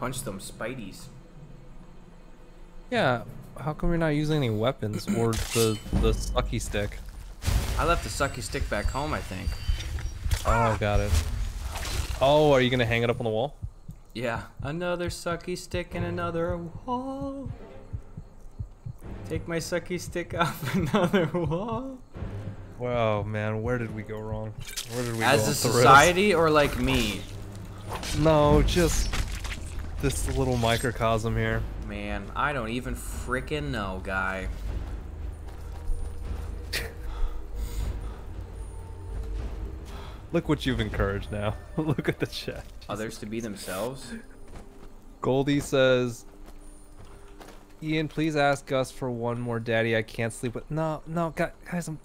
Punch them spideys. Yeah. How come you're not using any weapons or the the sucky stick? I left the sucky stick back home, I think. Oh, got it. Oh, are you gonna hang it up on the wall? Yeah. Another sucky stick and another wall. Take my sucky stick off another wall. Wow, man, where did we go wrong? Where did we As go a society or like me? No, just this little microcosm here. Man, I don't even frickin' know, guy. Look what you've encouraged now. Look at the chat. Others to be themselves? Goldie says, Ian, please ask Gus for one more daddy. I can't sleep with. No, no, guys, I'm,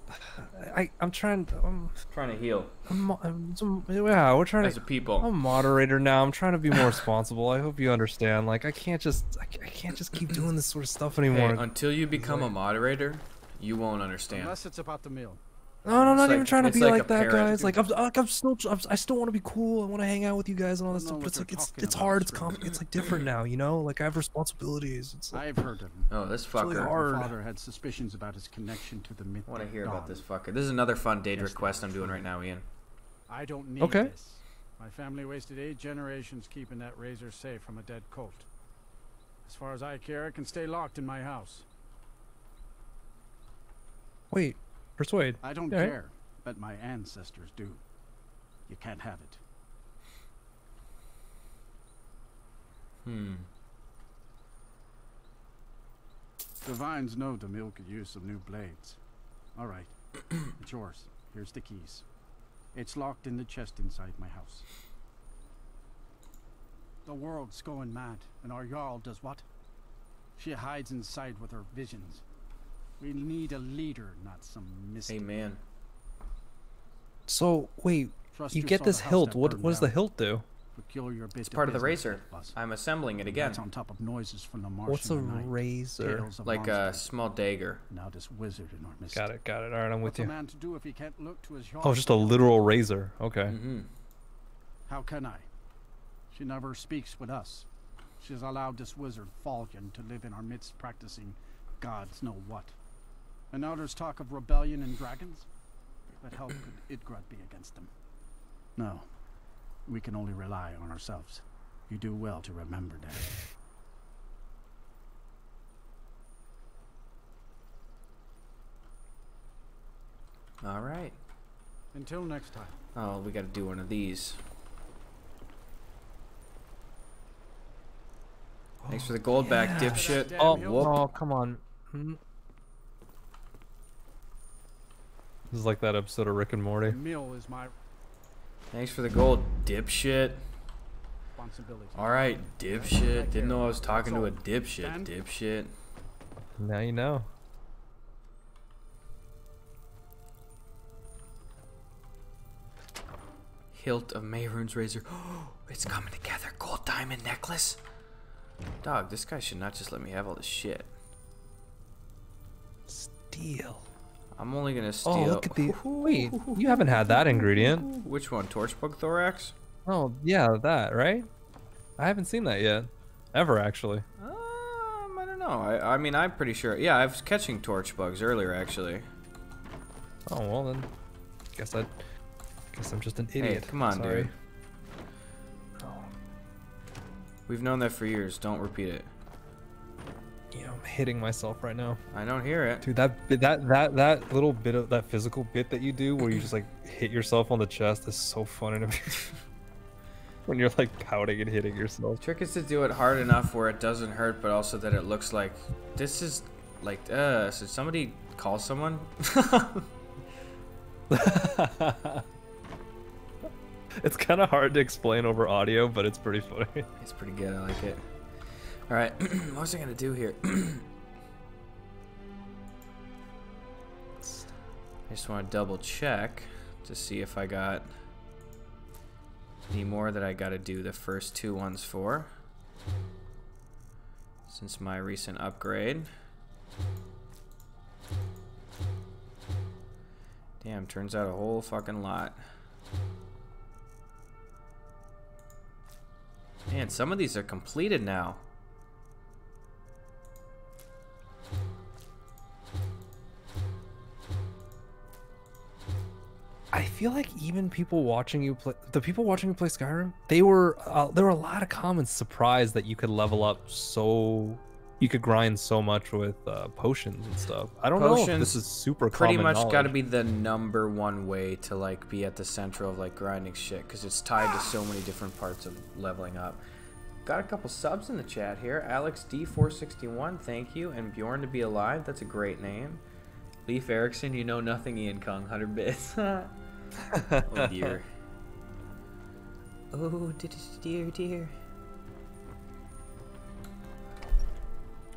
I, I'm trying. To, I'm, Trying to heal. I'm, mo- I'm yeah, we're trying As to. a people. I'm a moderator now. I'm trying to be more responsible. I hope you understand. Like, I can't just, I, I can't just keep doing this sort of stuff Hey, anymore. until you become a moderator, you won't understand. Unless it's about the meal. No, no, I'm not It's even trying to be like like, that, parent. guys. Like, I'm, like, I'm still, I'm, I still want to be cool. I want to hang out with you guys and all that stuff. But it's like, it's, it's hard. It's Strickland. com- it's like different now, you know. Like, I have responsibilities. It's like, I've heard of him. Oh, this really fucker. hard. My father had suspicions about his connection to the myth. I want to hear about this fucker. This is another fun Daedric quest I'm doing right now, Ian. I don't need Okay. this. My family wasted eight generations keeping that razor safe from a dead cult. As far as I care, it can stay locked in my house. wait, persuade. I don't Yeah, right? care, but my ancestors do. You can't have it. Hmm. The vines know the mill could use some new blades. All right, it's yours. Here's the keys. It's locked in the chest inside my house. The world's going mad, and our Jarl does what? She hides inside with her visions. We need a leader, not some mystic. Amen. So wait, Trust you you get this hilt. What what does the hilt do? Peculiar bit It's part of the razor. I'm assembling it again. That's on top of noises from the Martian What's a night, razor? Like a small dagger. Now this wizard in our midst. Got it, got it. All right, I'm with you. man to do if he can't look to his Oh, just a literal razor. Okay. Mm-hmm. How can I? She never speaks with us. She's allowed this wizard Falion to live in our midst practicing gods know what. And now there's talk of rebellion and dragons? But how could Idgrod be against them? No. We can only rely on ourselves. You do well to remember that. All right. Until next time. Oh, we got to do one of these. Thanks for the gold back, oh, Yeah. dipshit. Oh, whoop. oh, come on. Mm-hmm. Hmm. This is like that episode of Rick and Morty. The mill is my Thanks for the gold, dipshit. responsibility. All right, dipshit. Didn't know I was talking to a dipshit, dipshit. Now you know. Hilt of Mehrunes' razor. it's coming together. Gold diamond necklace. Dog, this guy should not just let me have all this shit. Steal. I'm only gonna steal. Oh, look at the. Wait, you haven't had that ingredient. Which one? Torchbug thorax? Oh, yeah, that, right? I haven't seen that yet. Ever, actually. Um, I don't know. I, I mean, I'm pretty sure. Yeah, I was catching torch bugs earlier, actually. Oh, well then. Guess I. Guess I'm just an idiot. Hey, come on, Sorry. dude. We've known that for years. Don't repeat it. You know, hitting myself right now. I don't hear it. Dude, that that that that little bit of that physical bit that you do where you just like hit yourself on the chest is so funny to me. when you're like pouting and hitting yourself. Trick is to do it hard enough where it doesn't hurt, but also that it looks like this is like uh. Should somebody call someone? It's kind of hard to explain over audio, but it's pretty funny. It's pretty good. I like it. All right, what was I gonna do here? I just want to double check to see if I got any more that I got to do the first two ones for. Since my recent upgrade. Damn, turns out a whole fucking lot. Man, some of these are completed now. Feel like even people watching you play, the people watching you play Skyrim, they were uh, there were a lot of comments surprised that you could level up so you could grind so much with uh, potions and stuff. I don't know if this is super pretty much got to be the number one way to like be at the center of like grinding shit because it's tied to so many different parts of leveling up. Got a couple subs in the chat here. Alex D461, thank you, and Bjorn to be alive. That's a great name. Leif Erikson, you know nothing. Ian Kung, 100 bits. oh dear. Oh dear, dear, dear.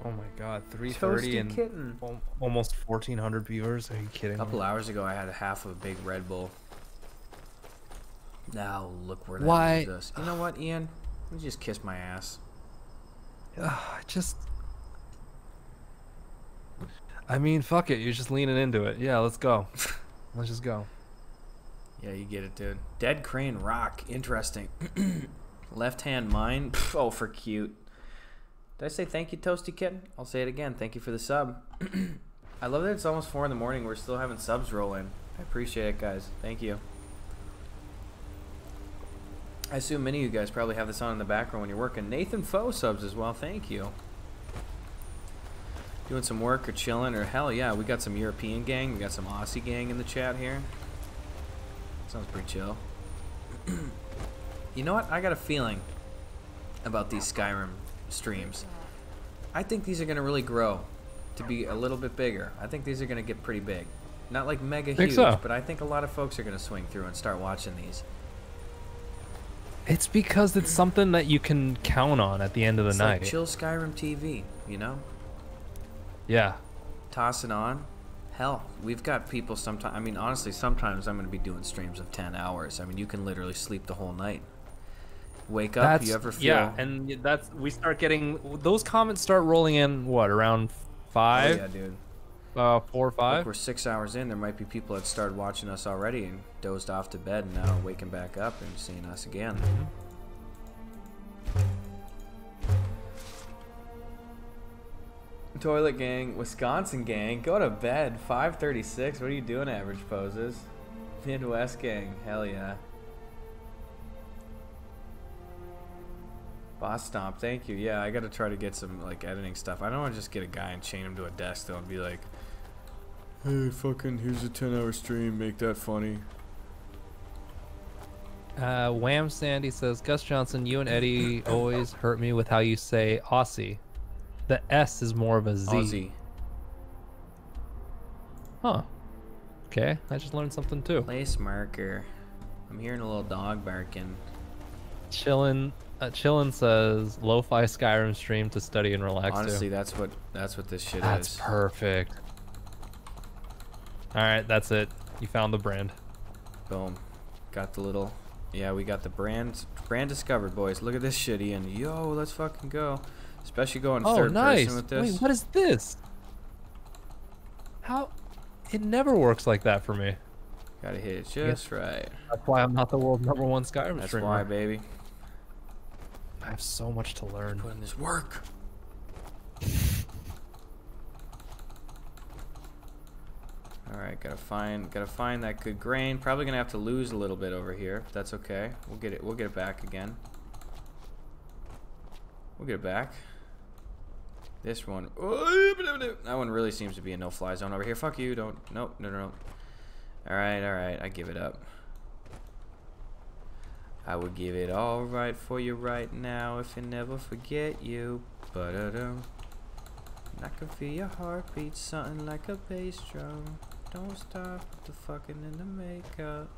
Oh my god, 330 and kitten. almost 1400 viewers. Are you kidding? A couple hours ago, I had a half of a big Red Bull. Now look where that Why- leaves us. You know what, Ian? Let me just kiss my ass. Ugh, just I mean, fuck it. You're just leaning into it. Yeah, let's go. let's just go. Yeah, you get it, dude. Dead Crone Rock. Interesting. Left hand mine. Oh, for cute. Did I say thank you, Toasty Kitten? I'll say it again. Thank you for the sub. I love that it's almost 4 in the morning. We're still having subs roll in. I appreciate it, guys. Thank you. I assume many of you guys probably have this on in the background when you're working. Nathan Foe subs as well. Thank you. Doing some work or chilling or hell yeah, we got some European gang. We got some Aussie gang in the chat here. Sounds pretty chill. you know what? I got a feeling about these Skyrim streams. I think these are going to really grow to be a little bit bigger. I think these are going to get pretty big. Not like mega huge, so. but I think a lot of folks are going to swing through and start watching these. It's because it's something that you can count on at the end of the It's night. like chill Skyrim TV, you know? yeah. Toss it on. Hell, we've got people sometimes. I mean, honestly, sometimes I'm going to be doing streams of 10 hours. I mean, you can literally sleep the whole night. Wake up, That's you ever feel. yeah, and that's we start getting those comments start rolling in. What around Oh, five? yeah, dude. Uh, four or Look, five. we're six hours in. There might be people that started watching us already and dozed off to bed and now waking back up and seeing us again. Toilet gang, Wisconsin gang, go to bed. 536. What are you doing, average poses? Midwest gang, hell yeah. Boss stomp, thank you. Yeah, I gotta try to get some like editing stuff. I don't want to just get a guy and chain him to a desk though and be like, Hey, fucking, here's a 10 hour stream, make that funny. Uh, Wham Sandy says, Gus Johnson, you and Eddie always hurt me with how you say Aussie. The S is more of a Z. Aussie. Huh. Okay, I just learned something too. Place marker. I'm hearing a little dog barking. Chillin, uh, Chillin says, lo-fi Skyrim stream to study and relax Honestly, to. that's what that's what this shit That's is. perfect. All right, that's it. You found the brand. Boom. Got the little. Yeah, we got the brand brand discovered, boys. Look at this shit, Ian. Yo, let's fucking go. Especially going Oh, third nice. person with this. Wait, what is this? How? It never works like that for me. Gotta hit it I guess just right. That's why I'm not the world's number one Skyrim That's streamer. why, baby. I have so much to learn. Put in this work. All right, gotta find gotta find that good grain. Probably gonna have to lose a little bit over here. If that's okay. We'll get it. We'll get it back again. We'll get it back. This one. That one really seems to be a no-fly zone over here. Fuck you. Don't. Nope. No, no, no. All right, all right. I give it up. I would give it all right for you right now if I never forget you. But I can feel your heartbeat, something like a bass drum. Don't stop the fucking in the makeup.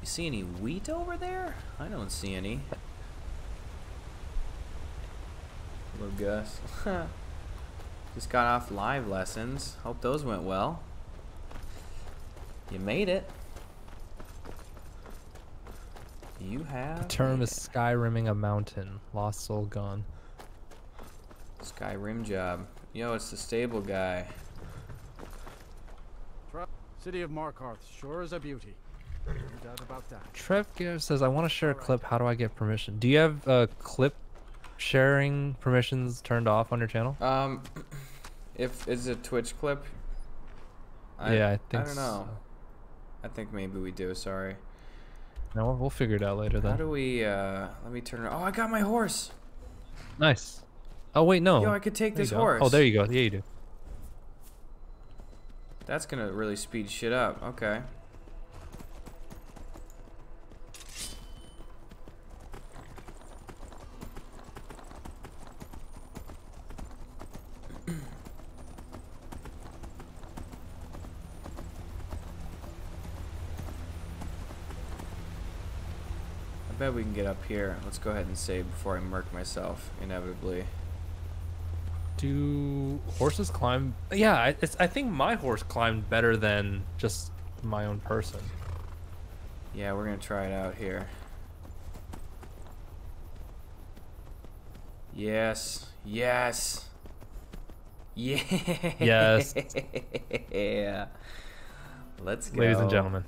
You see any wheat over there? I don't see any. Hello, Gus. Just got off live lessons. Hope those went well. You made it. You have. The term is skyrimming a mountain. Lost soul gone. Skyrim job. Yo, it's the stable guy. City of Markarth sure is a beauty. No doubt about that. Trev Giv says, I want to share a clip. How do I get permission? Do you have uh, clip sharing permissions turned off on your channel? Um, if it's a Twitch clip. Yeah, I think I don't know. I think maybe we do. Sorry. No, we'll- we'll figure it out later Then. How do we? uh Let me turn it. Oh, I got my horse. Nice. Oh wait, no. Yo, I could take There this horse. Oh, there you go. Yeah, you do. That's gonna really speed shit up. Okay. Bet we can get up here. Let's go ahead and save before I murk myself, inevitably. Do horses climb? Yeah, I, it's, I think my horse climbed better than just my own person. Yeah, we're gonna try it out here. Yes. Yes. Yeah. Yes. yeah. Let's go. Ladies and gentlemen.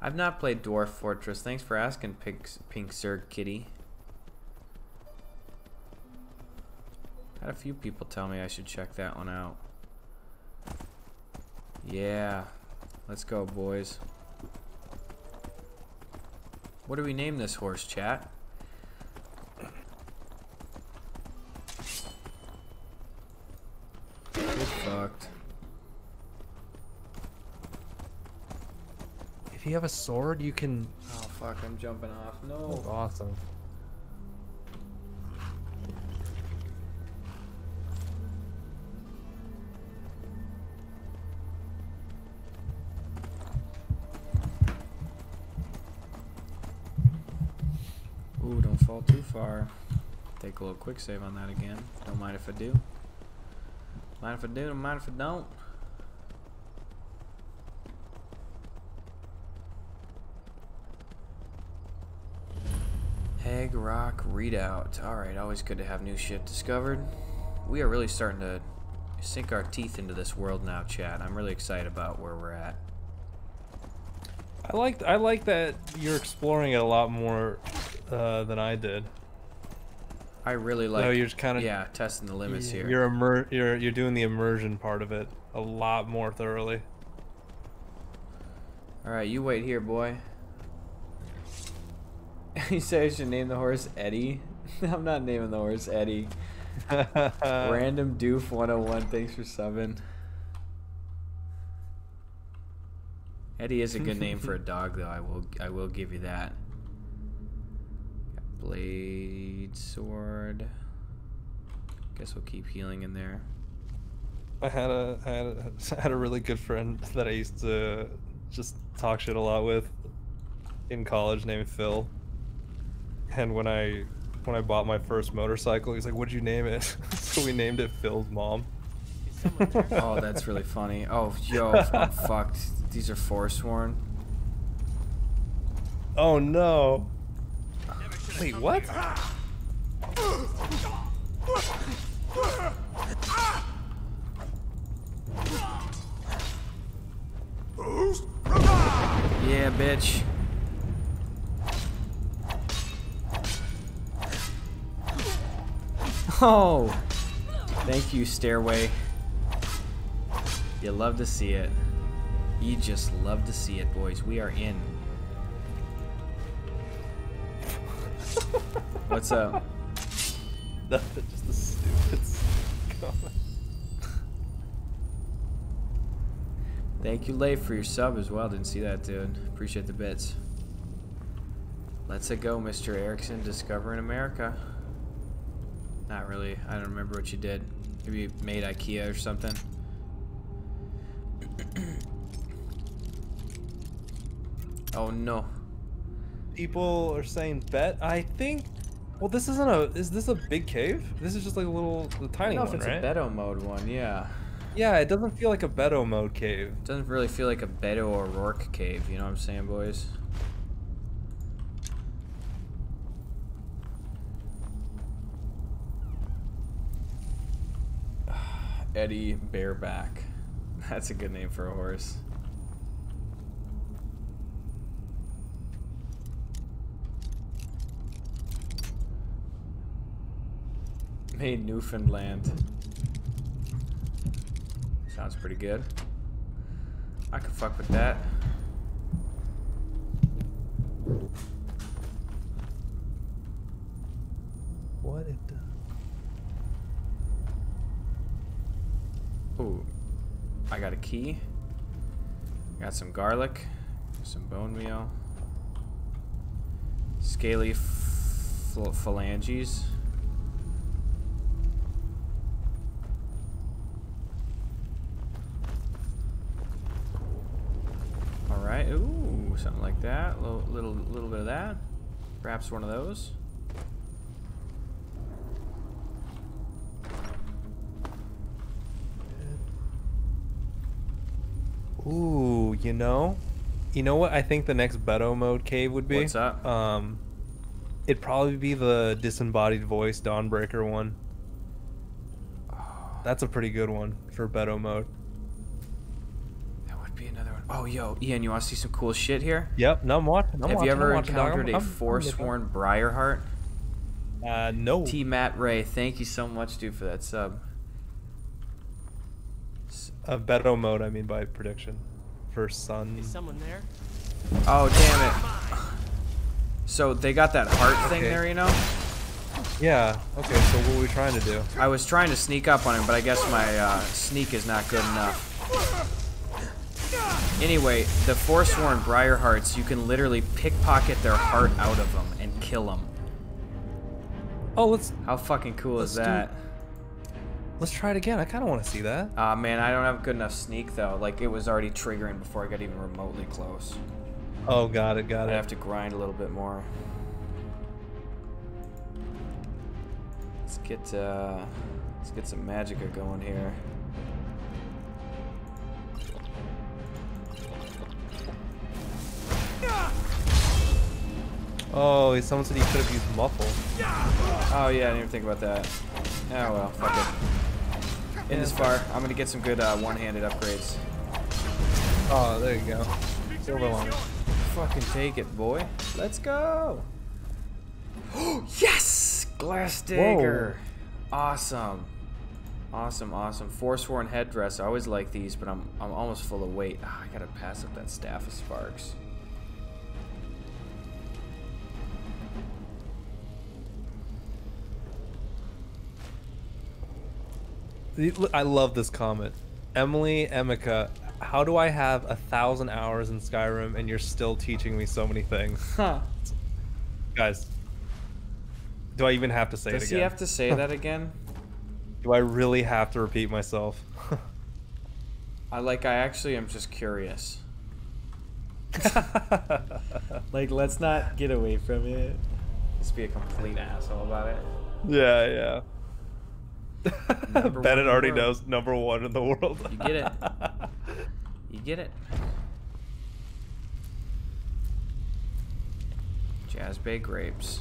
I've not played Dwarf Fortress. Thanks for asking, Pink, Pink Sir Kitty. Had a few people tell me I should check that one out. Yeah. Let's go, boys. What do we name this horse, chat? Get fucked. If you have a sword, you can. Oh fuck, I'm jumping off. No. That's awesome. Ooh, don't fall too far. Take a little quick save on that again. Don't mind if I do. Mind if I do, don't mind if I don't. Hag Rock Redoubt. Alright, always good to have new shit discovered. We are really starting to sink our teeth into this world now, chat. I'm really excited about where we're at. I like I like that you're exploring it a lot more uh, than I did. I really like no, you're just kind of yeah, testing the limits here. You're immer- you're you're doing the immersion part of it a lot more thoroughly. Alright, you wait here, boy. you say I should name the horse Eddie? I'm not naming the horse Eddie. Random Doof 101, thanks for subbing. Eddie is a good name for a dog, though. I will I will give you that. Got blade sword. Guess we'll keep healing in there. I had a I had a, I had a really good friend that I used to just talk shit a lot with in college named Phil. And when I when I bought my first motorcycle, he's like, "What'd you name it?" so we named it Phil's mom. oh, that's really funny. Oh, yo, I'm fucked. These are Forsworn. Oh no. Wait, what? Yeah, bitch. Oh! Thank you, Stairway. You love to see it. You just love to see it, boys. We are in. What's up? Nothing, just the stupid. Thank you, Leif, for your sub as well. Didn't see that, dude. Appreciate the bits. Let's-a go, Mr. Erikson, discovering America. Not really. I don't remember what you did. Maybe you made IKEA or something. oh no. People are saying bet. I think. Well, this isn't a. Is this a big cave? This is just like a little, a I tiny know one, if it's right? a Beto mode one, yeah. Yeah, it doesn't feel like a Beto mode cave. It Doesn't really feel like a Beto O'Rourke cave, you know what I'm saying, boys? Eddie Bareback. That's a good name for a horse. Made Newfoundland. Sounds pretty good. I could fuck with that. What it does. Ooh, I got a key. Got some garlic, some bone meal, scaly phalanges. All right. Ooh, something like that. Little, little, little bit of that. Perhaps one of those. Ooh, you know, you know what? I think the next Beto mode cave would be. What's up? Um, it'd probably be the disembodied voice Dawnbreaker one. That's a pretty good one for Beto mode. That would be another one. Oh, yo, Ian, you want to see some cool shit here? Yep, no, I'm watching. I'm Have watching, you ever encountered a Forsworn Briarheart? Uh, no. T. Matt Ray, thank you so much, dude, for that sub. Uh, Beto mode, I mean by prediction. For Sun. Is someone there? Oh, damn it. So they got that heart thing there, you know? Yeah. Okay. So what were we trying to do? I was trying to sneak up on him, but I guess my uh, sneak is not good enough. Anyway, the Forsworn Briar Hearts, you can literally pickpocket their heart out of them and kill them. Oh, let's. How fucking cool is let's do- that? Let's try it again. I kind of want to see that. Ah man, I don't have good enough sneak though. Like it was already triggering before I got even remotely close. Oh, got it. Got I'd it. have to grind a little bit more. Let's get uh, let's get some magicka going here. Oh, someone said he could have used muffle. Oh yeah, I didn't even think about that. Oh well, fuck it. In this far, I'm gonna get some good uh, one-handed upgrades. Oh, there you go. Silver line. Fucking take it, boy. Let's go. Oh yes, glass dagger. Awesome. Awesome, awesome. Forsworn headdress. I always like these, but I'm I'm almost full of weight. Ah, I gotta pass up that staff of sparks. I love this comment. Emily Emeka, how do I have a thousand hours in Skyrim and you're still teaching me so many things? Huh. Guys, do I even have to say Does it he have to say that again? Do I really have to repeat myself? I like. I actually am just curious. like, let's not get away from it. Just be a complete asshole about it. yeah, yeah. Bennett already knows number one in the world. You get it. You get it. Jazbay grapes.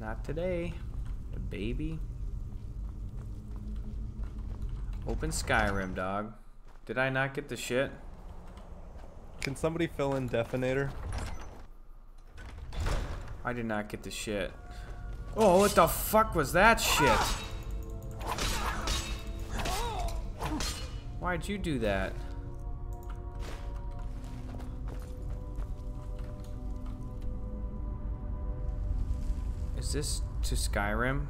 Not today. The baby. Open Skyrim, dog. Did I not get the shit? Can somebody fill in Definator? I did not get the shit. Oh, what the fuck was that shit? Why'd you do that? Is this to Skyrim?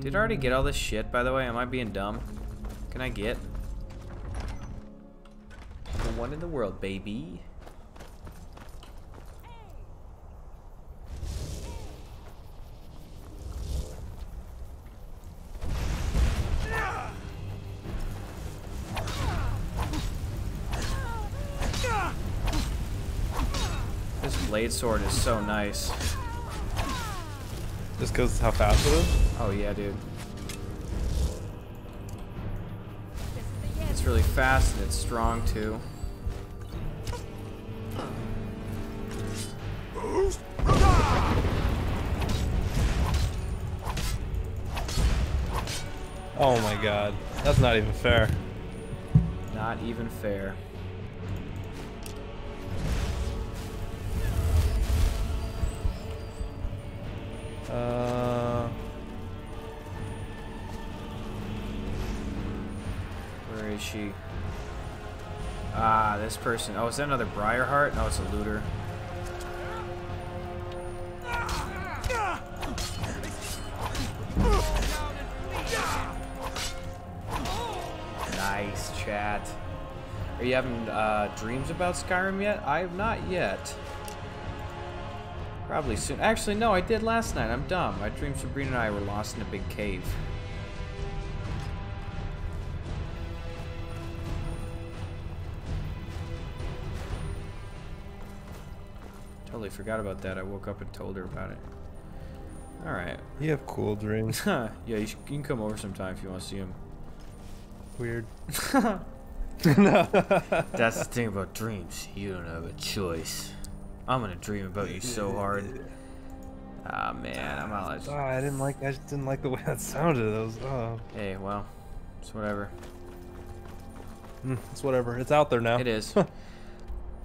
Did I already get all this shit, by the way? Am I being dumb? Can I get? The one in the world, baby. Blade sword is so nice. Just because how fast it is? Oh yeah, dude. It's really fast and it's strong too. Oh my god. That's not even fair. Not even fair. Ah, this person. Oh, is that another Briarheart? No, it's a looter. Nice chat. Are you having uh, dreams about Skyrim yet? I have not yet. Probably soon. Actually, no, I did last night. I'm dumb. I dreamed Sabrina and I were lost in a big cave. Forgot about that. I woke up and told her about it. Alright. you have cool dreams. yeah, you, you can come over sometime if you want to see him. Weird. That's the thing about dreams. You don't have a choice. I'm gonna dream about you so hard. Ah man, I'm out. Oh, I didn't like. I just didn't like the way that sounded. That was. Oh. Hey, well, it's whatever. Mm, it's whatever. It's out there now. It is.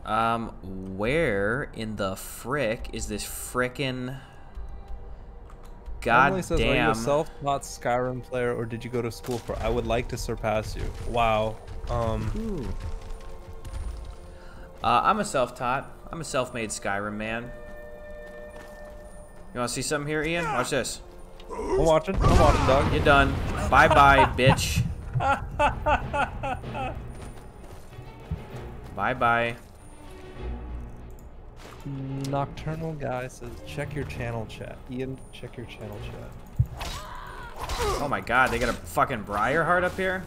Um, where in the frick is this frickin' Emily says, "Are you a goddamn? self-taught Skyrim player, or did you go to school for? I would like to surpass you." Wow. Um. Uh, I'm a self-taught. I'm a self-made Skyrim man. You want to see something here, Ian? Watch this. I'm watching. I'm watching, dog. You're done. Bye bye, bitch. Bye bye. Nocturnal guy says, "Check your channel chat." Ian, check your channel chat. Oh my god, they got a fucking briar heart up here?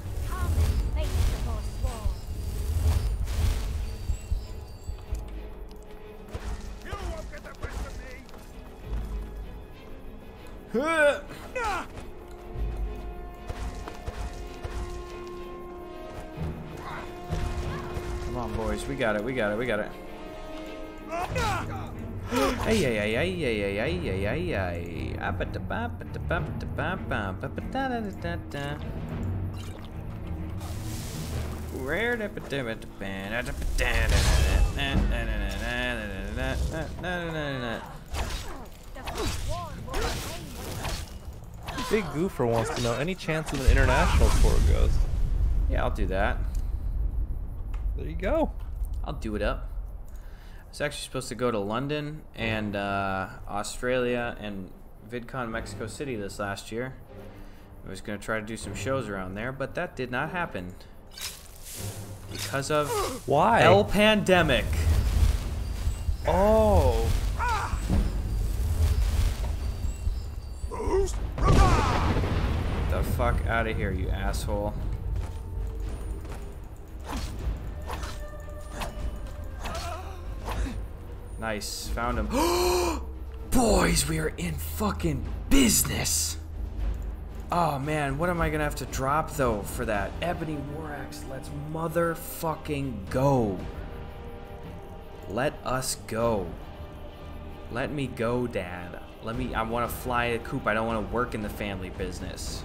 Come on, boys. We got it. We got it. We got it. Ay ay ay ay ay ay ay ay ay ay. Rare Big Goofer wants to know any chance of an international tour goes. Yeah, I'll do that. There you go. I'll do it up. I was actually supposed to go to London and uh, Australia and VidCon Mexico City this last year. I was going to try to do some shows around there, but that did not happen. Because of Why? El Pandemic. Oh. The fuck out of here, you asshole. Nice, found him. Boys, we are in fucking business. Oh man, what am I gonna have to drop though for that? Ebony War Axe, let's motherfucking go. Let us go. Let me go, Dad. Let me. I want to fly a coop. I don't want to work in the family business.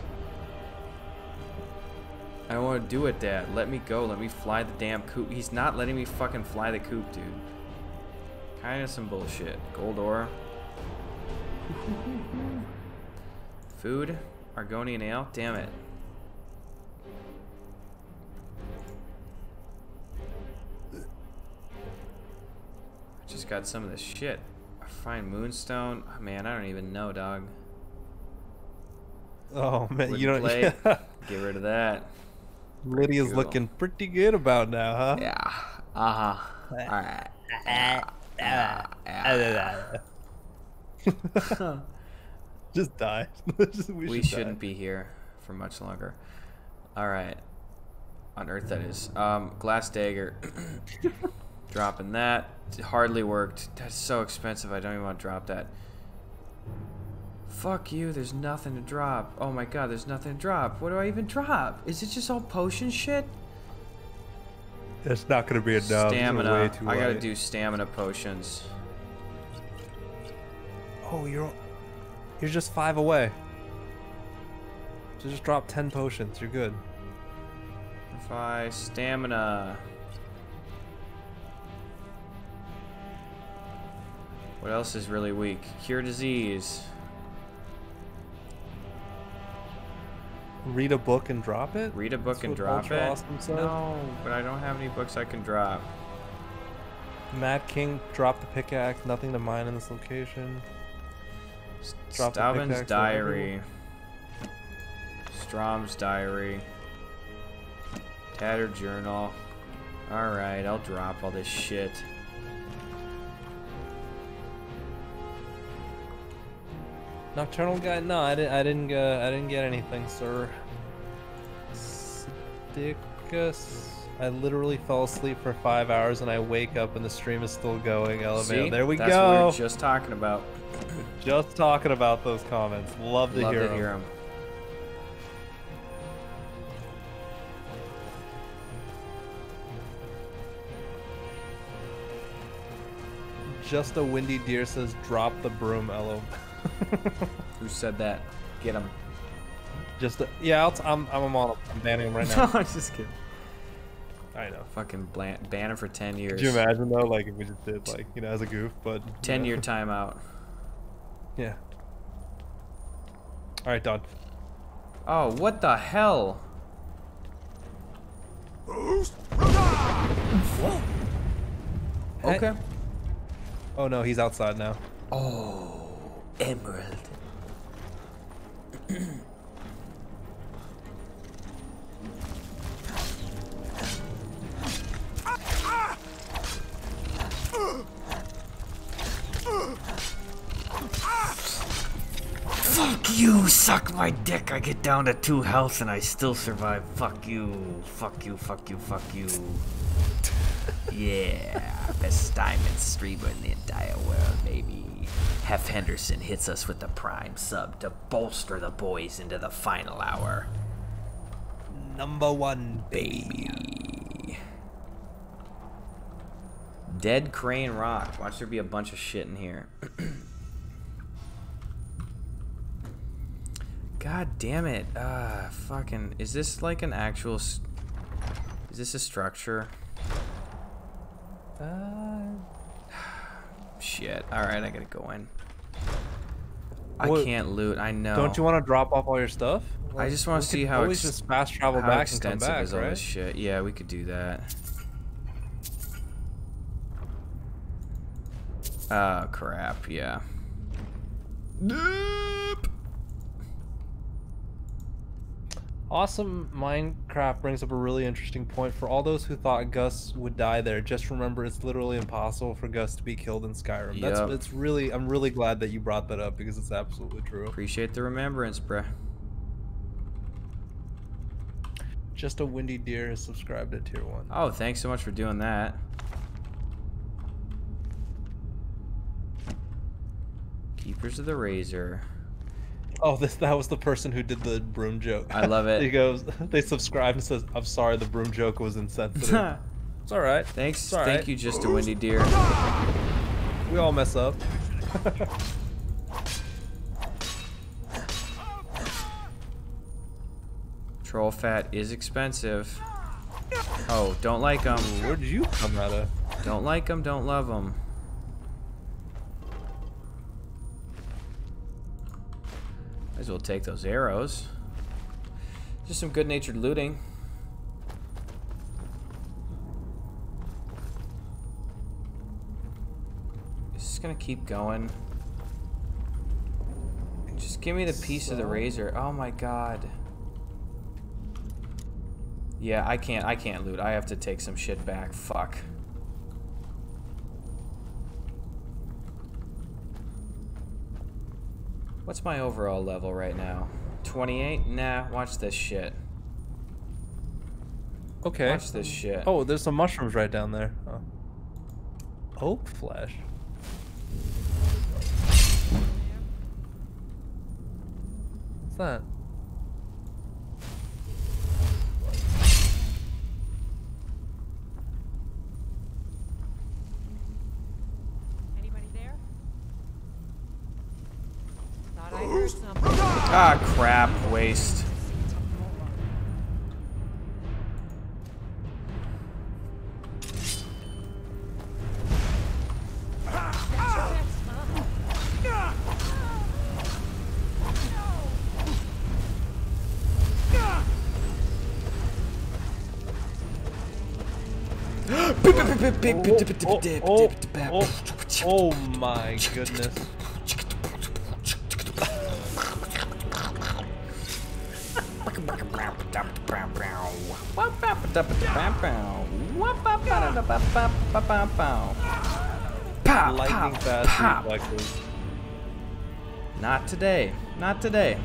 I don't want to do it, Dad. Let me go. Let me fly the damn coop. He's not letting me fucking fly the coop, dude. Kind of some bullshit. Gold ore. Food. Argonian ale. Damn it. I just got some of this shit. Find Moonstone. Oh, man, I don't even know, dog. Oh man, you don't. plate. Get rid of that. Lydia's Cool. looking pretty good about now, huh? Yeah. Uh huh. Alright. Just die. Just- we should shouldn't be here for much longer. All right. On Earth, that is. Um, glass dagger. Dropping that. Hardly worked. That's so expensive. I don't even want to drop that. Fuck you. There's nothing to drop. Oh my god, there's nothing to drop. What do I even drop? Is it just all potion shit? It's not gonna be enough. Stamina. I gotta light. do stamina potions. Oh, you're you're just five away. So just drop ten potions. You're good. If I stamina. What else is really weak? Cure disease. Read a book and drop it. Read a book That's and drop Ultra it. Awesome said. No, but I don't have any books I can drop. Mad King dropped the pickaxe. Nothing to mine in this location. Drop diary. Strom's diary. Tattered journal. Alright, I'll drop all this shit. Nocturnal guy? No, I didn't. I didn't. Uh, I didn't get anything, sir. Stickus. I literally fell asleep for five hours and I wake up and the stream is still going. Elevator. See? There we That's go. what we were just talking about. Just talking about those comments. Love to Love hear to 'em. hear 'em. Just a windy deer says, "Drop the broom, Elo." Who said that? Get him. Just a, yeah, I'll t- I'm I'm on. I'm banning him right now. I'm just kidding. I know. Fucking blan- ban him for 10 years. Could you imagine though, like if we just did like you know as a goof, but 10 know. year timeout. Yeah. All right, done. Oh, what the hell? Okay. Oh no, he's outside now. Oh, Emerald. Fuck you, suck my dick. I get down to two health and I still survive. Fuck you, fuck you, fuck you, fuck you. Yeah, best diamond streamer in the entire world, baby. Hef Henderson hits us with the prime sub to bolster the boys into the final hour. Number one, baby. Dead Crone Rock. Watch there be a bunch of shit in here. God damn it. Uh, fucking. Is this like an actual. Is this a structure? Uh, Shit. Alright, I gotta go in. I What- can't loot. I know. Don't you want to drop off all your stuff? I just want to see how always just fast travel how back and come back, is all right? this shit. Yeah, we could do that. Oh crap! Yeah. Awesome Minecraft brings up a really interesting point. For all those who thought Gus would die there, just remember it's literally impossible for Gus to be killed in Skyrim. That's it's really I'm really glad that you brought that up because it's absolutely true. Appreciate the remembrance, bruh. Just a windy deer has subscribed at tier one. Oh, thanks so much for doing that. Keepers of the Razor. Oh, this that was the person who did the broom joke. I love it. he goes, they subscribe and says, "I'm sorry, the broom joke was insensitive." it's all right. Thanks. It's all Thank right. you, just a windy deer. We all mess up. Troll fat is expensive. Oh, don't like them. Where did you come out of? Don't like them. Don't love them. Might as well take those arrows. Just some good-natured looting. Is this gonna keep going. Just give me the piece of the razor. Oh my god. Yeah, I can't. I can't loot. I have to take some shit back. Fuck. What's my overall level right now? 28? Nah, watch this shit. Okay. Watch this shit. Oh, there's some mushrooms right down there. Oh. Oak flesh. What's that? Anybody there? Thought I heard something. Ah, crap. Waste. Oh, oh, oh, oh my goodness. Pow, Lightning pow, fast reflexes. Not today. Not today.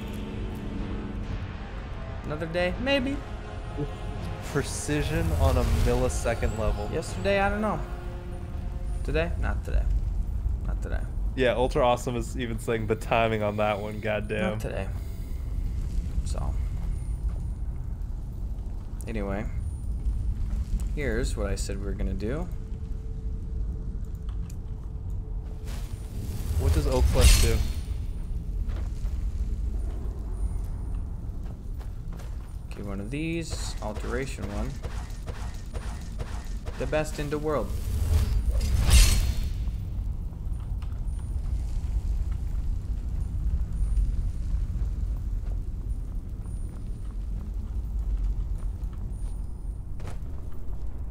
Another day? Maybe. Precision on a millisecond level. Yesterday, I don't know. Today? Not today. Not today. Yeah, Ultra Awesome is even saying the timing on that one. Goddamn. Not today. So. Anyway. Here's what I said we were gonna do. What does Oak plus do? Okay, one of these. Alteration one. The best in the world.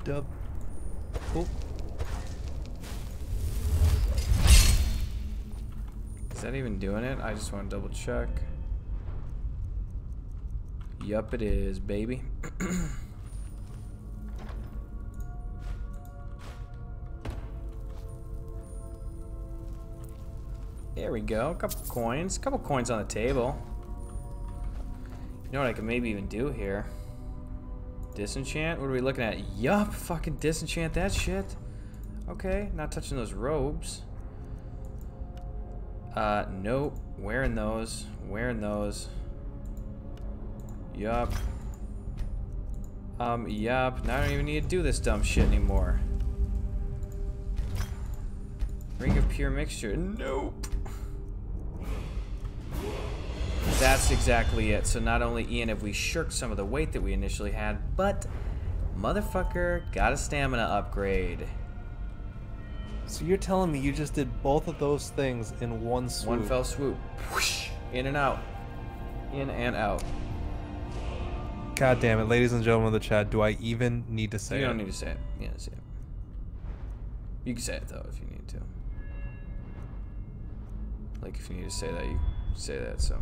Dub. Oh. Is that even doing it? I just want to double check. Yup, it is, baby. there we go. A couple coins. A couple coins on the table. You know what I could maybe even do here? Disenchant? What are we looking at? Yup, fucking disenchant that shit. Okay, not touching those robes. Uh, nope. Wearing those. Wearing those. Yup. Um, yup. Now I don't even need to do this dumb shit anymore. Ring of pure mixture. Nope. That's exactly it. So not only, Ian, have we shirked some of the weight that we initially had, but motherfucker got a stamina upgrade. So you're telling me you just did both of those things in one swoop? One fell swoop. Whoosh. In and out. In and out. God damn it, ladies and gentlemen of the chat, do I even need to say it? you don't need to say it. You don't say it. You can say it though if you need to. Like if you need to say that, you say that. So.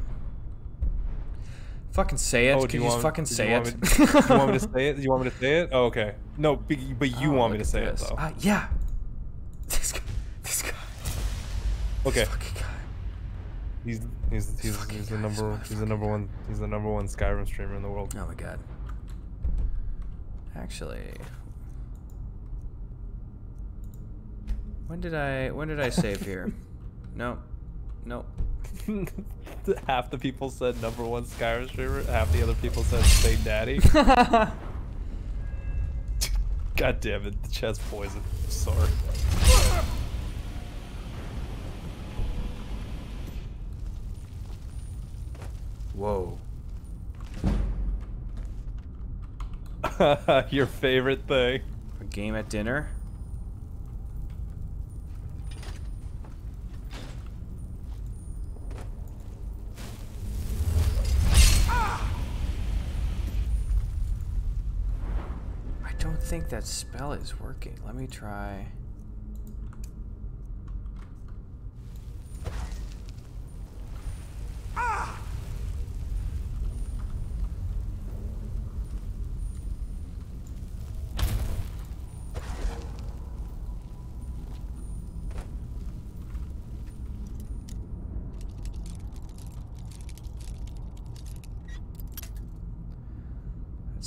Fucking say it. Oh, Could you, you just fucking say you it? Do you want me to say it? You want me to say it? Oh, okay. No, but, but you Oh, want me to say at it though. Uh, yeah. This guy. This guy. Okay. This fucking guy. He's he's he's, he's the number he's the number one he's the number one Skyrim streamer in the world. Oh my god. Actually. When did I when did I save here? no. Nope. half the people said number one Skyrim streamer. Half the other people said say daddy. God damn it, the chat's poison. Sorry. Whoa. Your favorite thing. A game at dinner? don't think that spell is working. Let me try... Ah!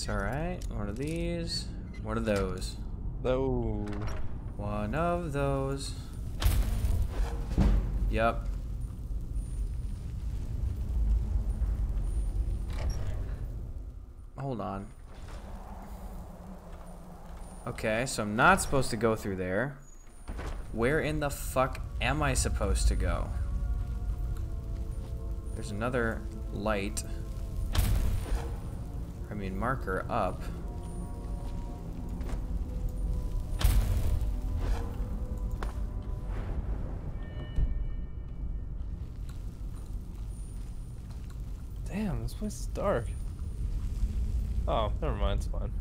Alright, one of these. One of those. No. One of those. Yep. Hold on. Okay, so I'm not supposed to go through there. Where in the fuck am I supposed to go? There's another light. I mean, marker up. Damn, this place is dark. Oh, never mind, it's fine.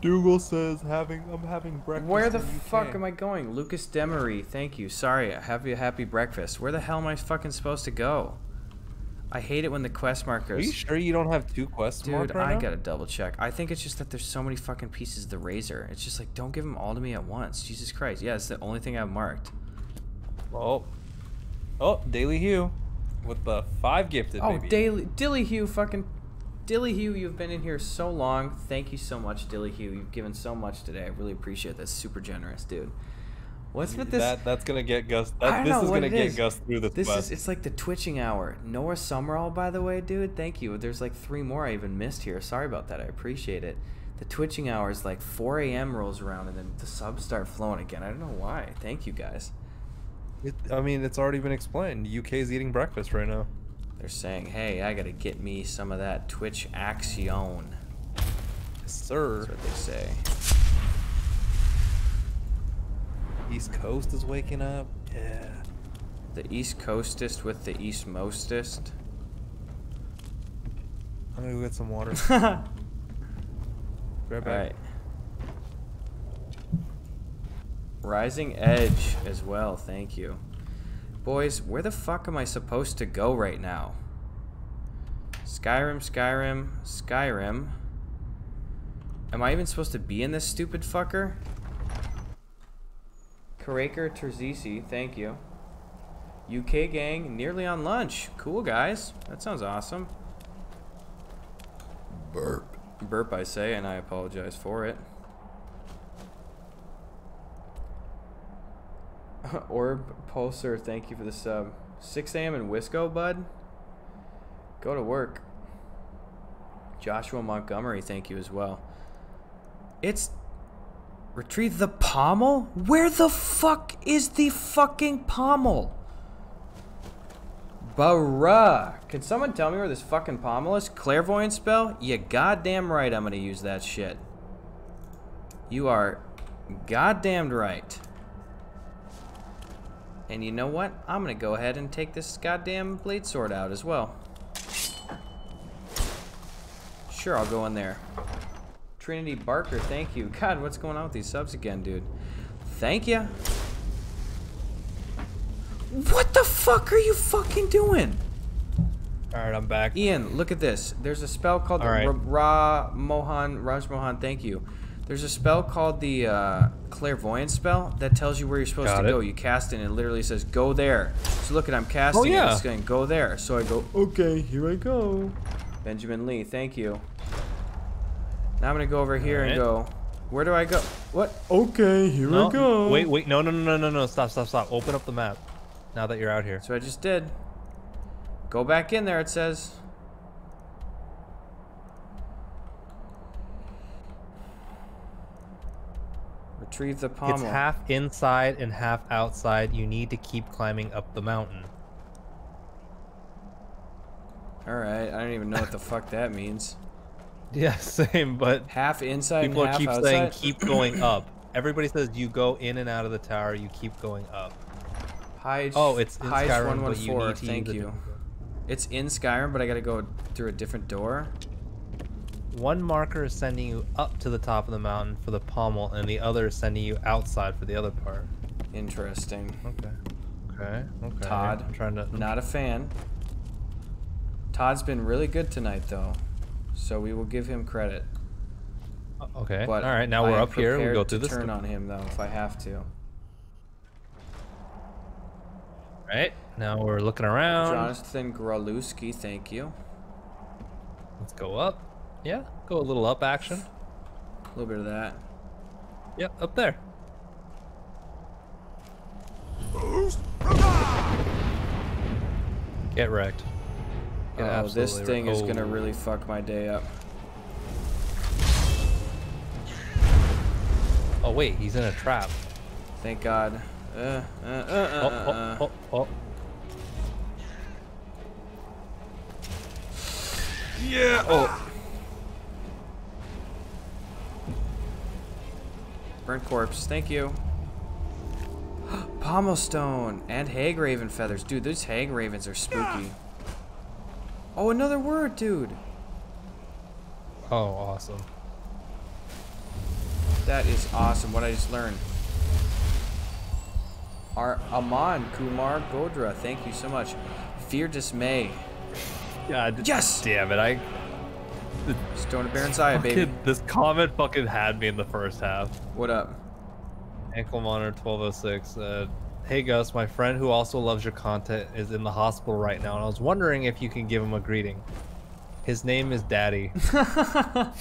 Dougal says having I'm having breakfast. Where the fuck UK. am I going? Lucas Demery, thank you. Sorry, have you a happy breakfast. Where the hell am I fucking supposed to go? I hate it when the quest markers. Are you sure you don't have two quests Dude, marked right I now? gotta double check. I think it's just that there's so many fucking pieces of the razor. It's just like, don't give them all to me at once. Jesus Christ. Yeah, it's the only thing I've marked. Oh. Oh, Daily Hugh. With the five gifted, Oh, baby. Daily, Dilly Hugh, fucking. Dilly Hugh, you've been in here so long. Thank you so much, Dilly Hugh. You've given so much today. I really appreciate this. Super generous, dude. What's with this? That, that's gonna get Gus. That, this is gonna get is. Gus through this, This quest. is it's like the twitching hour. Noah Summerall, by the way, dude. Thank you. There's like three more I even missed here. Sorry about that. I appreciate it. The twitching hour is like 4 a.m. rolls around and then the subs start flowing again. I don't know why. Thank you guys. It, I mean, it's already been explained. UK's eating breakfast right now. They're saying, "Hey, I gotta get me some of that Twitch action." Sir. That's what they say. East Coast is waking up. Yeah. The East Coastest with the East Mostest. I'm gonna go get some water. Alright. Rising Edge as well, thank you. Boys, where the fuck am I supposed to go right now? Skyrim, Skyrim, Skyrim. Am I even supposed to be in this stupid fucker? Karaker Terzisi, thank you. UK gang, nearly on lunch. Cool, guys. That sounds awesome. Burp. Burp, I say, and I apologize for it. Orb Pulsar, thank you for the sub. 6 a.m. in Wisco, bud? Go to work. Joshua Montgomery, thank you as well. It's. Retrieve the pommel? Where the fuck is the fucking pommel? Bruh. Can someone tell me where this fucking pommel is? Clairvoyant spell? You goddamn right I'm gonna use that shit. You are goddamned right. And you know what? I'm gonna go ahead and take this goddamn blade sword out as well. Sure, I'll go in there. Trinity Barker, thank you. God, what's going on with these subs again, dude? Thank you. What the fuck are you fucking doing? Alright, I'm back. Ian, look at this. There's a spell called All right. Ra, Mohan, Raj Mohan, thank you. There's a spell called the uh, Clairvoyant spell that tells you where you're supposed Got to it. go. You cast it and it literally says, go there. So look at I'm casting it. yeah. It's going, go there. So I go, okay, here I go. Benjamin Lee, thank you. Now I'm going to go over here and go, where do I go? What? Okay, here No, I go. Wait, wait, no, no, no, no, no, no, stop, stop, stop. Open up the map. Now that you're out here. So I just did. Go back in there, it says. Retrieve the pommel. It's half inside and half outside. You need to keep climbing up the mountain. Alright, I don't even know what the fuck that means. Yeah, same, but half inside people half keep outside? saying keep going up. Everybody says you go in and out of the tower, you keep going up. Hide, Oh, it's in Hide Skyrim, but you 114, need to thank you. It's in Skyrim, but I gotta go through a different door. One marker is sending you up to the top of the mountain for the pommel, and the other is sending you outside for the other part. Interesting. Okay. Okay. Okay. Todd, I'm trying to. not a fan. Todd's been really good tonight, though, so we will give him credit. Okay. But All right. Now we're am up here. We go to through this. Turn on him though, if I have to. Right. Now we're looking around. Jonathan Gralewski, thank you. Let's go up. Yeah, go a little up action. A little bit of that. Yep, up there. Get wrecked. Get oh, this thing is gonna Oh. really fuck my day up. Oh wait, he's in a trap. Thank God. Uh, uh, uh, uh, Oh, uh, oh, oh, oh. Yeah. Oh. Burnt corpse. Thank you. Pommel stone and hag raven feathers, dude. Those hag ravens are spooky. Oh, another word, dude. Oh, awesome. That is awesome. What I just learned. Our Aman Kumar Godra, thank you so much. Fear dismay. God, yes. Damn it! I. Stone of Barenziah, baby. This comment fucking had me in the first half. What up? Ankle Monitor 1206 said, uh, Hey Gus, my friend who also loves your content is in the hospital right now, and I was wondering if you can give him a greeting. His name is Daddy. Thank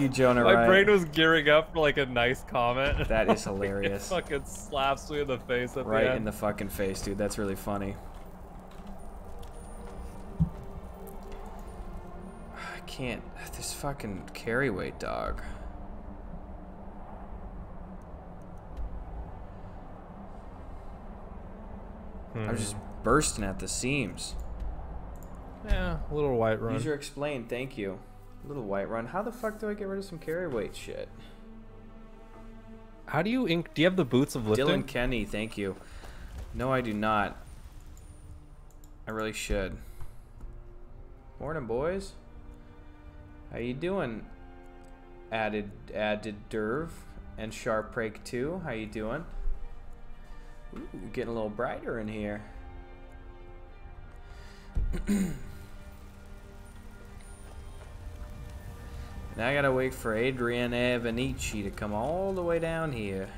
you, Jonah My Wright. brain was gearing up for like a nice comment. That is hilarious. it fucking slaps me in the face at Right the end. in the fucking face, dude. That's really funny. I can't. This fucking carry weight dog. I'm Hmm. just bursting at the seams. Yeah, a little Whiterun. User explained, thank you. A Little Whiterun. How the fuck do I get rid of some carry weight shit? How do you ink? Do you have the boots of lifting? Dylan Kenny, thank you. No, I do not. I really should. Morning, boys. How you doing? Added, added Derv and Sharp Break 2. How you doing? Ooh, getting a little brighter in here. now I gotta wait for Adrianne Avenicci to come all the way down here.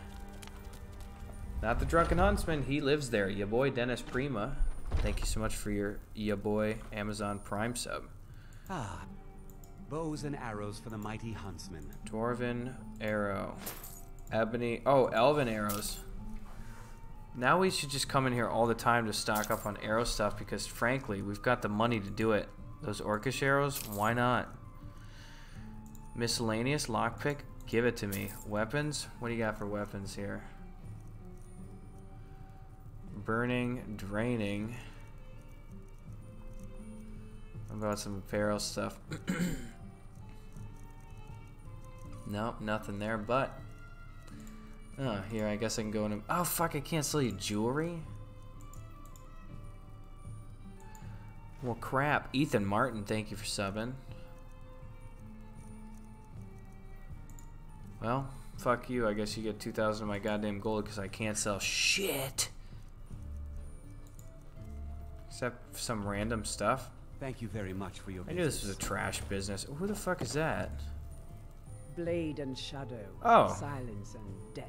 Not the Drunken Huntsman, he lives there. Ya boy Dennis Prima. Thank you so much for your ya boy Amazon Prime sub. Ah, bows and arrows for the mighty huntsman. Dwarven arrow. Ebony. Oh, elven arrows. Now we should just come in here all the time to stock up on arrow stuff because frankly, we've got the money to do it. Those orcish arrows, why not? Miscellaneous lockpick, give it to me. Weapons, what do you got for weapons here? Burning, draining. What about some pharaoh stuff? nope, nothing there, but Oh, here, I guess I can go in. and- Oh, fuck, I can't sell you jewelry? Well, crap. Ethan Martin, thank you for subbing. Well, fuck you. I guess you get 2,000 of my goddamn gold because I can't sell shit. Except some random stuff. Thank you very much for your I knew this was a trash business. Who the fuck is that? Blade and shadow. Oh. Silence and death.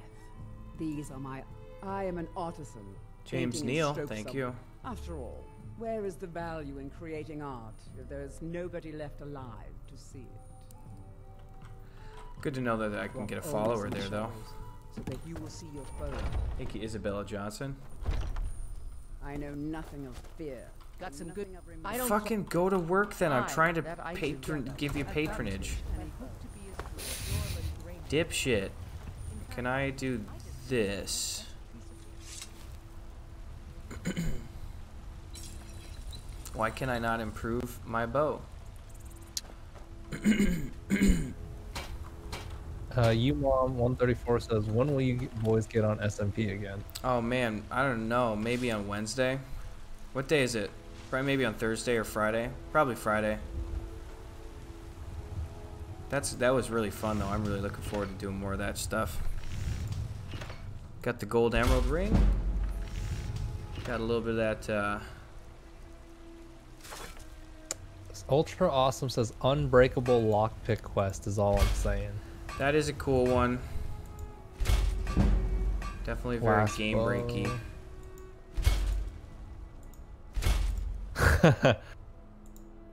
These are my. I am an artisan. James Neal, thank you. After all, where is the value in creating art if there is nobody left alive to see it? Good to know that I can get a follower there, though. So that you will see your foe. Thank you, Isabella Johnson. I know nothing of fear. Got some good. I don't Fucking go to work then. I'm trying to patron give you patronage. And I hope to be as good as your Dipshit. Can I do this? Why can I not improve my bow? Uh, you mom 134 says, when will you boys get on SMP again? Oh man, I don't know. Maybe on Wednesday. What day is it? Probably maybe on Thursday or Friday. Probably Friday. That's that was really fun though. I'm really looking forward to doing more of that stuff. Got the gold emerald ring. Got a little bit of that. Uh, Ultra Awesome says, unbreakable lockpick quest is all I'm saying. that is a cool one. Definitely very Last game breaky.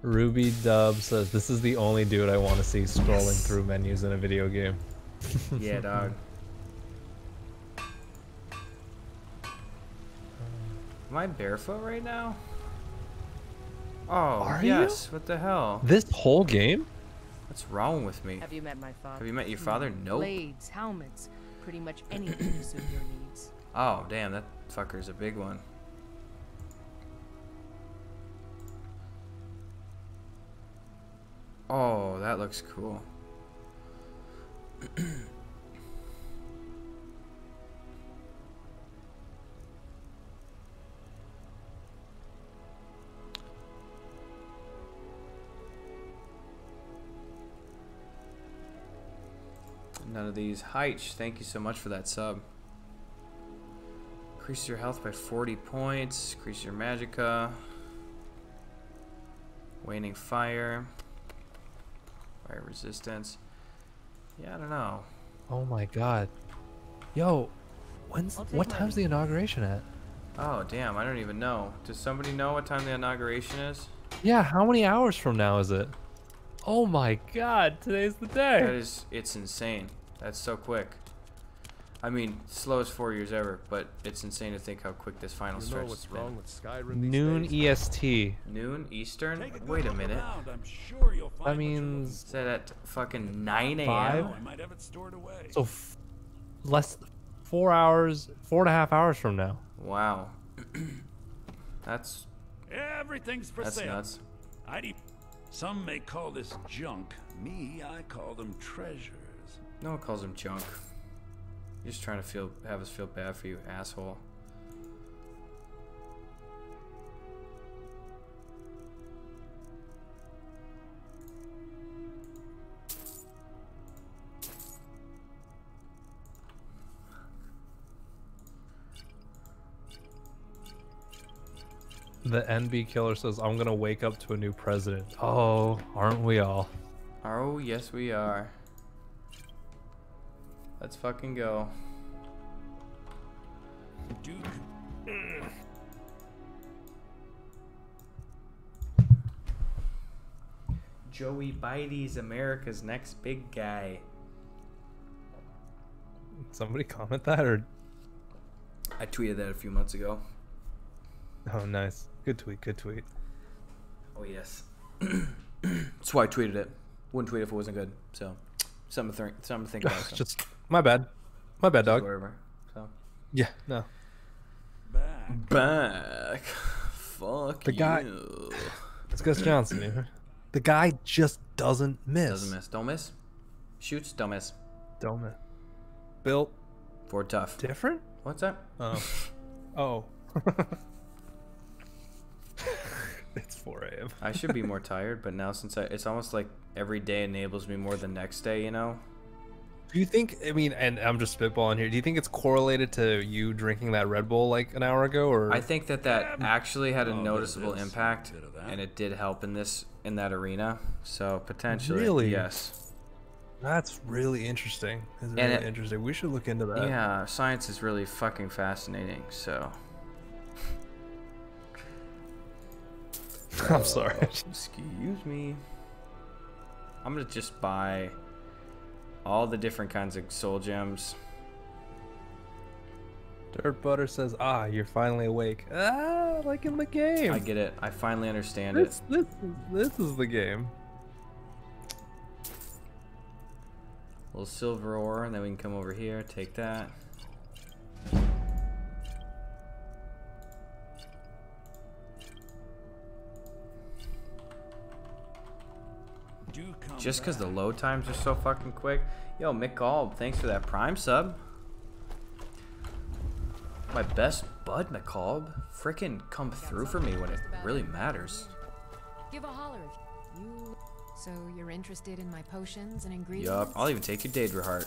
Ruby Dub says this is the only dude I want to see scrolling through menus in a video game. yeah, dog. Am I barefoot right now? Oh, Are you? yes. What the hell? This whole game? What's wrong with me? Have you met my father? Have you met your father? Hmm. Nope. Blades, helmets, pretty much anything to suit your needs. Oh, damn, that fucker's a big one. Oh, that looks cool. None of these. Heich, thank you so much for that sub. Increase your health by 40 points. Increase your magicka. Waning fire. Fire resistance. Yeah, I don't know. Oh my god. Yo, when's what time's the inauguration at? Oh, damn, I don't even know. Does somebody know what time the inauguration is? Yeah, how many hours from now is it? Oh my god, today's the day. That is, it's insane. That's so quick. I mean, slowest four years ever, but it's insane to think how quick this final You know stretch has been. wrong with Skyrim these Noon days? EST. Noon Eastern? Wait a minute. That means Is that at fucking 9 a.m.? So f- less four hours, four and a half hours from now. Wow. That's Everything's for that's sale. nuts. I'd e- Some may call this junk. Me, I call them treasures. No one calls him junk. You're just trying to feel have us feel bad for you, asshole. The NB killer says, "I'm gonna wake up to a new president." Oh, aren't we all? Oh, yes we are. Let's fucking go. Duke. Joey Biden's America's next big guy. Somebody comment that or? I tweeted that a few months ago. Oh, nice. Good tweet. Good tweet. Oh yes. That's why I tweeted it. Wouldn't tweet if it wasn't good. So, something to think, something to think about. so. Just my bad. My bad, dog. Whatever. So. Yeah. No. Back. Back. Fuck The guy- you. It's Gus Johnson. Here. The guy just doesn't miss. Doesn't miss. Don't miss. Shoots. Don't miss. Don't miss. Built Ford tough. different. What's that? Oh. oh. it's 4 a.m. I should be more tired, but now since I, it's almost like every day enables me more the next day, you know? Do you think? I mean, and I'm just spitballing here. Do you think it's correlated to you drinking that Red Bull like an hour ago, or I think that that actually had a Oh, noticeable impact, bit of that. and it did help in this in that arena. So potentially, Really? yes. that's really interesting. It's And really it- interesting. We should look into that. Yeah, science is really fucking fascinating. So I'm sorry. excuse me. I'm gonna just buy all the different kinds of soul gems. Dirt Butter says, "Ah, you're finally awake. Ah, like in the game. I get it. I finally understand this, it. this, is, this is the game. little silver ore, and then we can come over here, take that. Oh, Just because the load times are so fucking quick. Yo, Mick Galb, thanks for that prime sub. My best bud, McCalb. Frickin' come through for me when it really matters. Give a holler if you. So you're interested in my potions and ingredients? Yup, I'll even take your Daedra heart.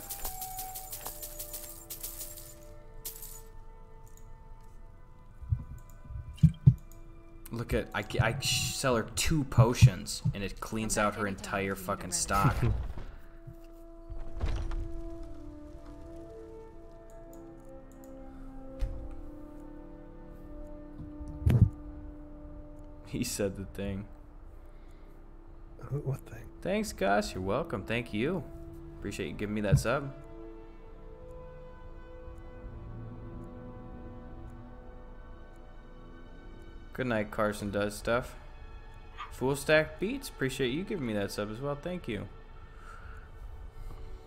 Look at, I, I sell her two potions and it cleans out her entire fucking stock. He said the thing. What thing? Thanks, Gus. You're welcome. Thank you. Appreciate you giving me that sub. Good night, Carson does stuff. Full stack beats. Appreciate you giving me that sub as well. Thank you.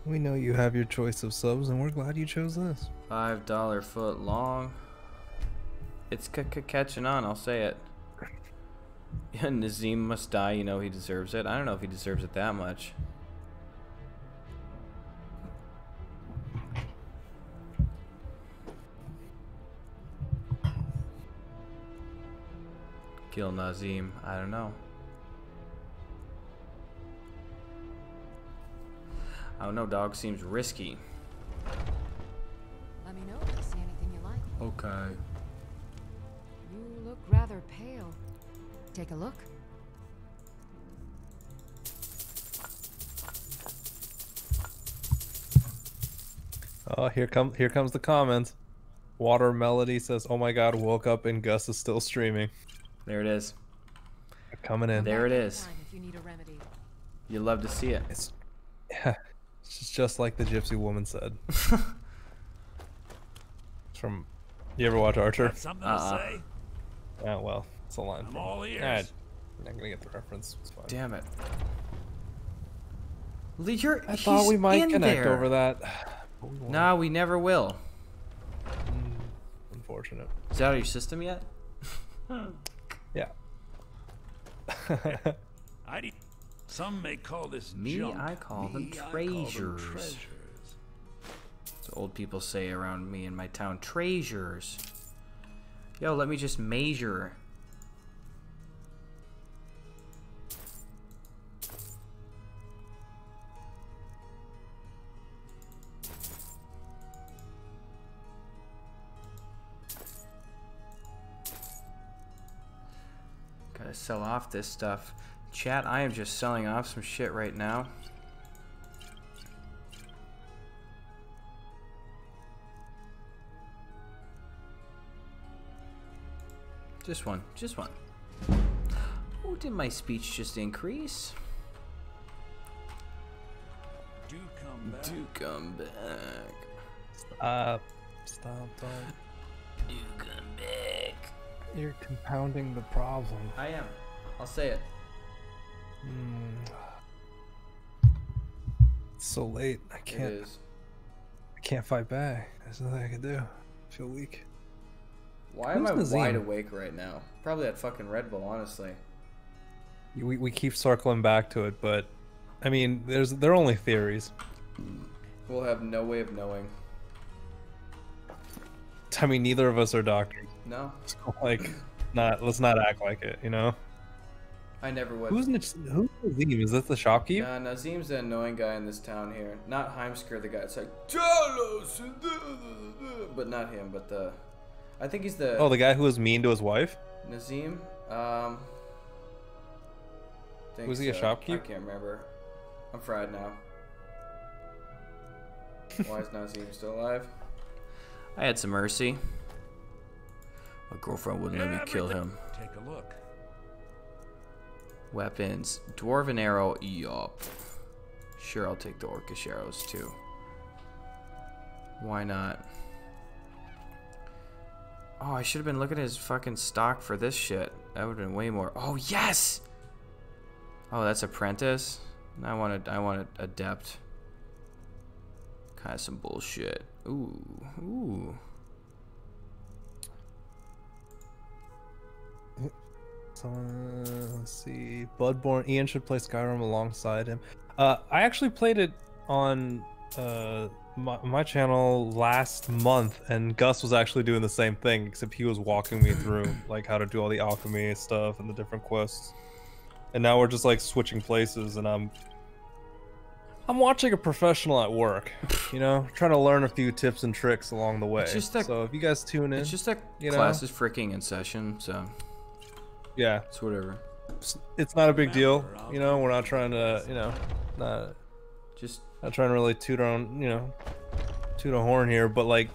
We know you have your choice of subs, and we're glad you chose this. Five dollar foot long. It's catching on. I'll say it. Yeah, Nazeem must die. You know he deserves it. I don't know if he deserves it that much. Kill Nazeem. I don't know. I don't know. Dog seems risky. Let me know if you see anything you like. Okay. You look rather pale. Take a look. Oh, here come here comes the comments. Water Melody says, "Oh my God, woke up and Gus is still streaming." There it is. Coming in. There it is. You need. You love to see it. It's yeah, it's just, just like the gypsy woman said. It's from you ever watch Archer? Something Uh-uh. to say? Oh well, it's a line. I'm all ears. Alright, I'm not gonna get the reference. It's fine. Damn it. Lee, You're, I thought we might connect there. over that. but we. Nah, we never will. Hmm, unfortunate. Is that out of your system yet? Yeah. I de- Some may call this Me, junk. I call them Me, I call them treasures. treasures. That's old people say around me in my town. Treasures. Yo, let me just measure. Sell off this stuff. Chat, I am just selling off some shit right now. Just one. Just one. Oh, did my speech just increase? Do come back. Do come back. Stop. Stop. Don't. Do come back. You're compounding the problem. I am. I'll say it. Mm. It's so late. I can't. is. I can't fight back. There's nothing I can do. I feel weak. Why am I Who's wide awake right now? Probably that fucking Red Bull, honestly. We, we keep circling back to it, but I mean, there's they're only theories. We'll have no way of knowing. I mean, neither of us are doctors. No, So, like, not let's not act like it, you know. I never would. Who's Naz- who's Nazeem? Is that the shopkeep? Nah, Nazeem's the annoying guy in this town here. Not Heimskr, the guy. It's like, "Tell but not him. But the, I think he's the. Oh, the guy who was mean to his wife. Nazeem. Um. think Was he a so. shopkeep? I can't remember. I'm fried now. Why is Nazeem still alive? I had some mercy. My girlfriend wouldn't let me kill him. Take a look. Weapons. Dwarven arrow. Yup. Sure, I'll take the orcish arrows too. Why not? Oh, I should have been looking at his fucking stock for this shit. That would have been way more. Oh, yes! Oh, that's apprentice? I wanted, I wanted adept. Kind of some bullshit. Ooh, ooh. Uh, let's see. Bloodborne. Ian should play Skyrim alongside him. Uh, I actually played it on uh, my, my channel last month, and Gus was actually doing the same thing, except he was walking me through like how to do all the alchemy stuff and the different quests. And now we're just like switching places, and I'm I'm watching a professional at work, you know, trying to learn a few tips and tricks along the way. It's just that- so if you guys tune in, It's just that you know, class is freaking in session, so yeah, it's whatever. it's, it's not a big deal. You know, we're not trying to, you know, not just not trying to really toot our own, you know, toot a horn here, but like,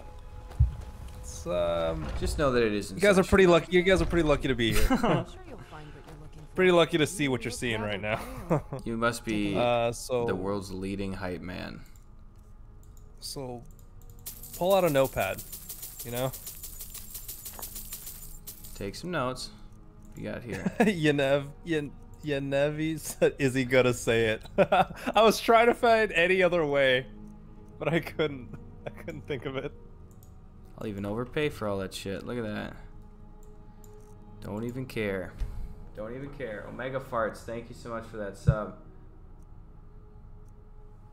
it's, um, just know that it is. you guys are pretty lucky. You guys are pretty lucky to be here. I'm sure you'll find what pretty lucky to see what you're seeing right now. You must be Uh, so- the world's leading hype man. so, pull out a notepad. You know, Take some notes. You got here. Yanev, Yan, Yanevi said, "Is he gonna say it?" I was trying to find any other way, but I couldn't. I couldn't think of it. I'll even overpay for all that shit. Look at that. Don't even care. Don't even care. Omega Farts, thank you so much for that sub.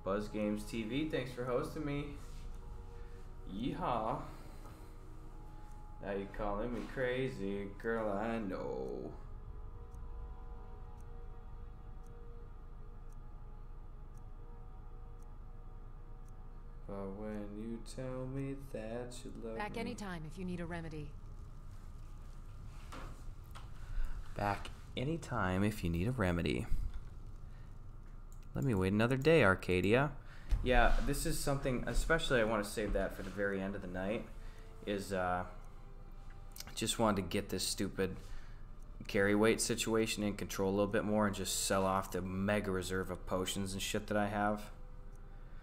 Buzz Games TV, thanks for hosting me. Yeehaw. Now you calling me crazy, girl, I know. But when you tell me that you love Back me. anytime if you need a remedy. Back anytime if you need a remedy. Let me wait another day, Arcadia. Yeah, this is something, especially I want to save that for the very end of the night, is uh, just wanted to get this stupid carry weight situation in control a little bit more and just sell off the mega reserve of potions and shit that I have.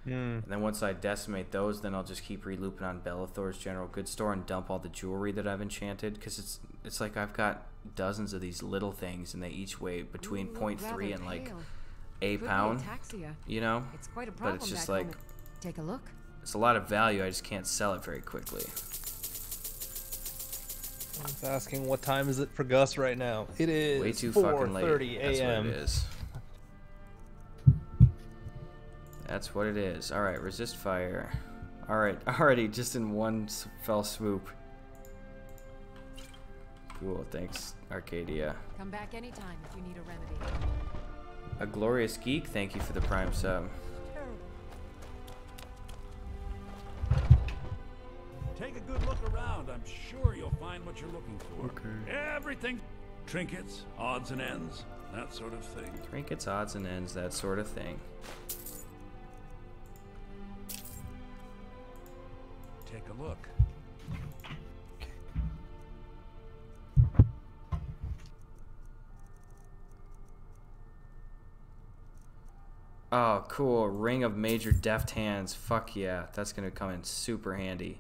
Hmm. And then once I decimate those, then I'll just keep relooping on Belethor's general goods store and dump all the jewelry that I've enchanted because it's it's like I've got dozens of these little things and they each weigh between You look 0.3 and like pale. a Could pound. ataxia. You know, It's quite a problem but it's just like home. Take a look. it's a lot of value. I just can't sell it very quickly. It's asking what time is it for Gus right now. It is Way too fucking late. 4:30 That's what a.m. it is. That's what it is. All right, resist fire. All right, already just in one fell swoop. Cool, thanks, Arcadia. Come back anytime if you need a remedy. A glorious geek, thank you for the prime sub. Take a good look around. I'm sure you'll find what you're looking for. Okay. Everything. Trinkets, odds and ends, that sort of thing. Trinkets, odds and ends, that sort of thing. Take a look. Oh, cool. Ring of Major Deft Hands. Fuck yeah. That's going to come in super handy.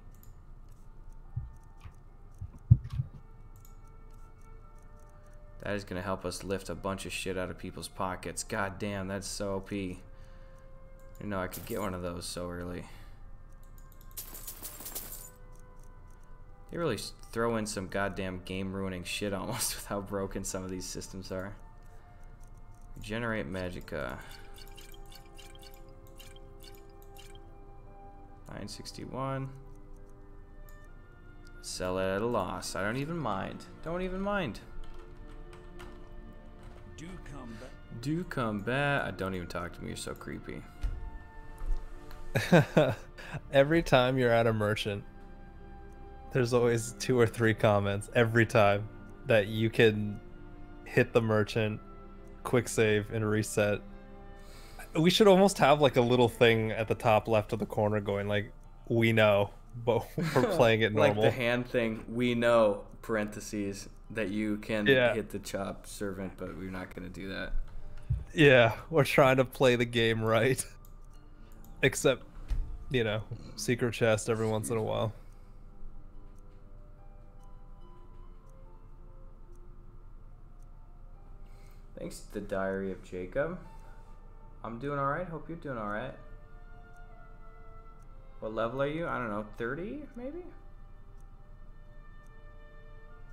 That is going to help us lift a bunch of shit out of people's pockets. God damn, that's so OP. You know, I could get one of those so early. They really throw in some goddamn game ruining shit almost with how broken some of these systems are. Regenerate Magicka. 961. Sell it at a loss. I don't even mind. Don't even mind. Do come back. Do come back. Don't even talk to me. You're so creepy. every time you're at a merchant, there's always two or three comments every time that you can hit the merchant, quick save, and reset. We should almost have like a little thing at the top left of the corner going like, "We know, but we're playing it normal." like the hand thing. We know parentheses that you can Yeah. hit the chop servant, but we're not gonna do that. Yeah, we're trying to play the game right. Except, you know, secret chest every once in a while. Thanks, the Diary of Jacob. I'm doing all right. Hope you're doing all right. What level are you? I don't know, 30 maybe.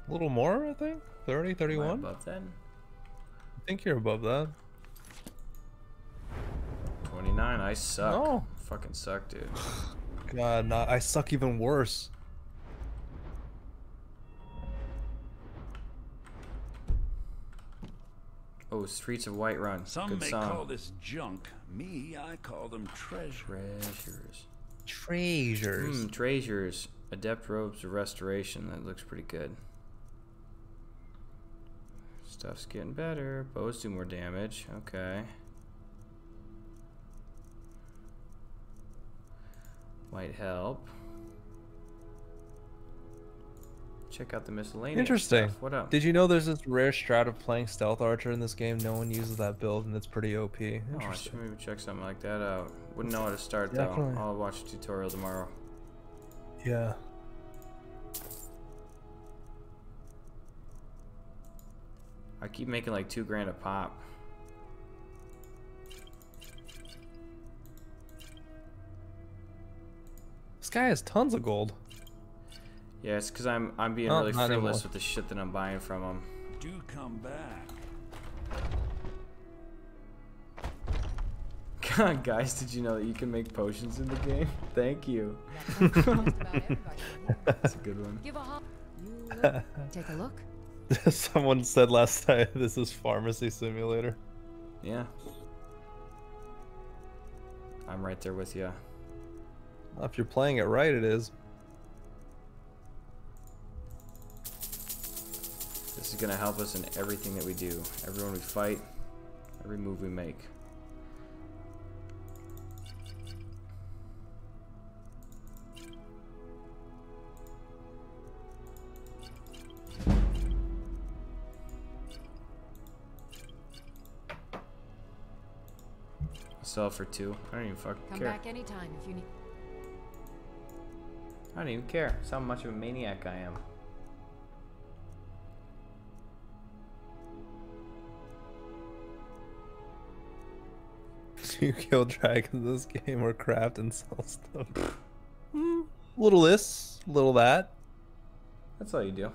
A little more, I think. 30, 31. above that. I think you're above that. 29. I suck. No. Fucking suck, dude. God, not, I suck even worse. Oh, Streets of Whiterun. Some Good may song. call this junk. Me, I call them treasure. Treasures. Treasures. Hmm, treasures. Adept robes of restoration. That looks pretty good. Stuff's getting better. Bows do more damage. Okay. Might help. check out the miscellaneous Interesting. stuff. What up? Did you know there's this rare strat of playing stealth archer in this game? No one uses that build, and it's pretty OP. Oh, I should Interesting. maybe check something like that out. Wouldn't know how to start Definitely. though. I'll watch a tutorial tomorrow. Yeah. I keep making like two grand a pop. This guy has tons of gold. Yeah, it's because I'm I'm being Oh, really not frivolous anymore. with the shit that I'm buying from him. Do come back. God, guys, did you know that you can make potions in the game? Thank you. That's a good one. Give a hop. You look. Take a look. Someone said last night this is pharmacy simulator. Yeah. I'm right there with you. If you're playing it right, it is. This is gonna help us in everything that we do. Everyone we fight, every move we make. Sell for two. I don't even fucking Come care. back anytime if you need. I don't even care. That's how much of a maniac I am. you kill dragons in this game or craft and sell stuff. Hmm, little this, little that. That's all you do.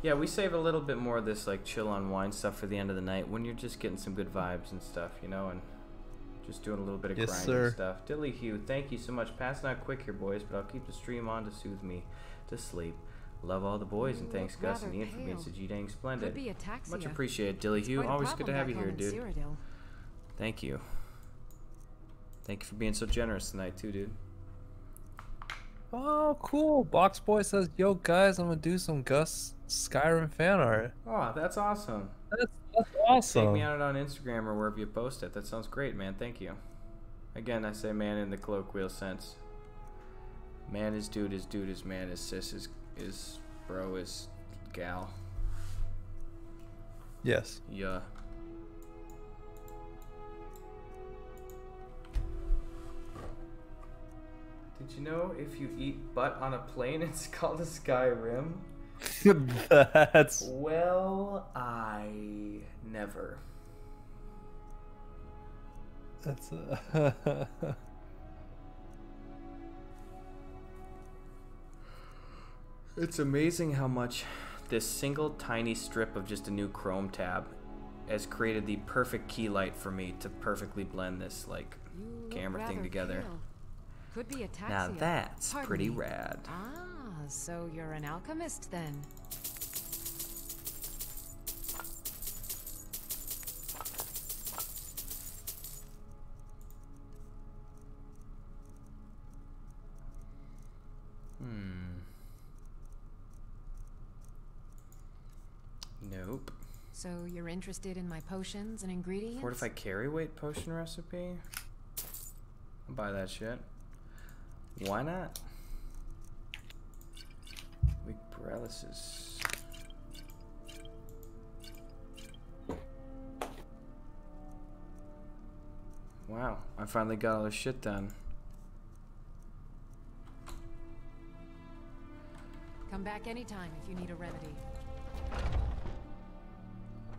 Yeah, we save a little bit more of this like chill on wine stuff for the end of the night when you're just getting some good vibes and stuff, you know, and just doing a little bit of Yes, grinding sir. stuff. Dilly Hugh, thank you so much. Passing out quick here, boys, but I'll keep the stream on to soothe me to sleep. Love all the boys and thanks Gus and rather Ian for being pale. so G dang splendid. Be ataxia. Much appreciated, Dilly It's Hugh. Always good to have you here, dude. Cyrodiil. Thank you. Thank you for being so generous tonight too, dude. Oh, cool. Box Boy says, "Yo, guys, I'm gonna do some Gus Skyrim fan art." Oh, that's awesome. That's, that's awesome. Take me on it on Instagram or wherever you post it. That sounds great, man. Thank you. Again, I say man in the colloquial sense. Man is dude is dude is man is sis is is bro is gal. Yes. Yeah. Did you know if you eat butt on a plane, it's called a sky rim? That's Well, I never. that's. Uh, It's amazing how much this single tiny strip of just a new Chrome tab has created the perfect key light for me to perfectly blend this like camera thing together. Could be ataxia. Now that's Pardon pretty me. rad. Ah, so you're an alchemist then? Hmm. Nope. So you're interested in my potions and ingredients? Fortify carry weight potion recipe? I'll buy that shit. Why not? Weak paralysis. Wow, I finally got all this shit done. Come back anytime if you need a remedy.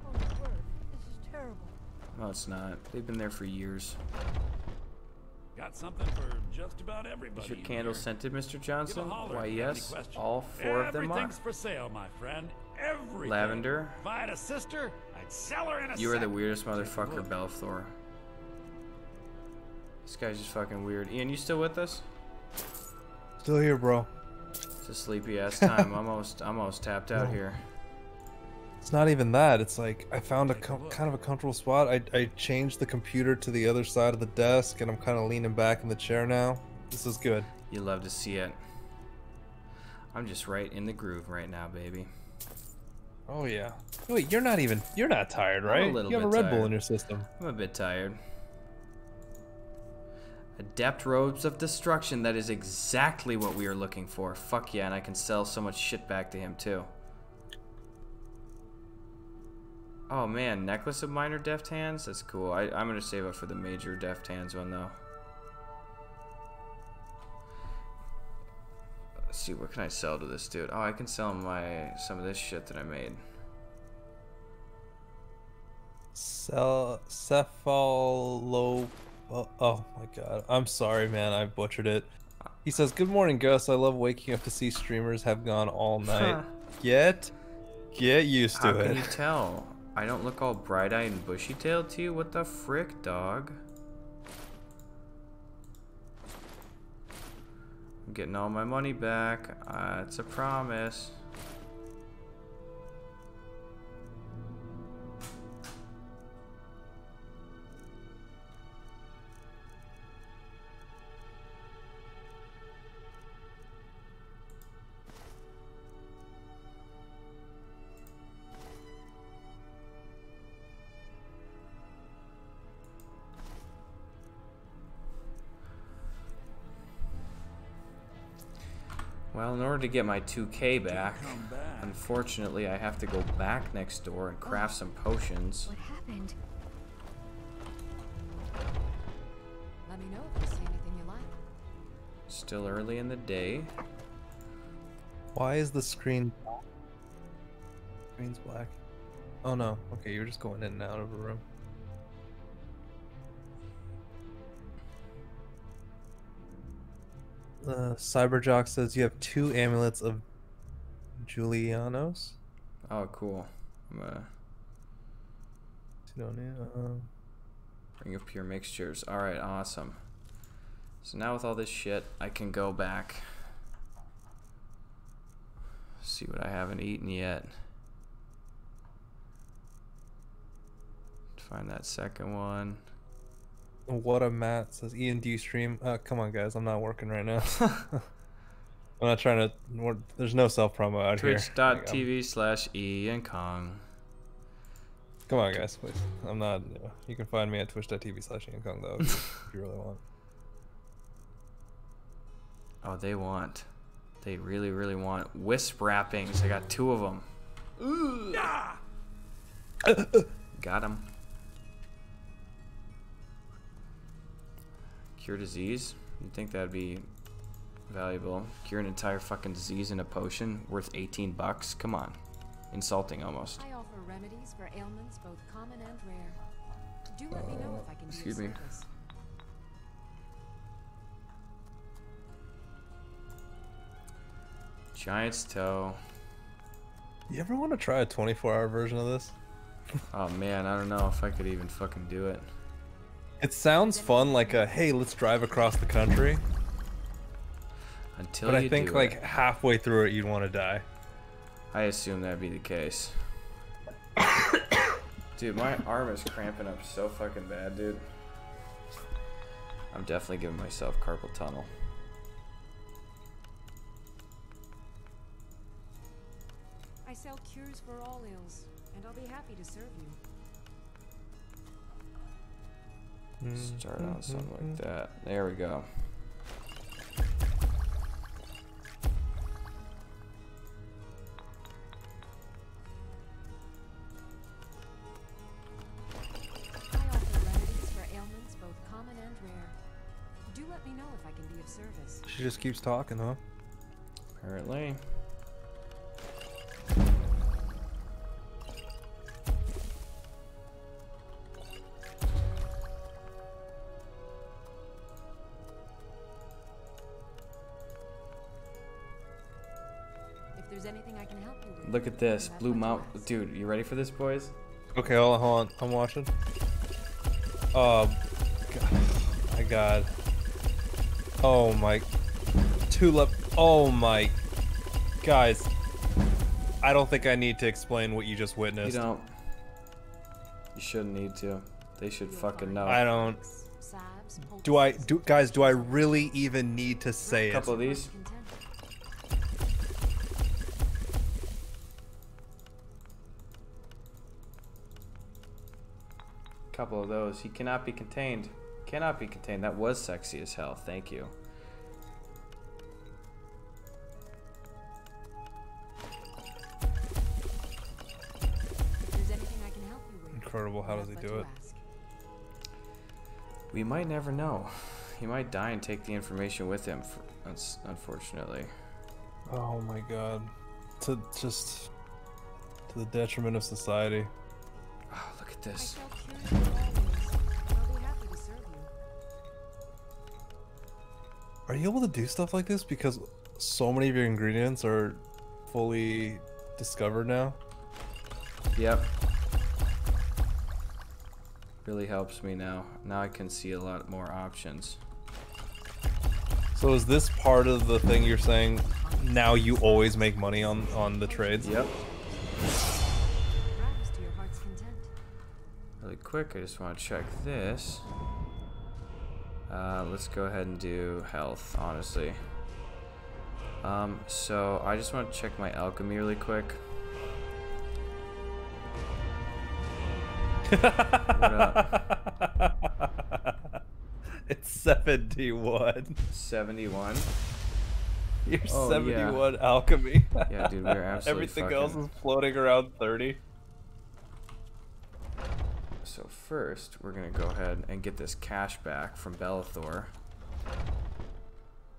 Oh my word, this is terrible. No, it's not. They've been there for years. Got something for just about everybody. Is your in candle here. scented, Mr. Johnson? Why, if you have any yes. All four of them are. Everything's for sale, my friend. Everything. Lavender. If I had a sister, I'd sell her in a You are the weirdest motherfucker, look. Belethor. This guy's just fucking weird. Ian, you still with us? Still here, bro. It's a sleepy ass time. I'm almost, I'm almost tapped out No. here. It's not even that. It's like I found a com- kind of a comfortable spot. I, I changed the computer to the other side of the desk, and I'm kind of leaning back in the chair now. This is good. You love to see it. I'm just right in the groove right now, baby. Oh yeah. Wait, you're not even. You're not tired, right? little you have a Red Bull in your system. I'm a bit tired. Adept robes of destruction. That is exactly what we are looking for. Fuck yeah, and I can sell so much shit back to him too. Oh man, necklace of minor deft hands. That's cool. I, I'm gonna save up for the major deft hands one though. Let's see, what can I sell to this dude? Oh, I can sell my some of this shit that I made. Cel- cephalo. Oh, oh my god. I'm sorry, man. I butchered it. He says, Good morning, Gus. I love waking up to see streamers have gone all night. get, get used to How it. can you tell? I don't look all bright-eyed and bushy-tailed to you? What the frick, dog? I'm getting all my money back. Uh, it's a promise. In order to get my 2k back, unfortunately, I have to go back next door and craft oh. some potions. What happened? Let me know if you see anything you like. Still early in the day. Why is the screen black screen's black? Oh no. Okay, you're just going in and out of a room. Uh, Cyberjock says you have two amulets of Julianos. Oh, cool. I'm gonna Sidonia. Uh, bring up pure mixtures. Alright, awesome. So now with all this shit, I can go back. See what I haven't eaten yet. Find that second one. What a Matt says. Ian, do you stream? Uh, come on, guys. I'm not working right now. I'm not trying to. There's no self promo out here. Like, I'm- Twitch.tv slash Ian Kong. Come on, guys, please. I'm not. You, know, you can find me at twitch.tv slash Ian Kong, though, if you really want. Oh, they want. They really, really want wisp wrappings. I got two of them. Ooh. got them. Cure disease. You'd think that'd be valuable. Cure an entire fucking disease in a potion worth 18 bucks. Come on. Insulting almost. I offer remedies for ailments both common and rare. Do let me know if I can be Excuse of me. service. Giant's toe. You ever want to try a 24 hour version of this? Oh man, I don't know if I could even fucking do it. It sounds fun, like a hey, let's drive across the country. Until but I think do like it. halfway through it, you'd want to die. I assume that'd be the case. dude, my arm is cramping up so fucking bad, dude. I'm definitely giving myself carpal tunnel. I sell cures for all ills, and I'll be happy to serve you. Mm-hmm. Start on something like mm-hmm. that. There we go. I offer remedies for ailments both common and rare. Do let me know if I can be of service. She just keeps talking, huh? Apparently. At this. Blue Mount. Dude, you ready for this, boys? Okay, hold on, hold on. I'm watching. Oh, God. my God. Oh my. Tulip. Oh my. Guys, I don't think I need to explain what you just witnessed. You don't. You shouldn't need to. They should fucking know. I don't. Do I do guys? Do I really even need to say it? A couple it? of these. Couple of those. He cannot be contained. Cannot be contained. That was sexy as hell. Thank you. If there's anything I can help you with, Incredible. How does he do it? We might never know. He might die and take the information with him, for, unfortunately. Oh my god. To just to the detriment of society. At this. I'll be happy to serve you. Are you able to do stuff like this because so many of your ingredients are fully discovered now? Yep. Really helps me now. Now I can see a lot more options. So is this part of the thing you're saying now you always make money on on the trades? Yep. Quick, I just want to check this. Uh, let's go ahead and do health, honestly. Um, so I just want to check my alchemy really quick. what up? It's 71. 71. You're Oh, 71 yeah. alchemy. Yeah, dude, we're absolutely Everything else is floating around 30. So first, we're gonna go ahead and get this cash back from Belethor.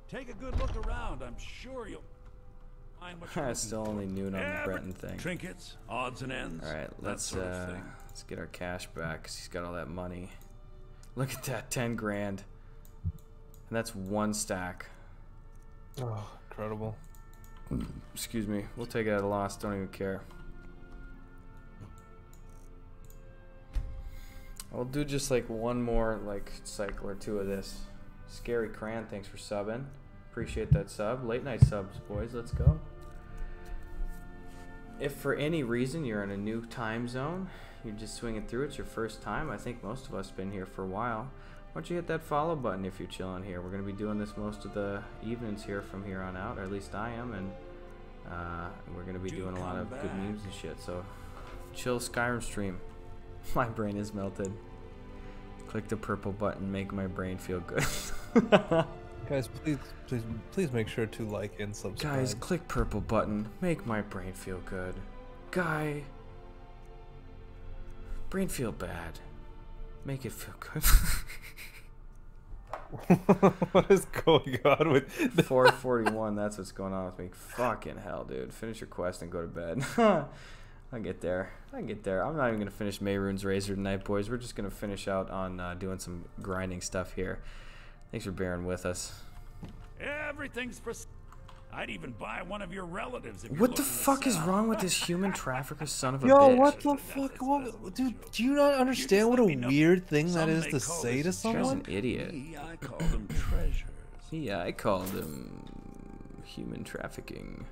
Take a good look around. I'm sure you'll find what you're it's looking still only noon on the Breton thing. Trinkets, odds and ends. All right, let's sort of uh, let's get our cash back because he's got all that money. Look at that, ten grand, and that's one stack. Oh, incredible. Excuse me, we'll take it at a loss. Don't even care. I'll do just like one more like cycle or two of this. Scary Cran, thanks for subbing. Appreciate that sub. Late night subs, boys. Let's go. If for any reason you're in a new time zone, you're just swinging through, it's your first time. I think most of us been here for a while. Why don't you hit that follow button if you're chilling here? We're gonna be doing this most of the evenings here from here on out, or at least I am, and uh, we're gonna be Do doing a lot of good memes and shit. So, chill Skyrim stream. My brain is melted. Click the purple button, make my brain feel good. Guys, please, please, please make sure to like and subscribe. Guys, click purple button, make my brain feel good. Guy, brain feel bad, make it feel good. what is going on with 441? That's what's going on with me. Fucking hell, dude. Finish your quest and go to bed. I'll get there. I get there. I'm not even gonna finish Mehrunes' Razor tonight, boys. We're just gonna finish out on uh, doing some grinding stuff here. Thanks for bearing with us. Everything's for. s- I'd even buy one of your relatives if What the fuck is wrong with this human trafficker son of a Yo, bitch? what the fuck? What, dude, do you not understand what a weird thing that Some is may to say to this This guy's someone? an idiot. Me, I call them treasures. Yeah, I called him human trafficking.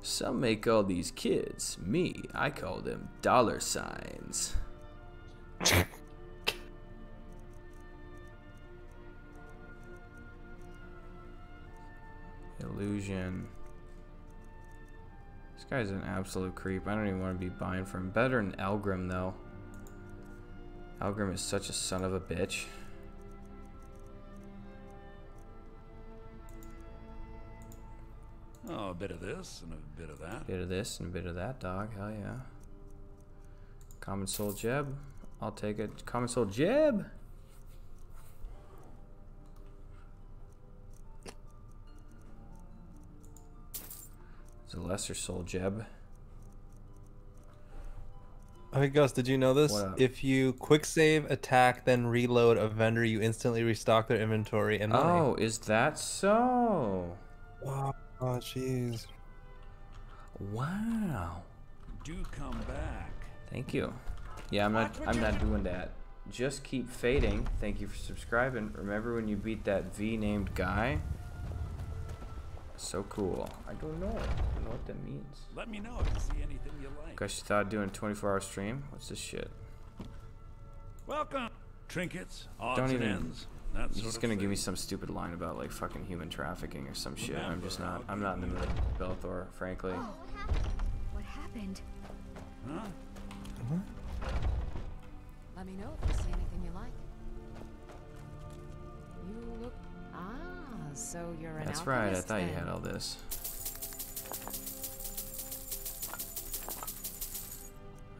Some may call these kids. Me, I call them dollar signs. Illusion. This guy's an absolute creep. I don't even want to be buying from him. Better than Elgrim, though. Elgrim is such a son of a bitch. Oh, a bit of this and a bit of that. Bit of this and a bit of that, dog. Hell yeah. Common Soul Gem. I'll take it. Common Soul Gem. It's a lesser Soul Gem. Hey Gus, did you know this? If you quick save, attack, then reload a vendor, you instantly restock their inventory and money. Oh, is that so? Wow, oh, jeez. Wow. Do come back. Thank you. Yeah, I'm not. I'm not doing that. Just keep fading. Thank you for subscribing. Remember when you beat that V named guy? So cool. I don't know. I don't know what that means. Let me know if you see anything you like. Guys, you thought of doing a 24 hour stream? What's this shit? Welcome. Trinkets, odds Don't and even. ends. That You're sort just gonna give me some stupid line about like fucking human trafficking or some shit. I'm just not. I'll I'm not in the give mood. Belethor, frankly. What happened? Huh? Let me know if you see anything you like. You look. Ah, so you're an That's right. I alchemist thought you had all this.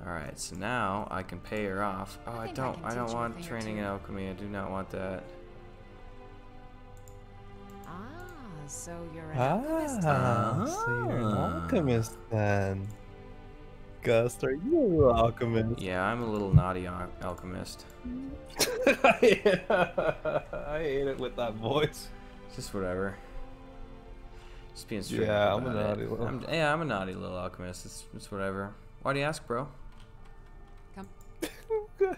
All right, so now I can pay her off. Oh, I, I don't. can I, don't want training in alchemy. I do not want that. So you're an alchemist Ah, then. so you're an alchemist then. Gus, are you a little alchemist? Yeah, I'm a little naughty al- alchemist. I hate it with that voice. Just whatever. Just being straight Yeah, I'm a naughty it. little- I'm, yeah, I'm a naughty little alchemist. It's, it's whatever. Why do you ask, bro? Come.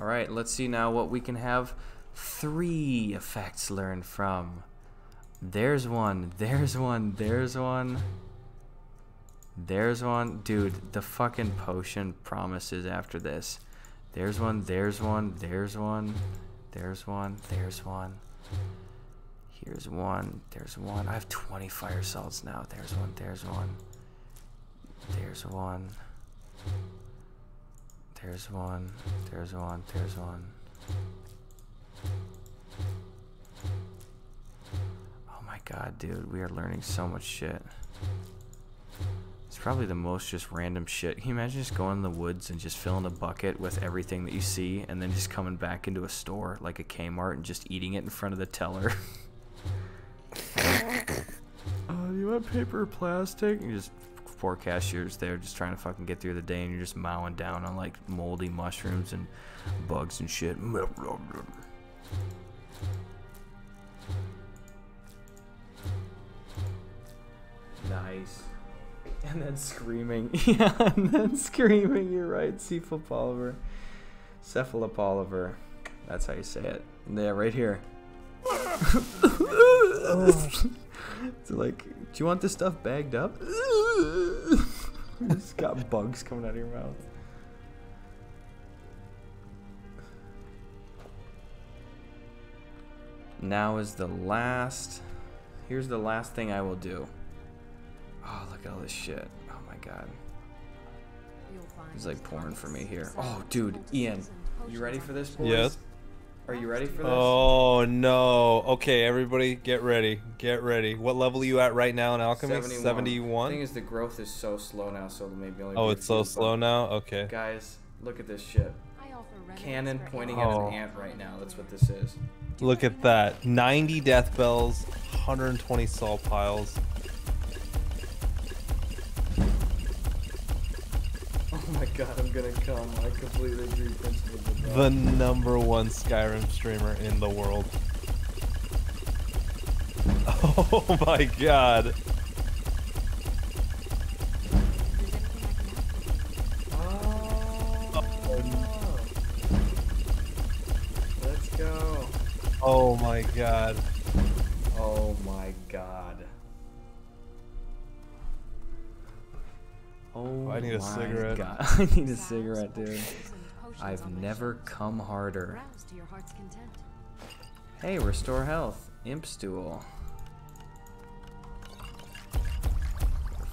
All right, let's see now what we can have three effects learned from. There's one. There's one. There's one. There's one. Dude, the fucking potion promises after this. There's one. There's one. There's one. There's one. There's one. Here's one. There's one. I have 20 fire salts now. There's one. There's one. There's one. There's one. There's one. There's one. Oh my god, dude, we are learning so much shit. It's probably the most just random shit. Can you imagine just going in the woods and just filling a bucket with everything that you see and then just coming back into a store like a Kmart and just eating it in front of the teller? uh, you want paper or plastic? And just poor cashiers there just trying to fucking get through the day and you're just mowing down on like moldy mushrooms and bugs and shit. Nice. And then screaming. yeah, and then screaming. You're right. Cephalopolymer. Cephalopolymer. That's how you say it. Yeah, right here. it's like, do you want this stuff bagged up? it's got bugs coming out of your mouth. Now is the last. Here's the last thing I will do. Oh, look at all this shit. Oh my god. He's like pouring for me here. Oh, dude, Ian, you ready for this, boys? Yes. Are you ready for this? Oh no. Okay, everybody, get ready. Get ready. What level are you at right now in alchemy? 71. 71. Thing is, the growth is so slow now, so maybe only. Oh, it's so few, slow now. Okay. Guys, look at this shit. Cannon pointing at Oh. an ant right now. That's what this is. Look at that. 90 death bells, 120 salt piles. Oh my god, I'm gonna come. I completely agree, Principal. The number one Skyrim streamer in the world. Oh my god. Oh. Let's go. Oh my god. Oh my god. Oh, I need a my cigarette. God. I need a cigarette, dude. I've never come harder. Browse to your heart's content. Hey, restore health. Imp stool.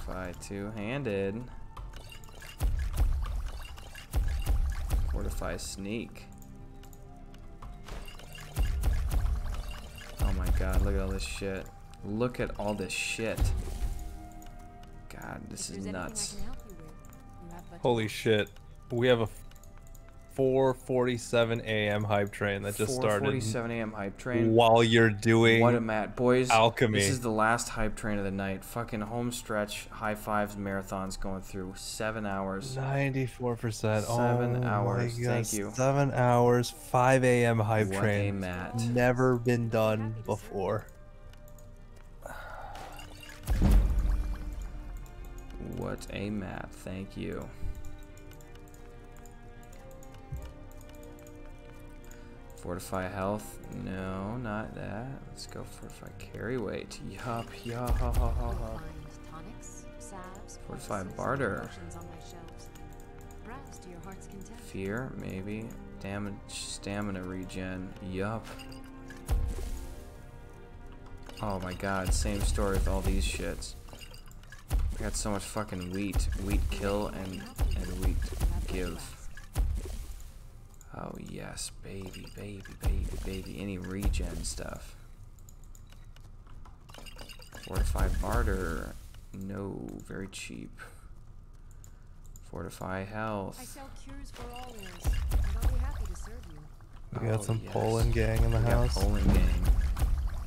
Fortify two-handed. Fortify sneak. Oh my god, look at all this shit. Look at all this shit. God, this is nuts. Holy shit. We have a 4:47 a.m. hype train that just started. 4:47 a.m. hype train. While you're doing What a mat, boys! alchemy. This is the last hype train of the night. Fucking home stretch, high fives, marathons going through seven hours. 94%. Seven oh hours. My God. Thank you. Seven hours, 5 a.m. hype What a train. mat. Never been done before. What a mat! Thank you. Fortify health? No, not that. Let's go fortify carry weight. Yup, yup. Fortify barter. Fear, maybe. Damage, stamina regen. Yup. Oh my god, same story with all these shits. I got so much fucking wheat. Wheat kill and, and wheat give. Oh yes, baby, baby, baby, baby. Any regen stuff. Fortify barter. No, very cheap. Fortify I health. sell cures for all ills, and I'll be happy to serve you. We got Oh, some yes. Poland gang in the We got house. Poland gang.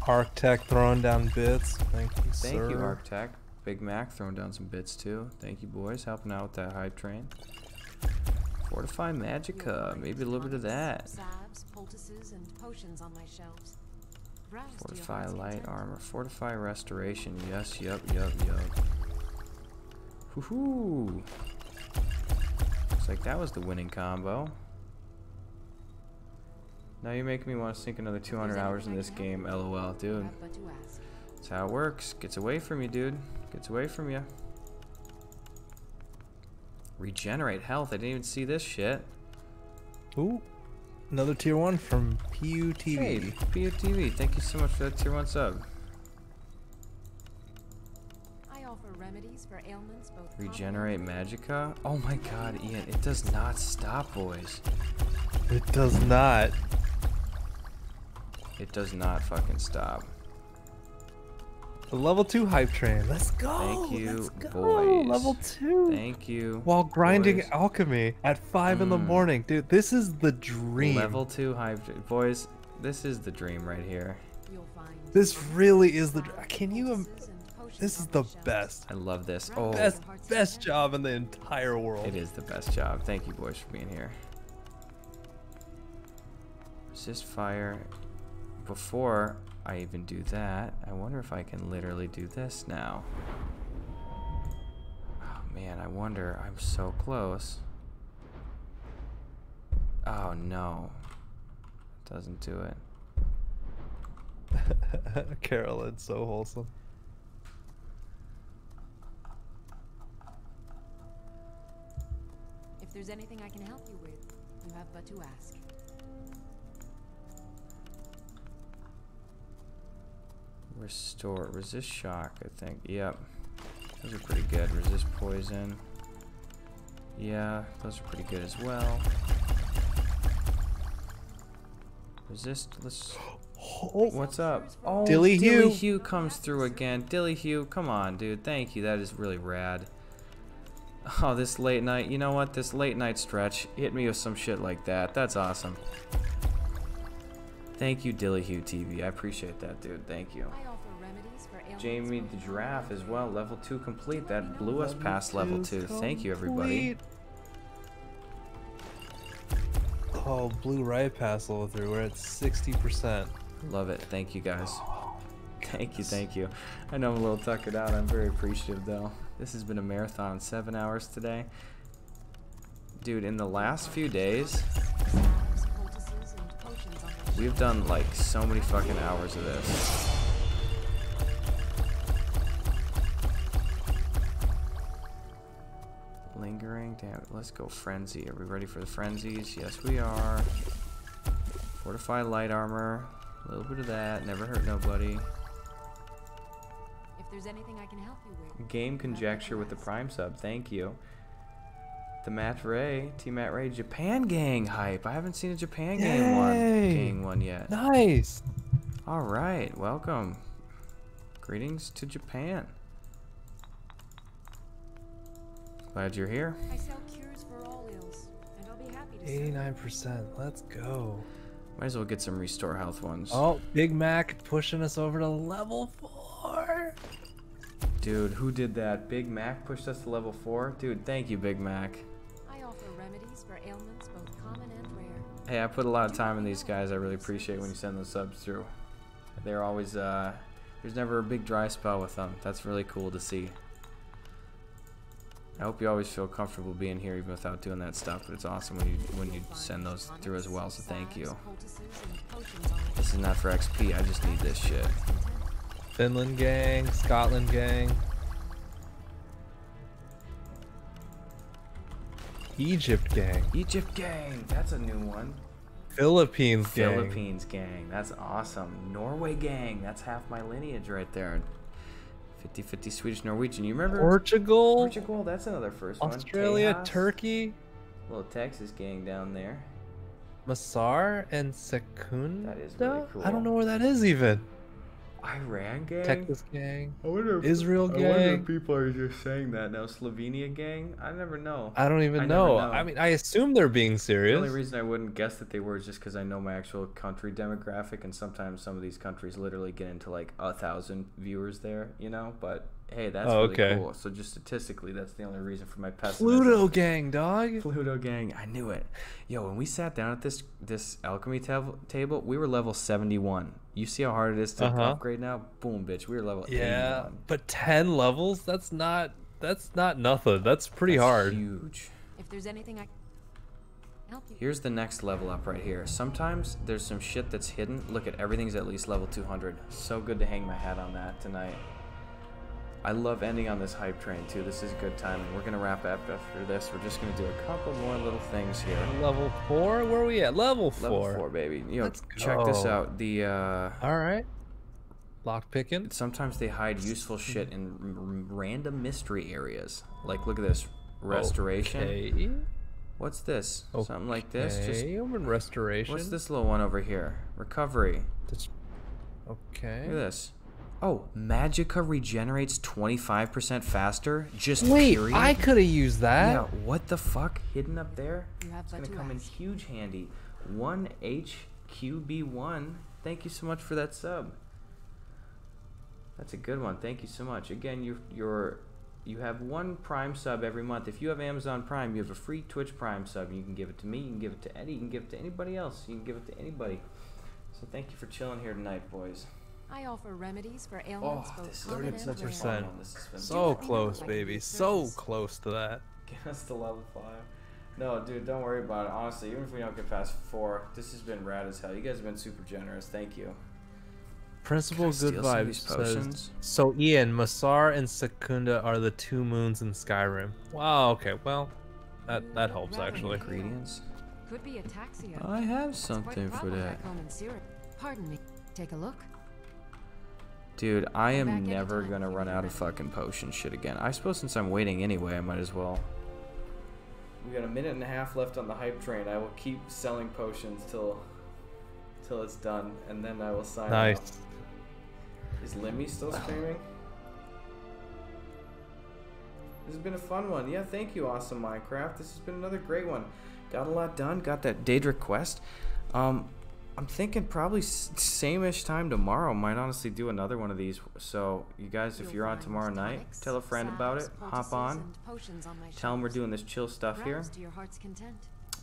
Arctech throwing down bits. Thank you, Thank sir. you, Arctech. Big Mac throwing down some bits too. Thank you, boys, helping out with that hype train. Fortify Magicka. Maybe a little bit of that. Salves, poultices, and potions on my shelves. Browse to your Fortify light armor. Fortify restoration. Yes, yup, yup, yup. Woohoo! Looks like that was the winning combo. Now you're making me want to sink another 200 hours in this game. LOL, dude. Have but to ask. That's how it works. Gets away from you, dude. Gets away from you. Regenerate health. I didn't even see this shit. Ooh, another tier one from PUTV. Hey, PUTV. Thank you so much for that tier one sub. I offer remedies for ailments both Regenerate Magicka. Oh my god, Ian. It does not stop, boys. It does not. It does not fucking stop. The level two hype train. Let's go. Thank you, let's go. boys. Level two. Thank you. While grinding boys. alchemy at five in the Mm. morning, dude. This is the dream. Level 2 hype. Boys, this is the dream right here. This really is the. Can you? im- poultices and potions This is the best. I love this. Oh, Best best job in the entire world. it is the best job. Thank you, boys, for being here. Resist fire. Before I even do that, I wonder if I can literally do this now. Oh man, I wonder. I'm so close. Oh no. Doesn't do it. Carolyn's so wholesome. If there's anything I can help you with, you have but to ask. Restore. Resist shock, I think. Yep. Those are pretty good. Resist poison. Yeah, those are pretty good as well. Resist. Let's. What's up? Oh, Dilly Hugh. Hugh comes through again. Dilly Hugh, come on, dude. Thank you. That is really rad. Oh, this late night. You know what? This late night stretch hit me with some shit like that. That's awesome. Thank you, Dilly Hugh TV. I appreciate that, dude. Thank you. I offer remedies for ailments Jamie the Giraffe as well. Level 2 complete. That blew us past level 2. Thank you, everybody. complete. Oh, blue right pass level three. We're at 60%. Love it. Thank you, guys. Oh, thank you, thank you. I know I'm a little tuckered out. I'm very appreciative, though. This has been a marathon. Seven hours today. Dude, in the last few days, we've done like so many fucking hours of this. Lingering, damn it. Let's go frenzy. Are we ready for the frenzies? Yes, we are. Fortify light armor. A little bit of that. Never hurt nobody. If there's anything I can help you with, Game conjecture with the prime sub. Thank you. The Matt Ray, Team Matt Ray, Japan Gang hype. I haven't seen a Japan Gang one, gang one yet. Nice. All right, welcome. Greetings to Japan. Glad you're here. I sell cures for all ills, and I'll be happy to 89%. Let's go. Might as well get some restore health ones. Oh, Big Mac pushing us over to level four. Dude, who did that? Big Mac pushed us to level four. Dude, thank you, Big Mac. Hey, I put a lot of time in these guys. I really appreciate when you send those subs through. They're always, uh, there's never a big dry spell with them. That's really cool to see. I hope you always feel comfortable being here even without doing that stuff, but it's awesome when you when you send those through as well, so thank you. This is not for XP, I just need this shit. Finland gang, Scotland gang. Egypt gang. Egypt gang, that's a new one. Philippines gang. Philippines gang, that's awesome. Norway gang, that's half my lineage right there. 50-50 Swedish Norwegian. You remember Portugal. Portugal? That's another first one. Australia. Turkey. Little Texas gang down there. Masser and Secunda? That is really I don't know where that is even. Iran gang. Texas gang. I wonder if, Israel I wonder if gang. people are just saying that now. Slovenia gang. I never know. I don't even I never know. I mean, I assume they're being serious. The only reason I wouldn't guess that they were is just because I know my actual country demographic, and sometimes some of these countries literally get into like a thousand viewers there, you know. But hey, that's Oh, really okay. cool. So just statistically, that's the only reason for my pessimism. Pluto gang, dog. Pluto gang. I knew it. Yo, when we sat down at this this alchemy tab- table, we were level seventy one. You see how hard it is to Uh-huh. upgrade now? Boom, bitch. We are level Yeah, 81. but ten levels? That's not. That's not nothing. That's pretty That's hard. Huge. If there's anything I can help you. Here's the next level up right here. Sometimes there's some shit that's hidden. Look at everything's at least level 200. So good to hang my hat on that tonight. I love ending on this hype train too. This is good timing. We're gonna wrap up after this. We're just gonna do a couple more little things here. Level four? Where are we at? Level four. Level four, baby. Yo, Let's check this out. The uh, All right. Lock picking. sometimes they hide useful shit in r- random mystery areas. Like look at this restoration. Okay. What's this? Something like this. Just Okay, open restoration. What's this little one over here? Recovery. Okay. Look at this. Oh, Magicka regenerates 25% faster? Just Wait, period? I could have used that. Yeah, what the fuck? Hidden up there? You have It's gonna to come in huge handy. 1HQB1. Thank you so much for that sub. That's a good one. Thank you so much. Again, you're, you're you have one Prime sub every month. If you have Amazon Prime, you have a free Twitch Prime sub. You can give it to me. You can give it to Eddie. You can give it to anybody else. You can give it to anybody. So thank you for chilling here tonight, boys. I offer remedies for ailments Oh, both this common and such rare. fun one. This has been So close, baby. So close to that. Get us to level five. No, dude, don't worry about it. Honestly, even if we don't get past four, this has been rad as hell. You guys have been super generous. Thank you. Principal Can I Good steal some of Vibes says. So Ian, Masser and Secunda are the two moons in Skyrim. Wow. Okay. Well, that that helps actually. Ingredients. Could be ataxia. I have It's quite a something for that. back home in Cyrodiil. Pardon me. Take a look. Dude, I am never anytime gonna run out of fucking potion shit again. I suppose since I'm waiting anyway, I might as well. We got a minute and a half left on the hype train. I will keep selling potions till till it's done, and then I will sign Nice. off. Is Limmy still streaming? This has been a fun one. Yeah, thank you, awesome Minecraft. This has been another great one. Got a lot done. Got that Daedric quest. Um, I'm thinking probably s- same-ish time tomorrow. Might honestly do another one of these. So you guys, if You'll you're on find tomorrow night, tell a friend about it. Hop on. on Tell them we're doing this chill stuff here. To your heart's content.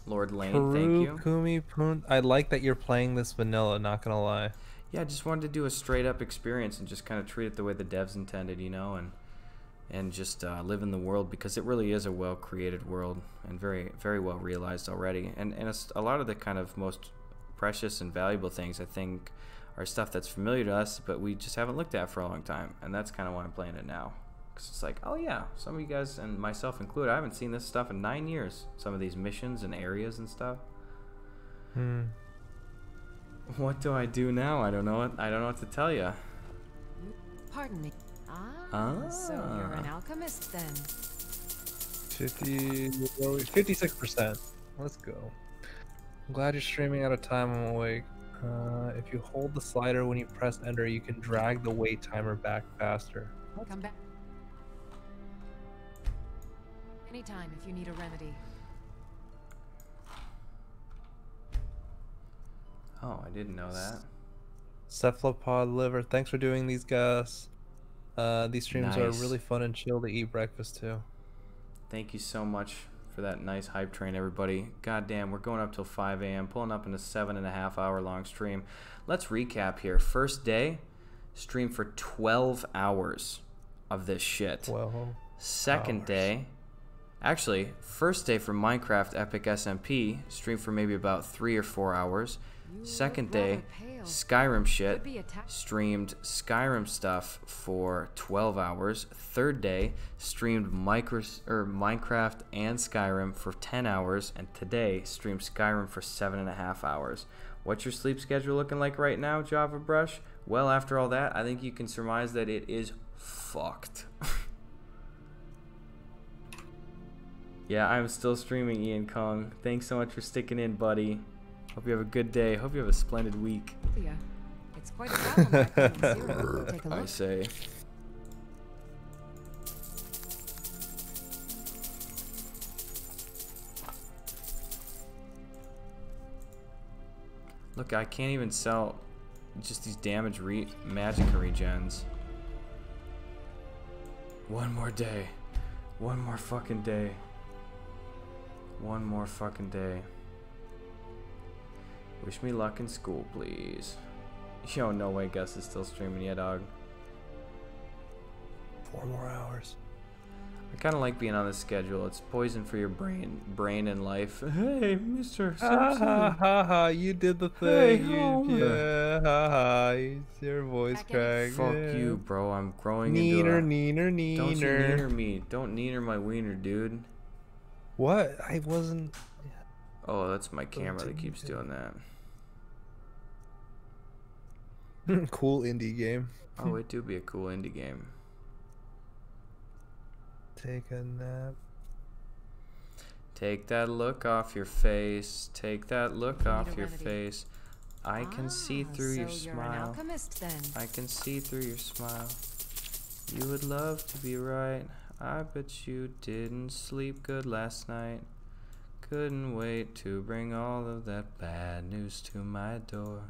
Lord Lane, Peru, thank you. Kumi, Pun. I like that you're playing this vanilla. Not gonna lie. Yeah, I just wanted to do a straight up experience and just kind of treat it the way the devs intended, you know, and and just uh, live in the world because it really is a well created world and very very well realized already. And and it's, a lot of the kind of most precious and valuable things I think are stuff that's familiar to us, but we just haven't looked at for a long time. And that's kind of why I'm playing it now. Cause it's like, oh yeah, some of you guys and myself included, I haven't seen this stuff in nine years. Some of these missions and areas and stuff. Hmm. What do I do now? I don't know. What, I don't know what to tell you. Pardon me. Ah, so you're an Ah. alchemist then. 50, 56%. Let's go. I'm glad you're streaming at a time I'm awake. Uh, if you hold the slider when you press enter, you can drag the wait timer back faster. Come back. Anytime if you need a remedy. Oh, I didn't know that. Cephalopod liver, thanks for doing these, guys. Uh, these streams Nice. are really fun and chill to eat breakfast too. Thank you so much for that nice hype train, everybody. God damn, we're going up till 5 a.m., pulling up in a seven and a half hour long stream. Let's recap here. First day, stream for 12 hours of this shit. 12 Second hours. day, actually, first day for Minecraft Epic SMP, stream for maybe about three or four hours. Second day, Skyrim shit, streamed Skyrim stuff for 12 hours. Third day, streamed micro, or Minecraft and Skyrim for 10 hours. And today, streamed Skyrim for seven and a half hours. What's your sleep schedule looking like right now, Java Brush? Well, after all that, I think you can surmise that it is fucked. yeah, I'm still streaming Ian Kong. Thanks so much for sticking in, buddy. Hope you have a good day. Hope you have a splendid week. Yeah. It's quite a problem back home in Cyrodiil. Take a I look. say. Look, I can't even sell just these damage re magic regens. One more day. One more fucking day. One more fucking day. Wish me luck in school, please. Yo, no way Gus is still streaming yet, dog. Four more hours. I kind of like being on this schedule. It's poison for your brain, brain and life. Hey, Mister Ha ha ha ha! You did the Hey, thing. you, yeah, ha ha! Your voice cracked. Fuck yeah. you, bro. I'm growing into Neener, a... neener, neener. Don't you neener me. Don't neener my wiener, dude. What? I wasn't. Oh, that's my camera that keeps doing that. cool indie game. Oh, it do be a cool indie game. Take a nap. Take that look off your face. Take that look Need off your remedy. face. I can see Ah, through your so you're an smile. alchemist then. I can see through your smile. You would love to be right. I bet you didn't sleep good last night. Couldn't wait to bring all of that bad news to my door.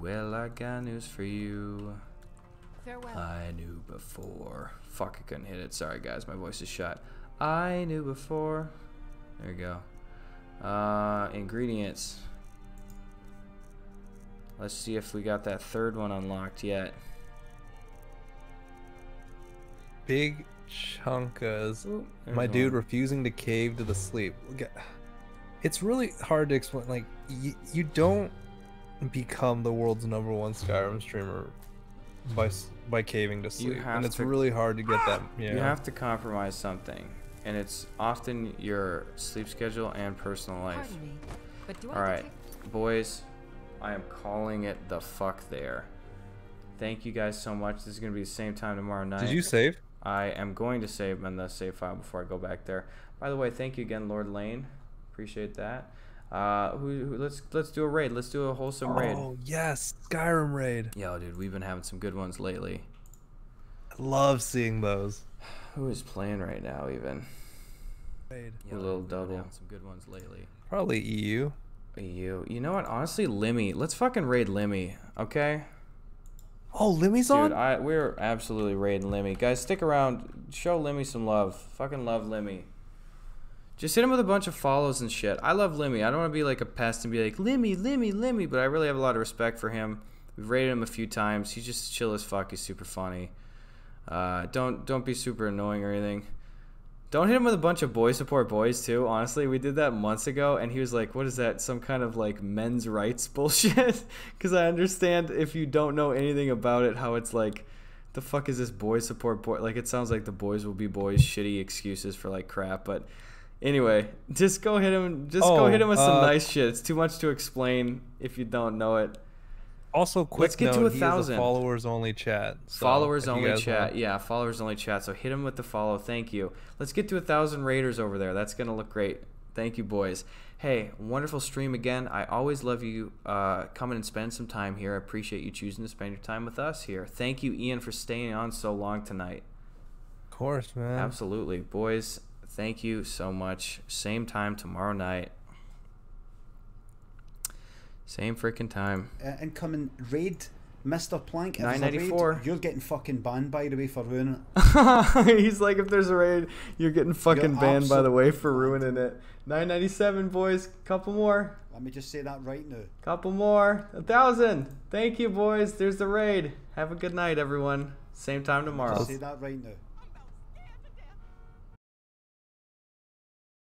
Well, I got news for you. Farewell. I knew before. Fuck, I couldn't hit it. Sorry, guys, my voice is shot. I knew before. There you go. Uh, ingredients. Let's see if we got that third one unlocked yet. Big chunkas. there's My dude refusing to cave to the sleep. It's really hard to explain. Like, you, you don't become the world's number one Skyrim streamer by by caving to sleep, and it's to- really hard to get that. Yeah. You have to compromise something, and it's often your sleep schedule and personal life. Pardon me, but do All have right, to boys, I am calling it the fuck there. Thank you guys so much. This is gonna be the same time tomorrow night. Did you save? I am going to save in the save file before I go back there. By the way, thank you again, Lord Lane. Appreciate that. Uh, who, who let's let's do a raid. Let's do a wholesome raid. Oh yes, Skyrim raid. Yo, dude, we've been having some good ones lately. I love seeing those. Who is playing right now, even? Raid. A little double. Some good ones lately. Probably E EU. You, you know what? Honestly, Limmy. Let's fucking raid Limmy, okay? Oh, Limmy's Dude, on. I we're absolutely raiding Limmy. Guys, stick around. Show Limmy some love. Fucking love Limmy. Just hit him with a bunch of follows and shit. I love Limmy. I don't want to be like a pest and be like Limmy, Limmy, Limmy, but I really have a lot of respect for him. We've rated him a few times. He's just chill as fuck. He's super funny. Uh, don't don't be super annoying or anything. Don't hit him with a bunch of boy support boys too. Honestly, we did that months ago, and he was like, "What is that? Some kind of like men's rights bullshit?" Because I understand if you don't know anything about it, how it's like, the fuck is this boy support boy? Like, it sounds like the boys will be boys. Shitty excuses for like crap, but anyway, just go hit him. Just go Oh, hit him with some uh, nice shit. It's too much to explain if you don't know it. Also, quick Let's get to a thousand. followers only chat. so followers only chat. want- Yeah, followers only chat. So hit him with the follow. Thank you. Let's get to a thousand raiders over there. That's gonna look great. Thank you, boys. Hey, wonderful stream again. I always love you uh, coming and spending some time here. I appreciate you choosing to spend your time with us here. Thank you, Ian, for staying on so long tonight. Of course, man. Absolutely, boys. Thank you so much. Same time tomorrow night. Same freaking time. Uh, incoming raid, Mr. Plank. a raid, 994. You're getting fucking banned, by the way, for ruining it. He's like, if there's a raid, you're getting fucking You're banned, by the way, for ruining it. 997, boys. Couple more. Let me just say that right now. Couple more. A thousand. Thank you, boys. There's the raid. Have a good night, everyone. Same time tomorrow. Just say that right now.